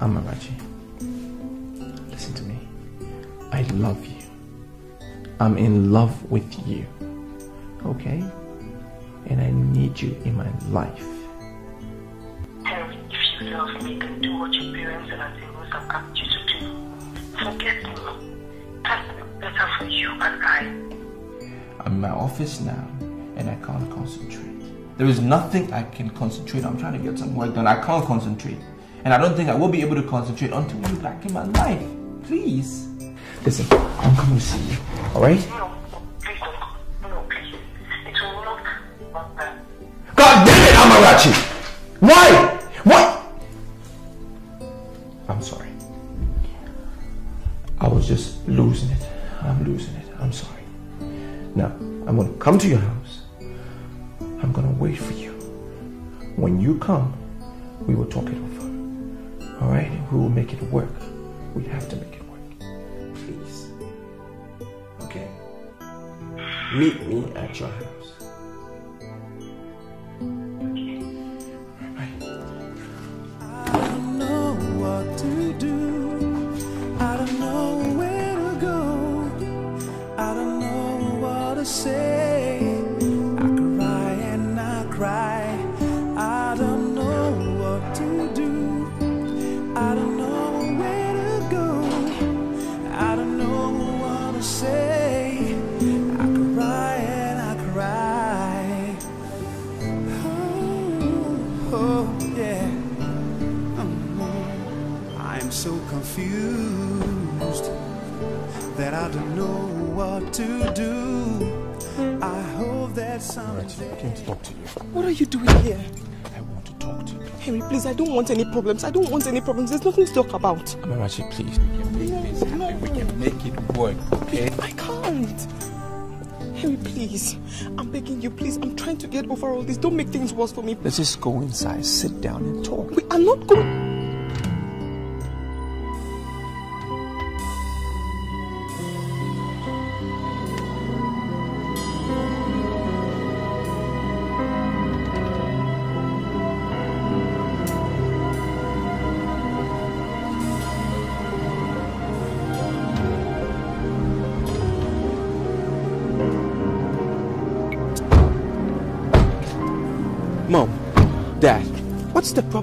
Amarachi, listen to me. I love you. I'm in love with you. Okay? And I need you in my life. Henry, if you love me, then do what your parents and Auntie Rose have asked you to do. Forget me. That will be better for you and I. I'm in my office now and I can't concentrate. There is nothing I can concentrate. on. I'm trying to get some work done. I can't concentrate. And I don't think I will be able to concentrate until you're back in my life. Please. Listen, I'm coming to see you. Alright? No, please don't. No, please. It will not God damn it, Amarachi! Why? What? I'm sorry. I was just losing it. I'm losing it. I'm sorry. Now, I'm going to come to your house. I'm going to wait for you. When you come, we will talk it over. All right? We will make it work. We have to make it work. Please. Okay? Meet me at your house. Want any problems. I don't want any problems. There's nothing to talk about. Amarachi, please. We can make this happen. We can make it work, okay? I can't. Henry, please. I'm begging you, please. I'm trying to get over all this. Don't make things worse for me. Let's just go inside, sit down and talk. We are not going.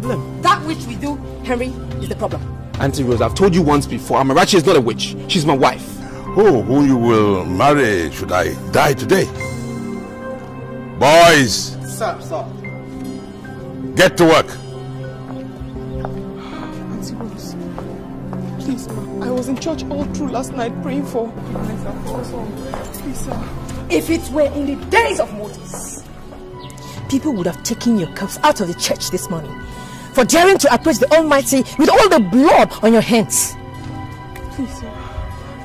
Problem? That which we do, Henry, is the problem. Auntie Rose, I've told you once before, Amarachi is not a witch. She's my wife. Oh, who you will marry should I die today? Boys, Sir, sir. get to work. Auntie Rose, please, ma. I was in church all through last night praying for. Please, sir. If it were in the days of Moses, people would have taken your cups out of the church this morning for daring to approach the Almighty with all the blood on your hands. Please, sir.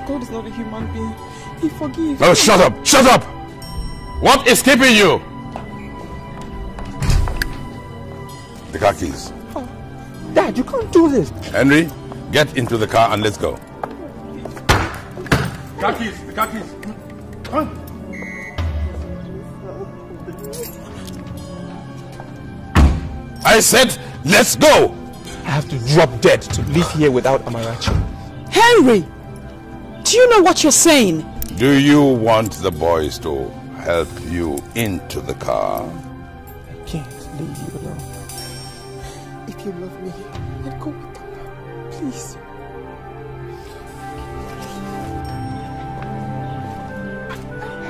God is not a human being. He forgives. No, shut up! Shut up! What is keeping you? The car keys. Dad, you can't do this. Henry, get into the car and let's go. Car keys, the car keys. Come. I said, let's go. I have to drop dead to live here without Amarachi. Henry! Do you know what you're saying? Do you want the boys to help you into the car? I can't leave you alone. If you love me, let go with them. Please.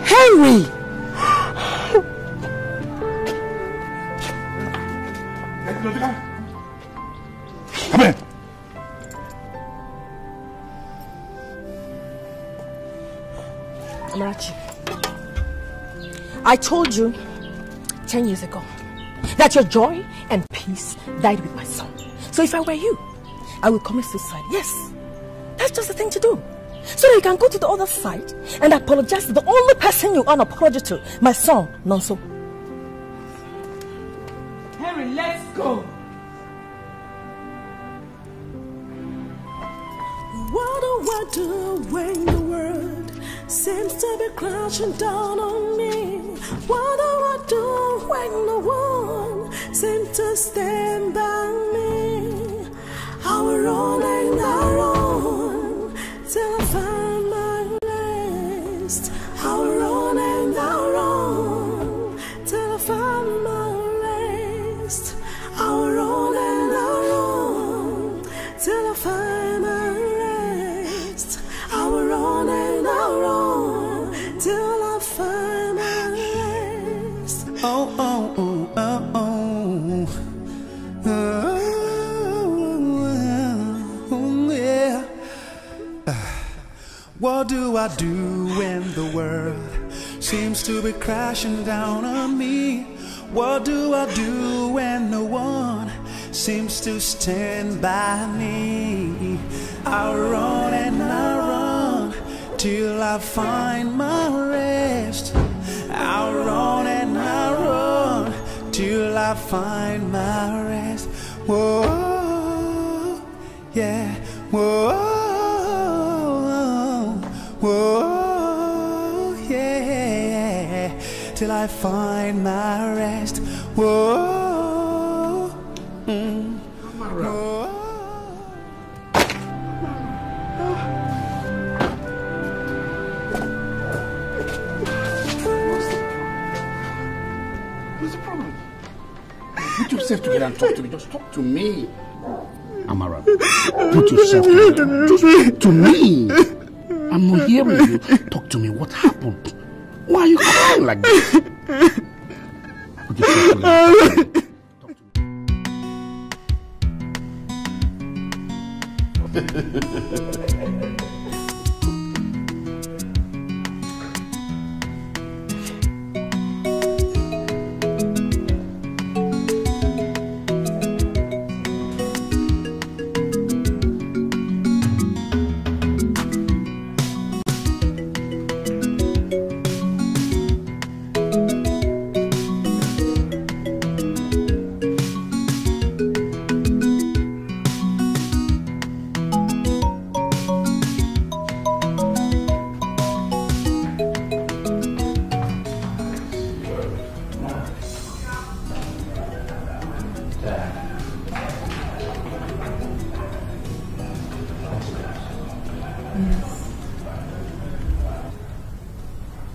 Henry! I told you 10 years ago that your joy and peace died with my son. So if I were you, I would commit suicide. Yes, that's just the thing to do. So that you can go to the other side and apologize to the only person you owe an apology to, my son, Nonso. Harry, let's go. What do I do when the world seems to be crashing down on me? What do I do when no one seems to stand by me? I will run and till I find What do I do when the world seems to be crashing down on me? What do I do when no one seems to stand by me? I run and I run till I find my rest. I run and I run till I find my rest. Whoa, yeah, whoa, whoa, yeah, till I find my rest. Whoa, mm, whoa. What's the problem? Put yourself together and talk to me. Just talk to me. Amara, put yourself together. Just talk to me. I'm not with you. Talk to me. What happened? Why are you crying like this? Put yourself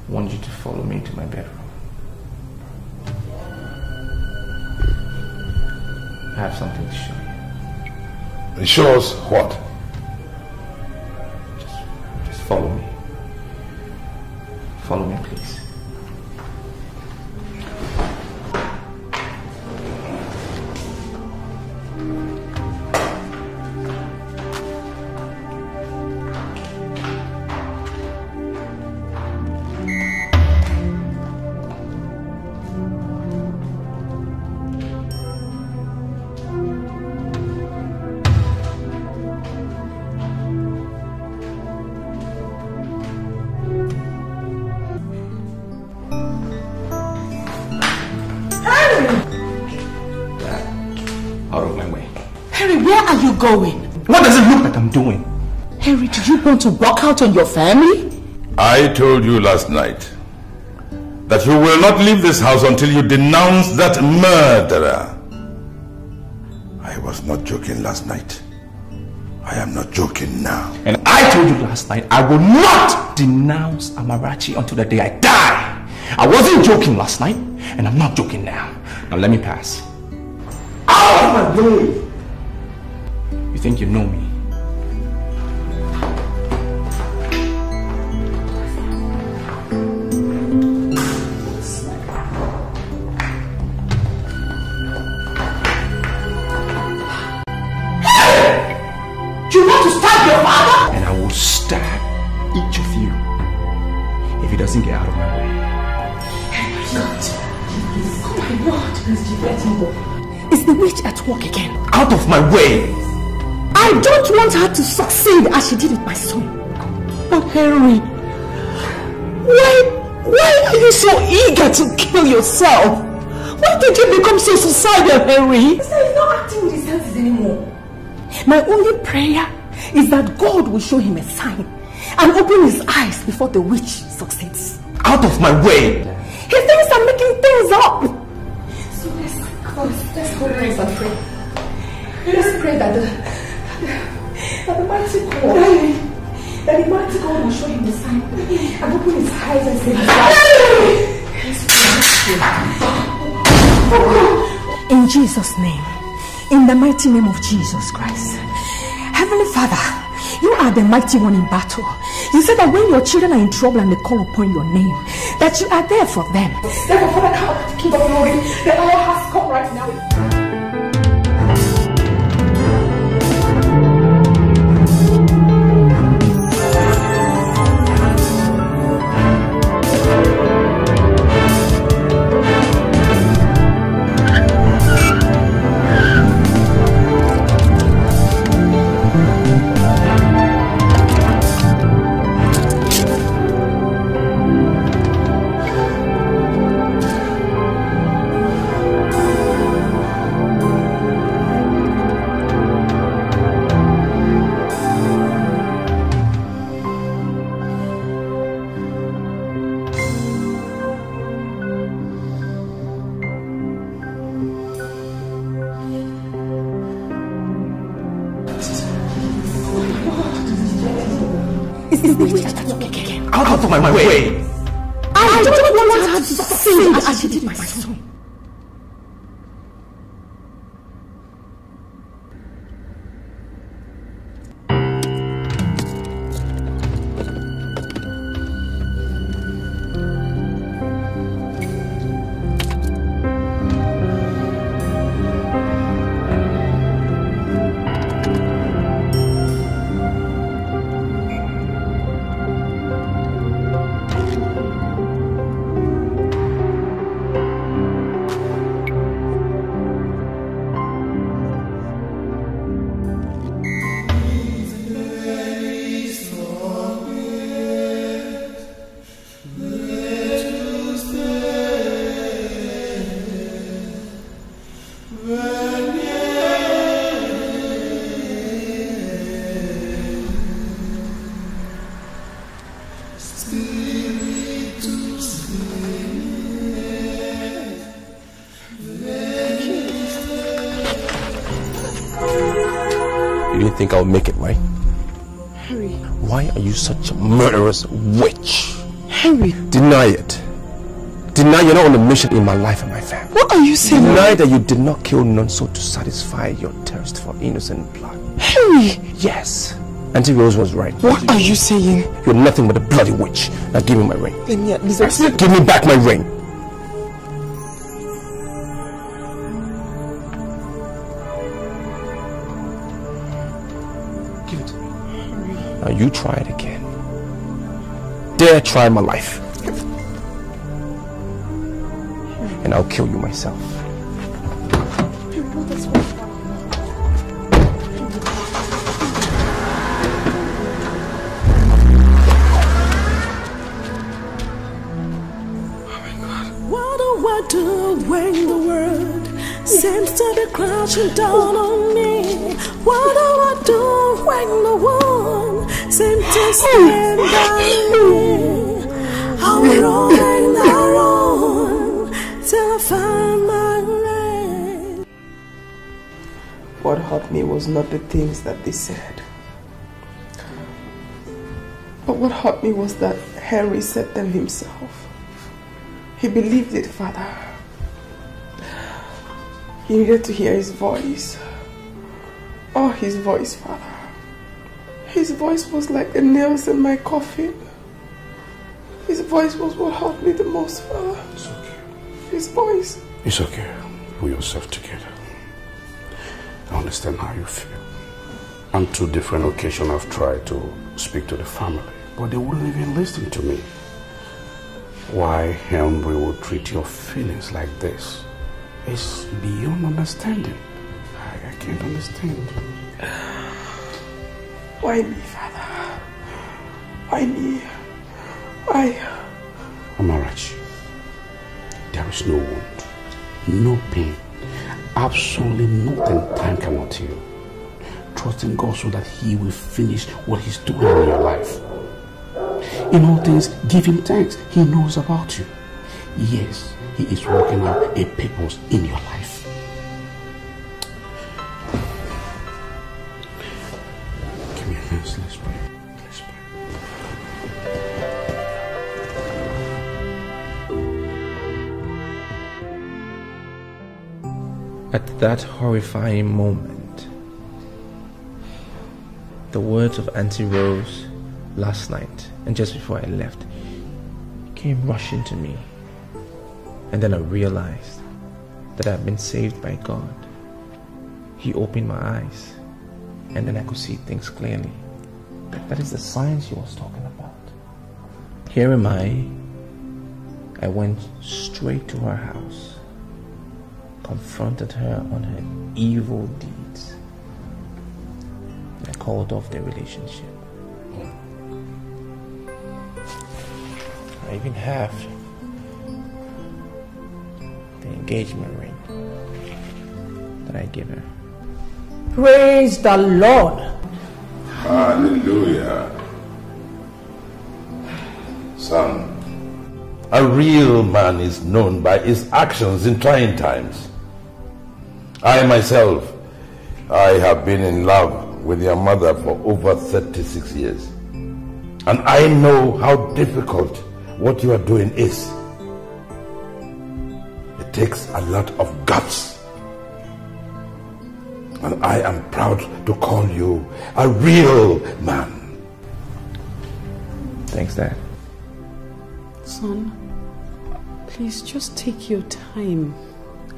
I want you to follow me to my bedroom. I have something to show you. It shows what? Just, Just follow me. Follow me, please. Harry, did you want to walk out on your family? I told you last night that you will not leave this house until you denounce that murderer. I was not joking last night. I am not joking now. And I told you last night I will not denounce Amarachi until the day I die. I wasn't joking last night, and I'm not joking now. Now let me pass. Out of my way! You think you know me? Her to succeed as she did with my son. But Henry, why, why are you so eager to kill yourself? Why did you become so suicidal, Henry? He's not acting with his senses anymore. My only prayer is that God will show him a sign and open his eyes before the witch succeeds. Out of my way! He thinks I'm making things up. So let's, let's, let's hold hands and pray. Let's pray that that the that the mighty God will show him the sign and open his eyes and say, Let's pray, let's pray. In Jesus' name, in the mighty name of Jesus Christ. Heavenly Father, you are the mighty one in battle. You said that when your children are in trouble and they call upon your name, that you are there for them. Therefore, Father God, King of glory, the hour has come right now. Such a murderous witch? Harry, Deny it. Deny you're not on a mission in my life and my family. what are you saying? Deny that you did not kill Nonso to satisfy your thirst for innocent blood. Harry! Yes. Auntie Rose was right. What are you saying? You're nothing but a bloody witch. Now give me my ring. Let me at least give me back my ring. Give it to me. Now you try it again. Dare try my life. And I'll kill you myself. When the world seems to be crashing down on me? What do I do when the world seems to stand by me? What hurt me was not the things that they said. But what hurt me was that Henry said them himself. He believed it, Father. He needed to hear his voice. Oh, his voice, Father. His voice was like the nails in my coffin. His voice was what hurt me the most, Father. It's okay. His voice. It's okay. Pull yourself together. I understand how you feel. On two different occasions, I've tried to speak to the family, but they wouldn't even listen to me. Why Henry would treat your feelings like this, is beyond understanding. I, I can't understand. Why me, Father? Why me? Why? Amarachi, there is no wound, no pain, absolutely nothing time cannot heal. Trust in God so that He will finish what He's doing in your life. In all things, give Him thanks. He knows about you. Yes, He is working out a purpose in your life. That horrifying moment, the words of Auntie Rose last night and just before I left came rushing to me. And then I realized that I've been saved by God. He opened my eyes, and then I could see things clearly. That, is the science he was talking about. Here am I. I went straight to her house, confronted her on her evil deeds, and I called off their relationship. I even have the engagement ring that I gave her. Praise the Lord. Hallelujah. Son, a real man is known by his actions in trying times. I myself, I have been in love with your mother for over 36 years. And I know how difficult what you are doing is. It takes a lot of guts. And I am proud to call you a real man. Thanks, Dad. Son, please just take your time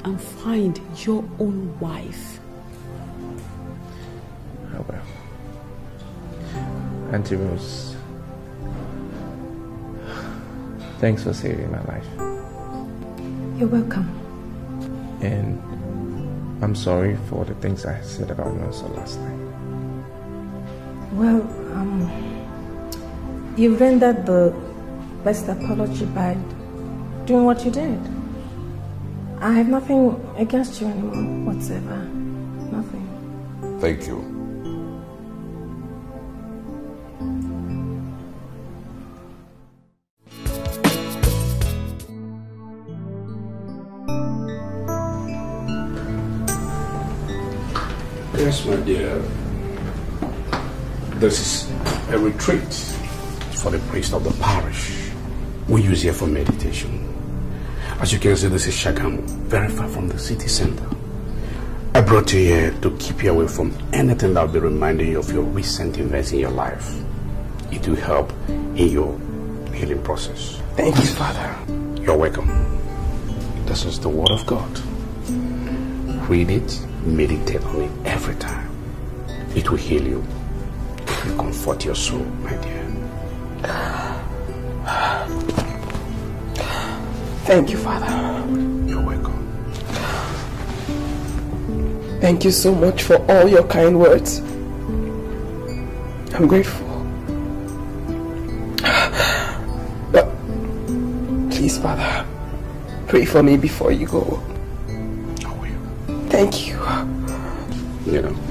and find your own wife. I will. Auntie Rose, thanks for saving my life. You're welcome. And I'm sorry for the things I said about Nelson last night. Well, um, you rendered the best apology by doing what you did. I have nothing against you anymore whatsoever. Nothing. Thank you. Yes, my dear. This is a retreat for the priest of the parish. We use here for meditation. As you can see, this is Shagamu, very far from the city center. I brought you here to keep you away from anything that will be reminding you of your recent events in your life. It will help in your healing process. Thank you, Father. You're welcome. This is the Word of God. Read it, meditate on it every time. It will heal you. It will comfort your soul, my dear. Thank you, Father. You're welcome. Thank you so much for all your kind words. I'm grateful. But please, Father, pray for me before you go. I will. Thank you. You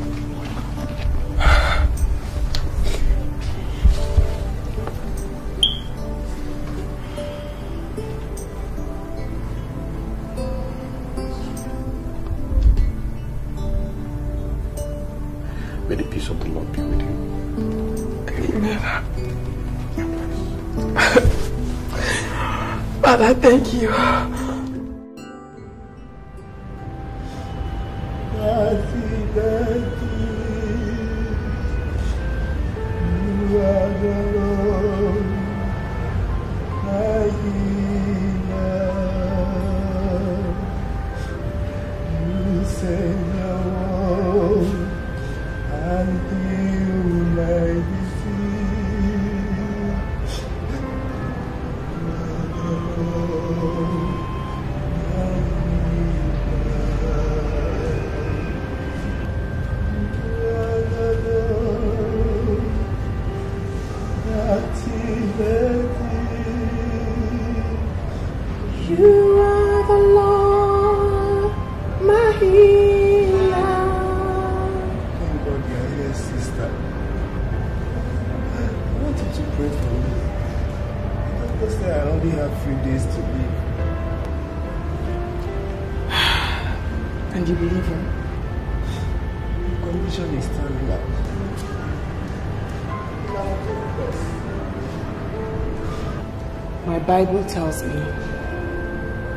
Bible tells me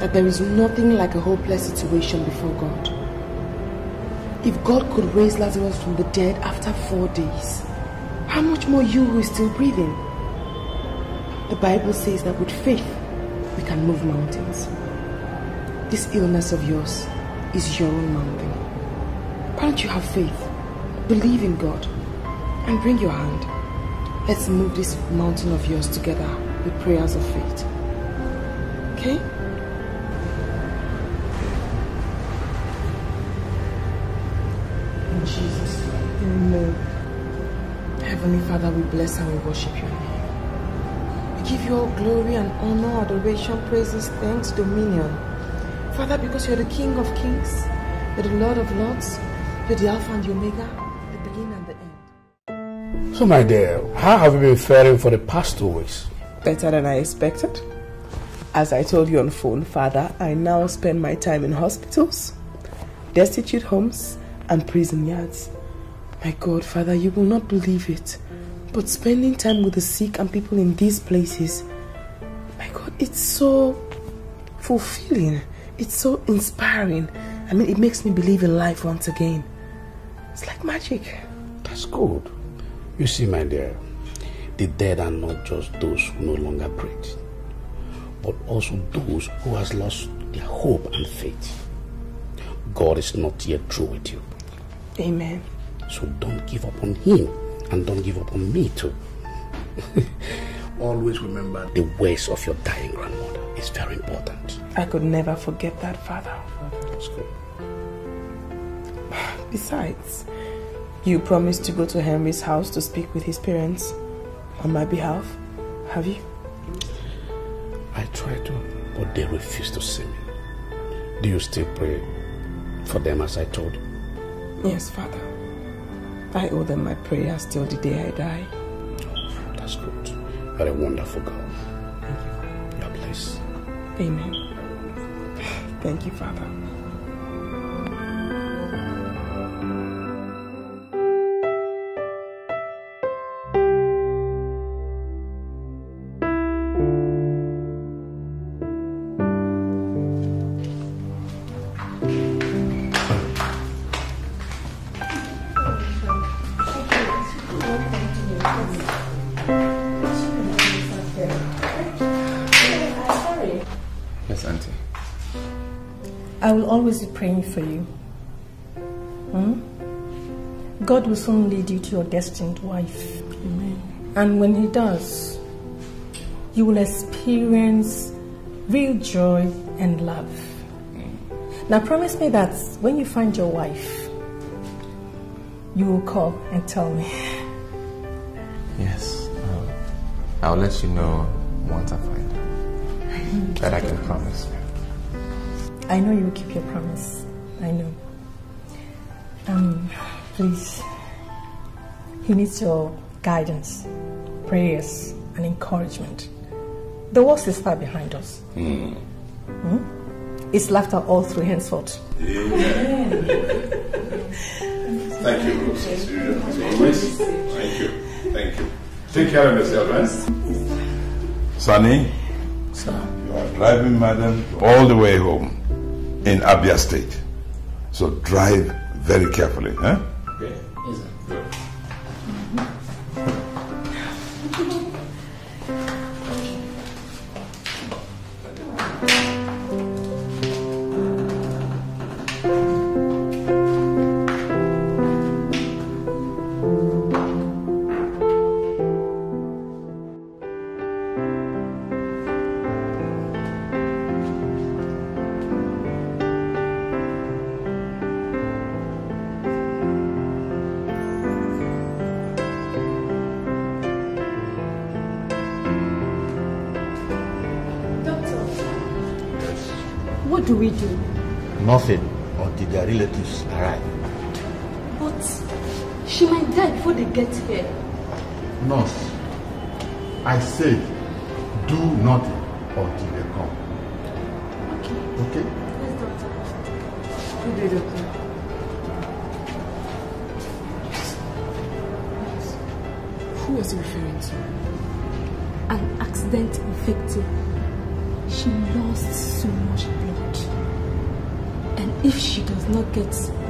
that there is nothing like a hopeless situation before God. If God could raise Lazarus from the dead after four days, how much more you who is still breathing? The Bible says that with faith, we can move mountains. This illness of yours is your own mountain. Why don't you have faith? Believe in God and bring your hand. Let's move this mountain of yours together with prayers of faith. Okay? In Jesus' name. Amen. Heavenly Father, we bless and we worship your name. We give you all glory and honor, adoration, praises, thanks, dominion. Father, because you're the King of kings, you're the Lord of lords, you're the Alpha and the Omega, the beginning and the end. So, my dear, how have you been faring for the past two weeks? Better than I expected. As I told you on phone, Father, I now spend my time in hospitals, destitute homes, and prison yards. My God, Father, you will not believe it. But spending time with the sick and people in these places, my God, it's so fulfilling. It's so inspiring. I mean, it makes me believe in life once again. It's like magic. That's good. You see, my dear, the dead are not just those who no longer breathe, but also those who has lost their hope and faith. God is not yet through with you. Amen. So don't give up on him and don't give up on me too. Always remember the ways of your dying grandmother. It's very important. I could never forget that, Father. That's good. Besides, you promised to go to Henry's house to speak with his parents on my behalf. Have you? I try to, but they refuse to see me. Do you still pray for them as I told you? Yes, Father. I owe them my prayers till the day I die. Oh, That's good. You're a wonderful girl. Thank You're blessed. Amen. Thank you, Father. I will always praying for you. Hmm? God will soon lead you to your destined wife. And when He does, you will experience real joy and love. Now, promise me that when you find your wife, you will call and tell me. Yes. um, I'll let you know once I find her. That I can promise. I know you will keep your promise. I know. Um, please. He needs your guidance, prayers, and encouragement. The worst is far behind us. Hmm. Hmm? It's laughter all through henceforth. Thank you, Rose. As usual, as always. Thank you. Thank you. Take care of yourself, eh? Sonny, Sir. you are driving madam all the way home in Abia State. So drive very carefully, eh?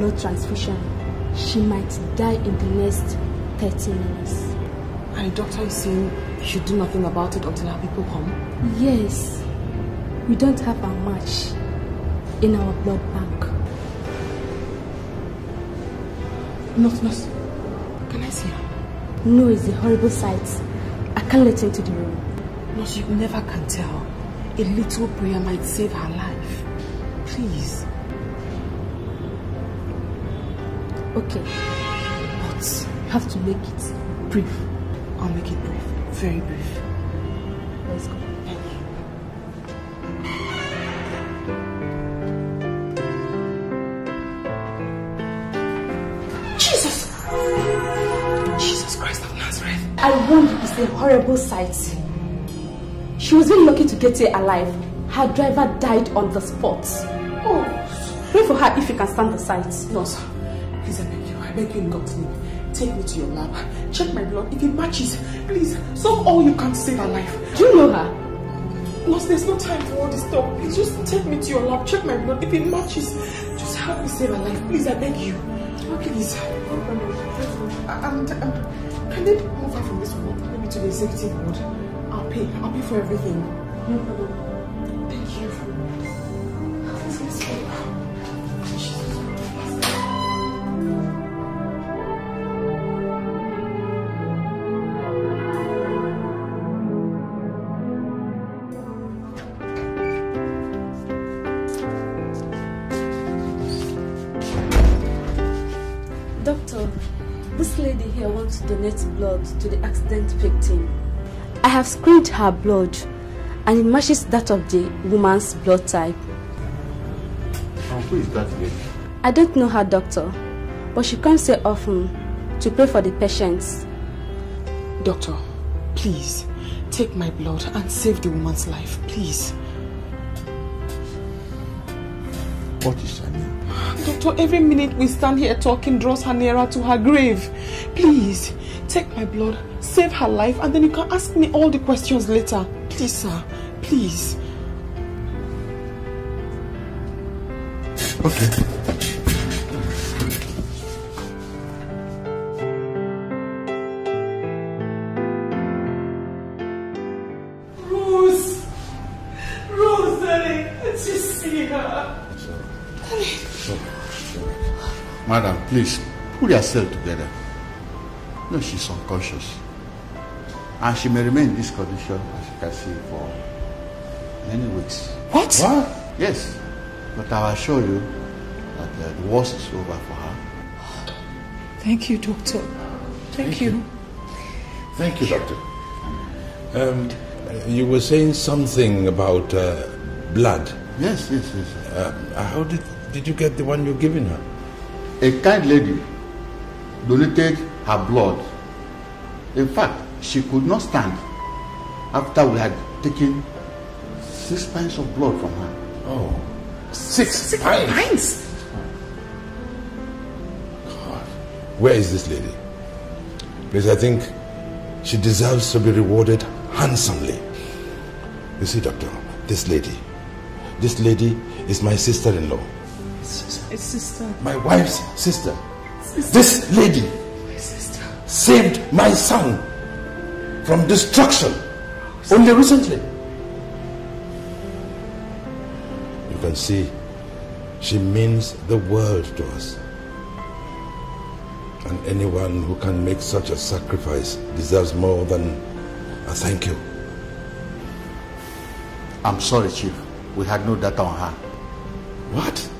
Blood transfusion, she might die in the next 30 minutes. And the doctor is saying you should do nothing about it until our people come? Yes. We don't have a match in our blood bank. Nurse, nurse. Can I see her? No, it's a horrible sight. I can't let her into the room. Nurse, you never can tell. A little prayer might save her life. Okay. But you have to make it brief. I'll make it brief. Very brief. Let's go. Jesus! Jesus Christ of Nazareth. I warned it's a horrible sight. She was very lucky to get here alive. Her driver died on the spot. Oh, pray for her if you can stand the sight. Please I beg you, I beg you in God's name. Take me to your lab. Check my blood. If it matches, please, soak all you can to save her life. Do you know her? Nurse, there's no time for all this talk. Please just take me to your lab. Check my blood. If it matches, just help me save her life. Please, I beg you. Please. And, and can they move her from this ward? Maybe to the executive ward. I'll pay. I'll pay for everything. No problem. Blood to the accident victim. I have screened her blood and it matches that of the woman's blood type. And who is that lady? I don't know her doctor, but she comes here often to pray for the patients. Doctor, please, take my blood and save the woman's life. Please. What is her name? Doctor, every minute we stand here talking draws her nearer to her grave. Please, take my blood, save her life, and then you can ask me all the questions later. Please, sir. Please. Okay. Rose! Rose, darling, let's see her. Madam, please put yourself together. No, she's unconscious. And she may remain in this condition, as you can see, for many weeks. What? What? Yes. But I assure you that uh, the worst is over for her. Thank you, doctor. Thank, you. Thank you, Doctor. Um, you were saying something about uh, blood. Yes, yes, yes. Uh, how did, did you get the one you're giving her? A kind lady donated her blood. In fact, she could not stand after we had taken six pints of blood from her. Oh, six, Six pints? pints? Where is this lady? Because I think she deserves to be rewarded handsomely. You see, Doctor, this lady, this lady is my sister-in-law, It's sister. my wife's sister. Sister. This lady My sister. Saved my son from destruction only recently. You can see she means the world to us. And anyone who can make such a sacrifice deserves more than a thank you. I'm sorry, Chief. We had no data on her. What?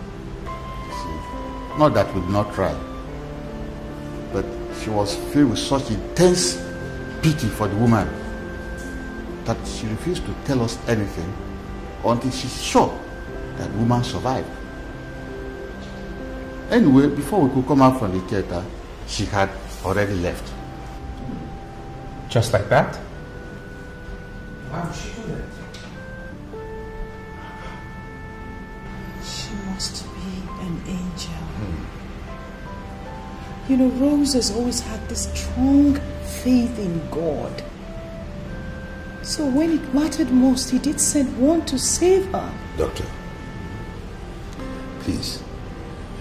Not that we did not try. But she was filled with such intense pity for the woman that she refused to tell us anything until she's sure that woman survived. Anyway, before we could come out from the theater, she had already left. Just like that? Why would she do that? She must be an angel. Hmm. You know, Rose has always had this strong faith in God. So when it mattered most, he did send one to save her. Doctor, please,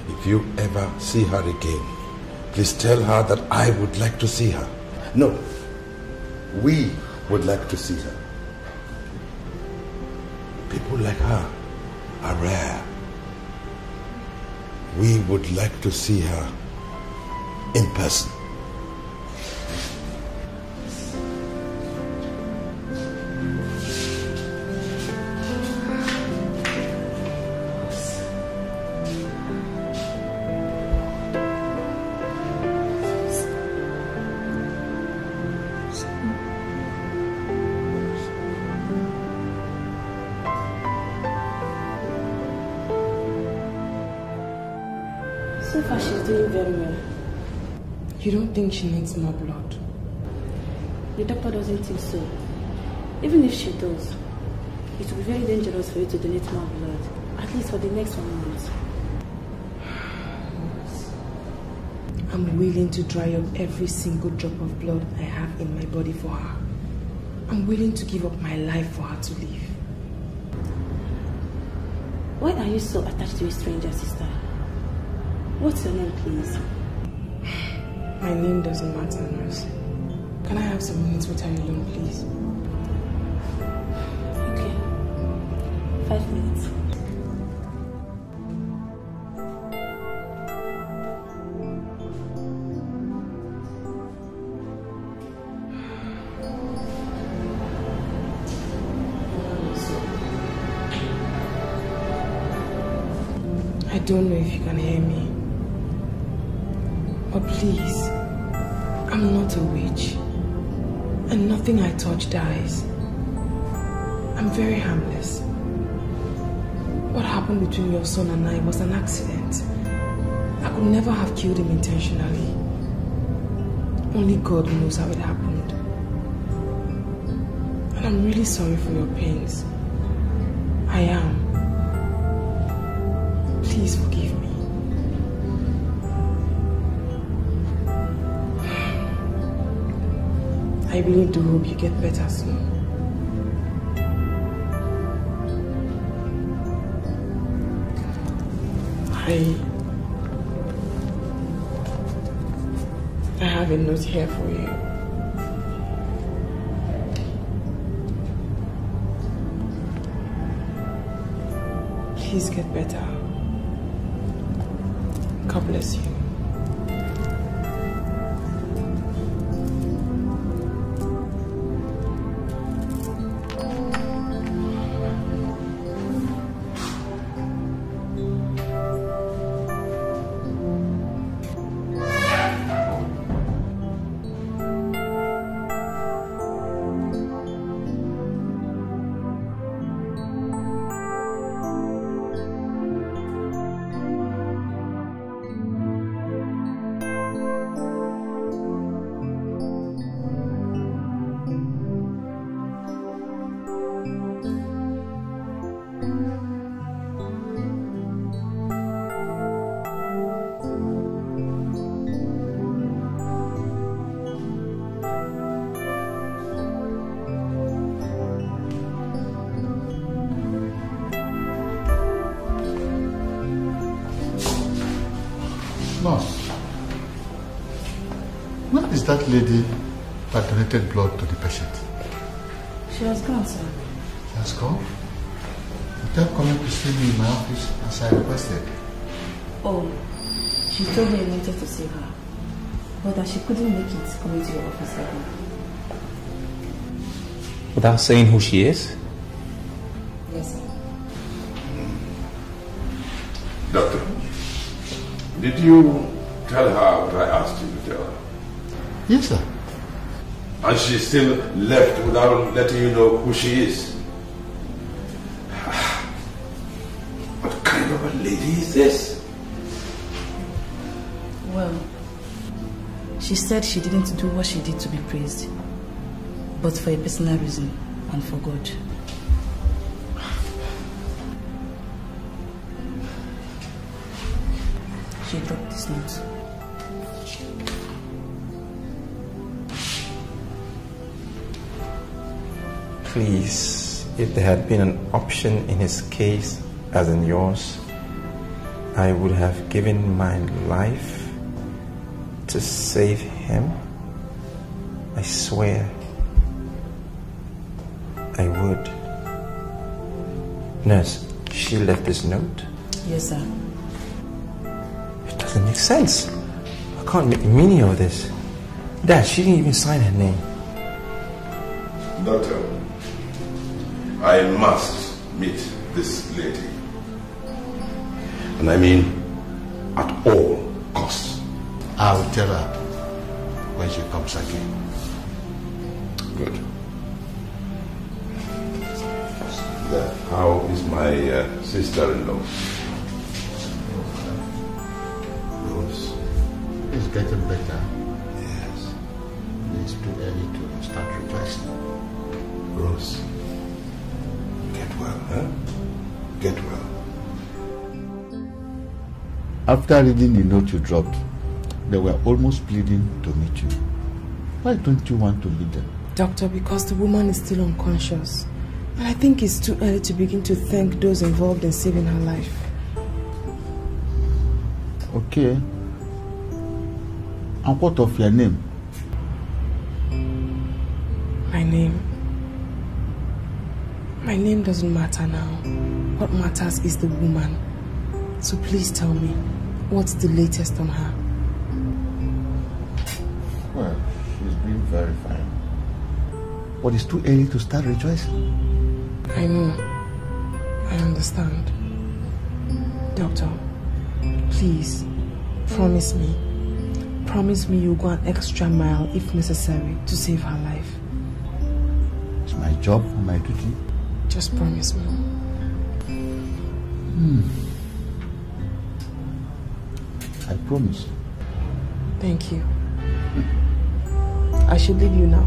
if you ever see her again, please tell her that I would like to see her. No, we would like to see her. People like her are rare. We would like to see her in person. Don't think she needs more blood? The doctor doesn't think so. Even if she does, it will be very dangerous for you to donate more blood, at least for the next one month. I'm willing to dry up every single drop of blood I have in my body for her. I'm willing to give up my life for her to live. Why are you so attached to a stranger, sister? What's your name, please? My name doesn't matter, nurse. Can I have some minutes with her alone, please? Okay. Five minutes. I don't know if you can hear me. But please, touch dies. I'm very harmless. What happened between your son and I was an accident. I could never have killed him intentionally. Only God knows how it happened. And I'm really sorry for your pains. I am. I really do hope you get better soon. I I have a note here for you. Please get better. Donated blood to the patient? She has gone, sir. She has gone? Without coming to see me in my office as I requested. Oh, she told me I wanted to see her, but that she couldn't make it coming to your office again. Without saying who she is? Yes, sir. Doctor, did you tell her what I asked you to tell her? Yes, sir. And she still left without letting you know who she is? What kind of a lady is this? Well, she said she didn't do what she did to be praised, but for a personal reason and for God. She dropped this note. Please, if there had been an option in his case as in yours, I would have given my life to save him. I swear. I would. Nurse, she left this note. Yes, sir. It doesn't make sense. I can't make meaning of this. Dad, she didn't even sign her name. Doctor, I must meet this lady. And I mean, at all costs. I will tell her when she comes again. Good. How is my uh, sister-in-law? Rose? It's getting better. Yes. It's too early to start rejoicing. Rose, huh? Get well. After reading the note you dropped, they were almost pleading to meet you. Why don't you want to meet them? Doctor, because the woman is still unconscious. And I think it's too early to begin to thank those involved in saving her life. Okay. And what of your name? My name. My name doesn't matter now. What matters is the woman. So please tell me, what's the latest on her? Well, she's been very fine. But it's too early to start rejoicing. I know. I understand. Doctor, please, promise me. Promise me you'll go an extra mile if necessary to save her life. It's my job and my duty. Just promise me. Hmm. I promise. Thank you. I should leave you now.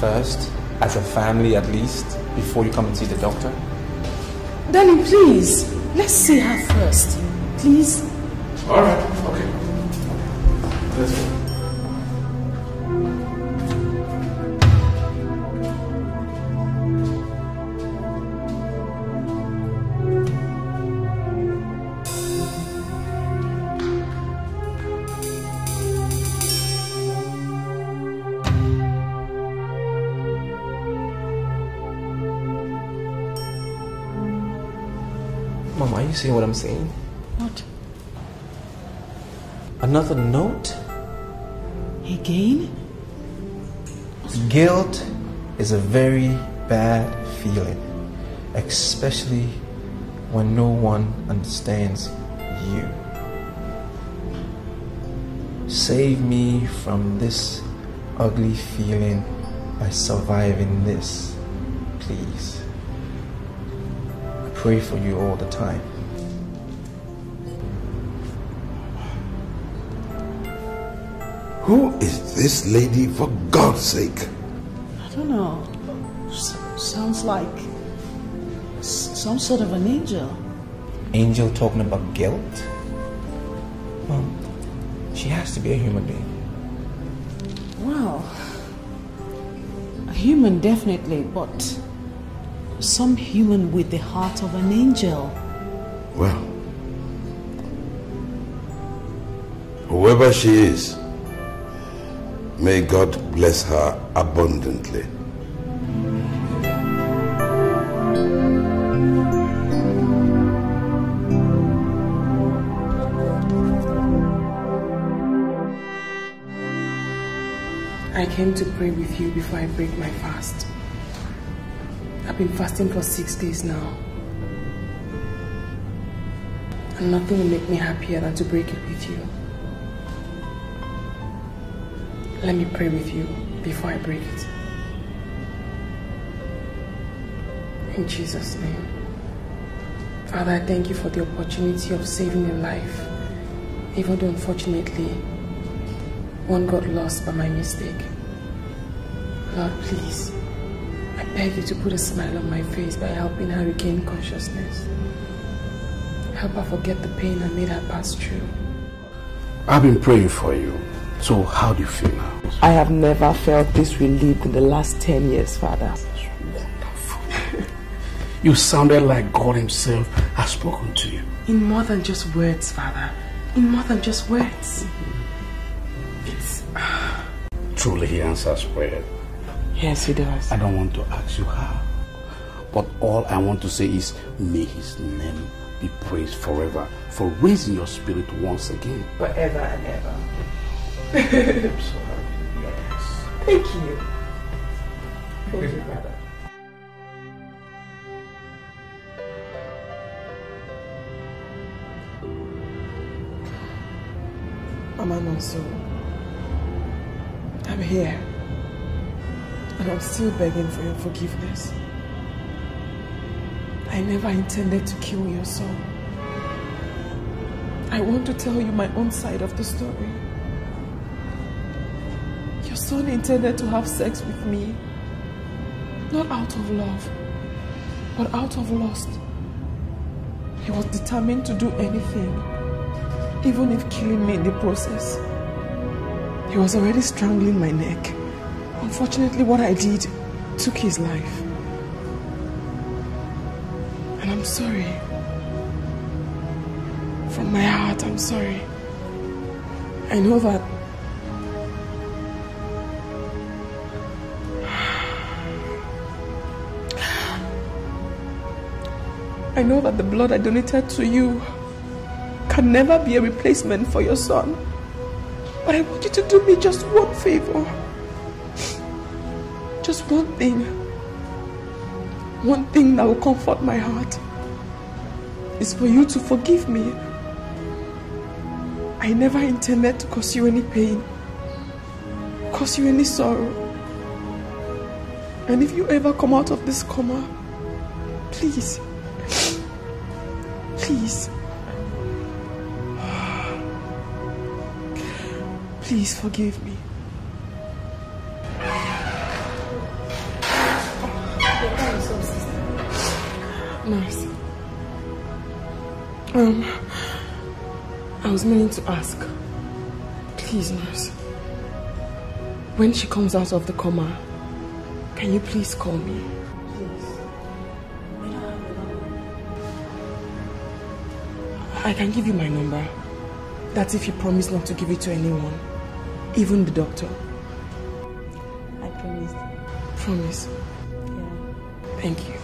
First, as a family at least, before you come and see the doctor? Darling, please, let's see her first. Please. All right, are you what I'm saying? What? Another note? Again? Guilt is a very bad feeling, especially when no one understands you. Save me from this ugly feeling by surviving this, please. I pray for you all the time. Who is this lady for God's sake? I don't know. S- sounds like some sort of an angel. Angel talking about guilt? Mom, she has to be a human being. Well, a human definitely, but some human with the heart of an angel. Well, whoever she is, May God bless her abundantly. I came to pray with you before I break my fast. I've been fasting for six days now. And nothing will make me happier than to break it with you. Let me pray with you before I break it. In Jesus' name. Father, I thank you for the opportunity of saving a life, even though unfortunately one got lost by my mistake. Lord, please, I beg you to put a smile on my face by helping her regain consciousness. Help her forget the pain I made her pass through. I've been praying for you. So how do you feel now? I have never felt this relieved in the last 10 years, Father. You sounded like God himself has spoken to you. In more than just words, Father. In more than just words. It's... Uh, Truly he answers prayer. Yes, he does. I don't want to ask you how. But all I want to say is, may his name be praised forever for raising your spirit once again. Forever and ever. I'm so happy. Yes. Thank you. Thank you, brother. Mama Nonso, I'm here. And I'm still begging for your forgiveness. I never intended to kill your son. I want to tell you my own side of the story. Son intended to have sex with me, not out of love, but out of lust. He was determined to do anything, even if killing me in the process. He was already strangling my neck. Unfortunately, what I did took his life. And I'm sorry. From my heart, I'm sorry. I know that I know that the blood I donated to you can never be a replacement for your son. But I want you to do me just one favor. Just one thing. One thing that will comfort my heart is for you to forgive me. I never intended to cause you any pain, cause you any sorrow. And if you ever come out of this coma, please, please, please forgive me. Nurse. Um, I was meaning to ask. Please, nurse. When she comes out of the coma, can you please call me? I can give you my number. That's if you promise not to give it to anyone, even the doctor. I promise. Promise. Yeah. Thank you.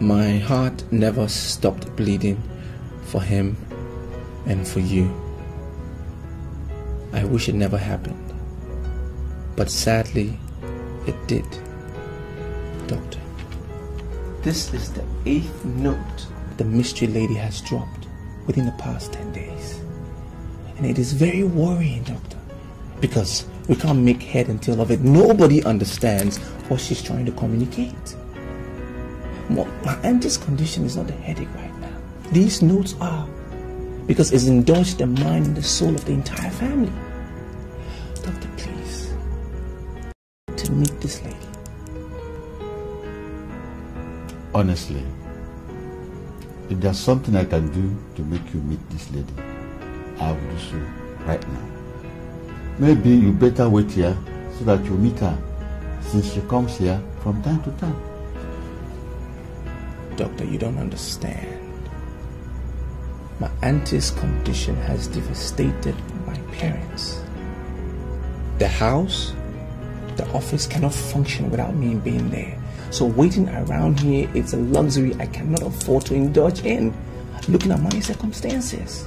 My heart never stopped bleeding for him and for you. I wish it never happened. But sadly, it did. This is the eighth note the mystery lady has dropped within the past 10 days. And it is very worrying, Doctor, because we can't make head and tail of it. Nobody understands what she's trying to communicate. My auntie's condition is not a headache right now. These notes are because it's indulged the mind and the soul of the entire family. Honestly, if there's something I can do to make you meet this lady, I will do so right now. Maybe you better wait here so that you meet her since she comes here from time to time. Doctor, you don't understand. My auntie's condition has devastated my parents. The house, the office cannot function without me being there. So waiting around here is a luxury I cannot afford to indulge in, looking at my circumstances.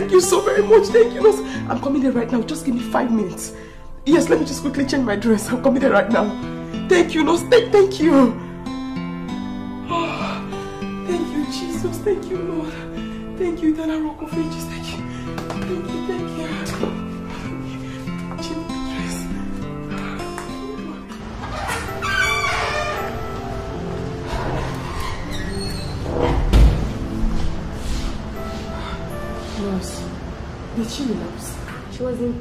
Thank you so very much. Thank you. I'm coming there right now. Just give me five minutes. Yes, let me just quickly change my dress. I'm coming there right now. Thank you, nurse. Thank, thank you. Oh, thank you, Jesus. Thank you, Lord. Thank you, Eternal Rock of Ages. Thank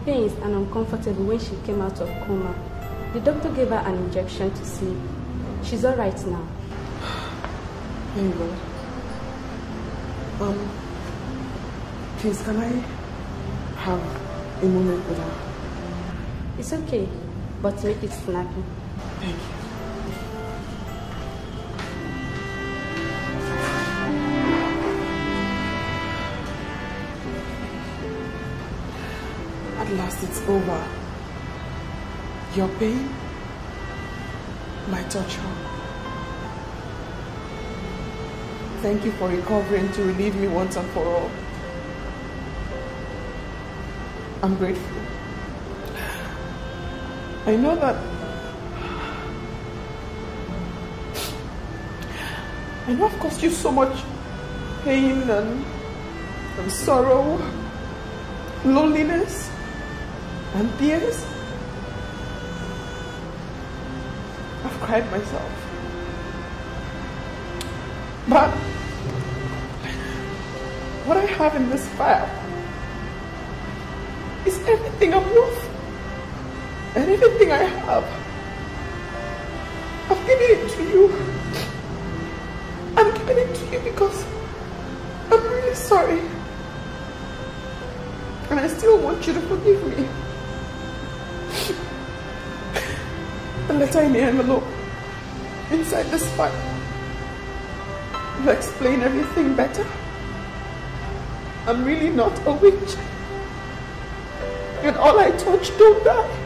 pains and uncomfortable when she came out of coma. The doctor gave her an injection to sleep. She's all right now. Thank God. Um, please, can I have a moment with her? It's okay, but make it snappy. Thank you. Over. Your pain, my torture. Thank you for recovering to relieve me once and for all. I'm grateful. I know that I know I've caused you so much pain and, and sorrow, loneliness, and tears. I've cried myself. But what I have in this file is everything I'm worth. And everything I have. I've given it to you. I'm giving it to you because I'm really sorry. And I still want you to forgive me. The letter in the envelope inside this file will explain everything better. I'm really not a witch. And all I touch don't die.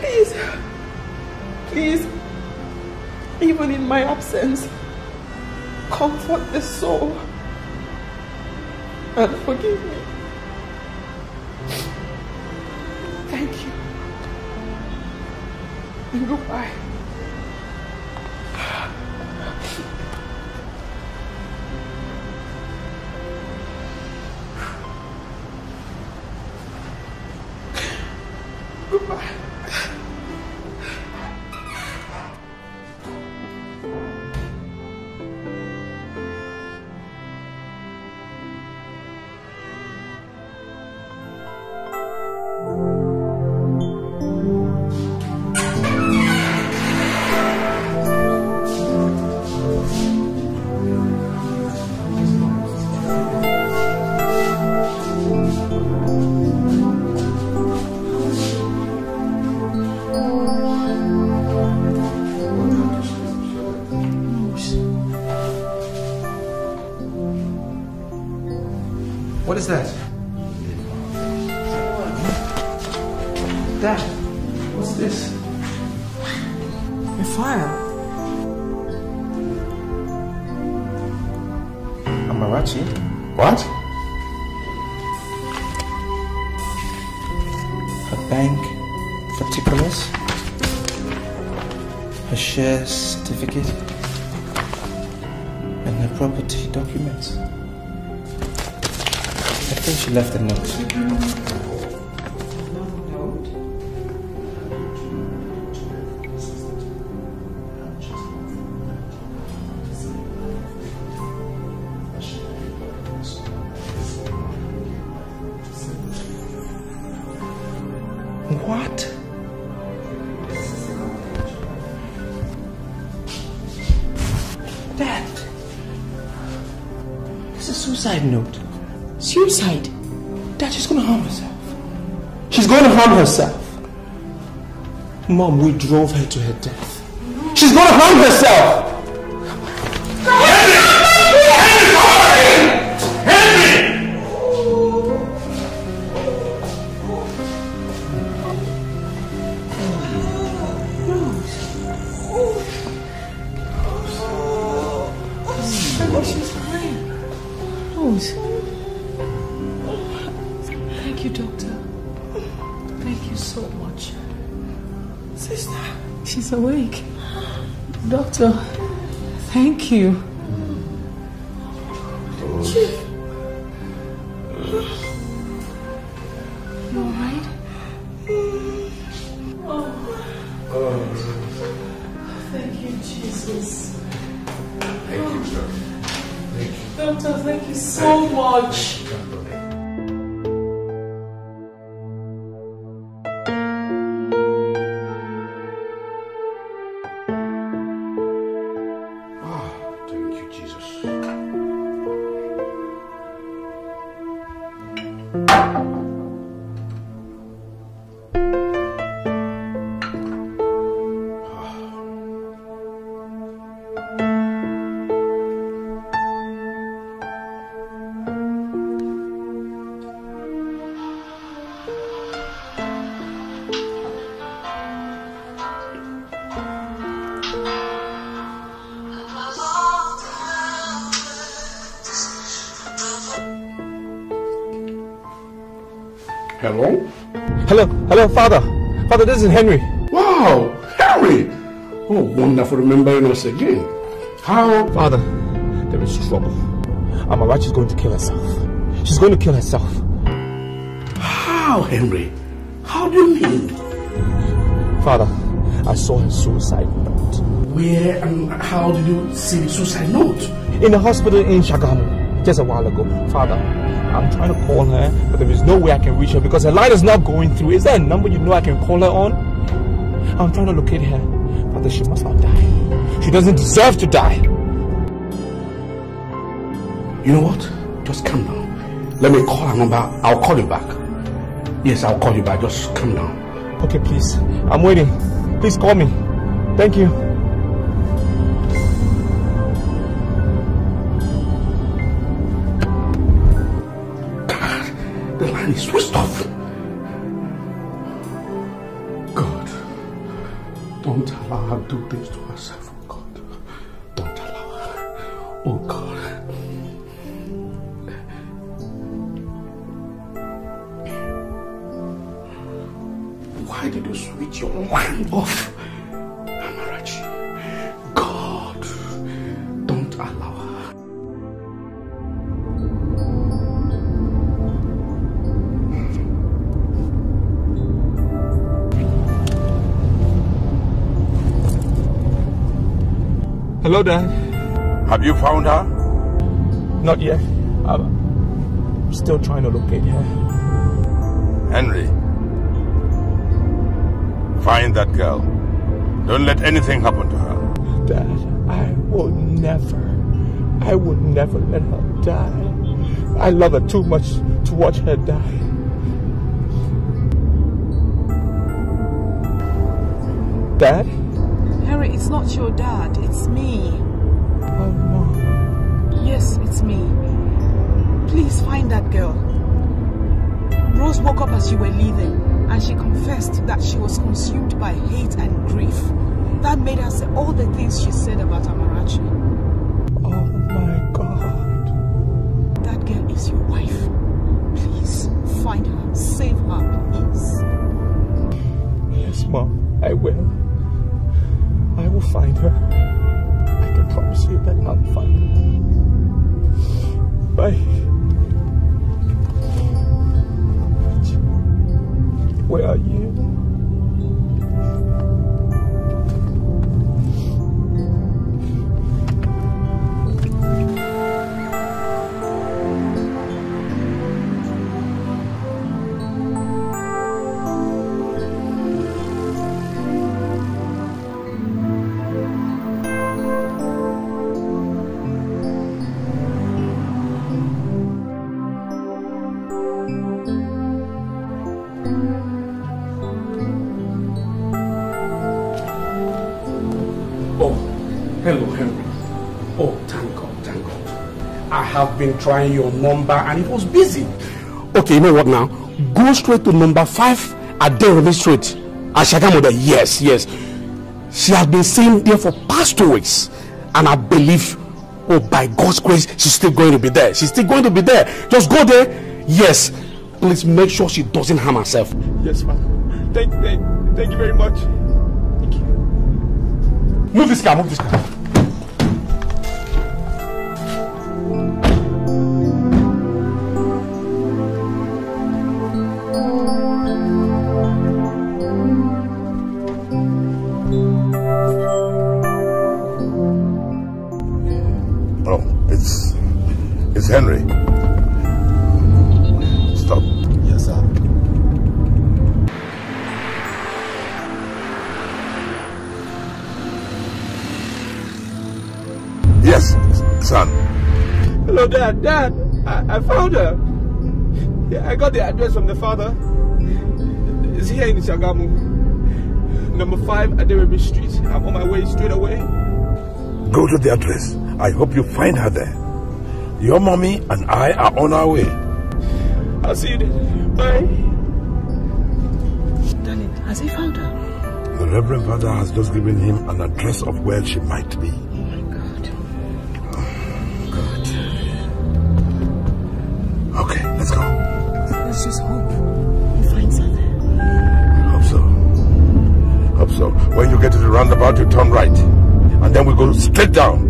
Please, please, even in my absence, comfort the soul and forgive me. And harm herself. Mom, we drove her to her death. She's gonna harm herself! So Hello, hello, Father. Father, this is Henry. Wow, Henry! Oh, wonderful remembering us again. How? Father, there is trouble. Amarachi is going to kill herself. She's going to kill herself. How, Henry? How do you mean? Father, I saw her suicide note. Where and how did you see the suicide note? In the hospital in Shagamu, just a while ago. Father, I'm trying to call her, but there is no way I can reach her because her line is not going through. Is there a number you know I can call her on? I'm trying to locate her. Father, she must not die. She doesn't deserve to die. You know what? Just calm down. Let me call her number. I'll call you back. Yes, I'll call you back. Just calm down. Okay, please. I'm waiting. Please call me. Thank you. Line is switched off. God, don't allow her to do this to herself, oh God. Don't allow her. Oh God. Why did you switch your line off? Hello, Dad. Have you found her? Not yet. I'm still trying to locate her. Henry. Find that girl. Don't let anything happen to her. Dad, I will never, I will never let her die. I love her too much to watch her die. Dad? Not your dad, it's me. Oh, Mom. Yes, it's me. Please find that girl. Rose woke up as you were leaving and she confessed that she was consumed by hate and grief. That made her say all the things she said about Amarachi. Oh my God. That girl is your wife. Please find her, save her, please. Yes, Mom, I will. Will find her. I can promise you that I'll find her. Bye. Where are you? have been trying your number and it was busy. Okay, you know what now? Go straight to number five at Derby Street. Ashagamuda, yes, yes. She has been staying there for past two weeks. And I believe, oh, by God's grace, she's still going to be there. She's still going to be there. Just go there. Yes. Please make sure she doesn't harm herself. Yes, ma'am. Thank, thank, thank you very much. Thank you. Move this car, move this car. Dad. I, I found her. Yeah, I got the address from the father. It's here in Shagamu. Number 5 Adirimi Street. I'm on my way straight away. Go to the address. I hope you find her there. Your mommy and I are on our way. I'll see you then. Bye. Has he found her? The Reverend Father has just given him an address of where she might be. about to turn right. And then we go straight down.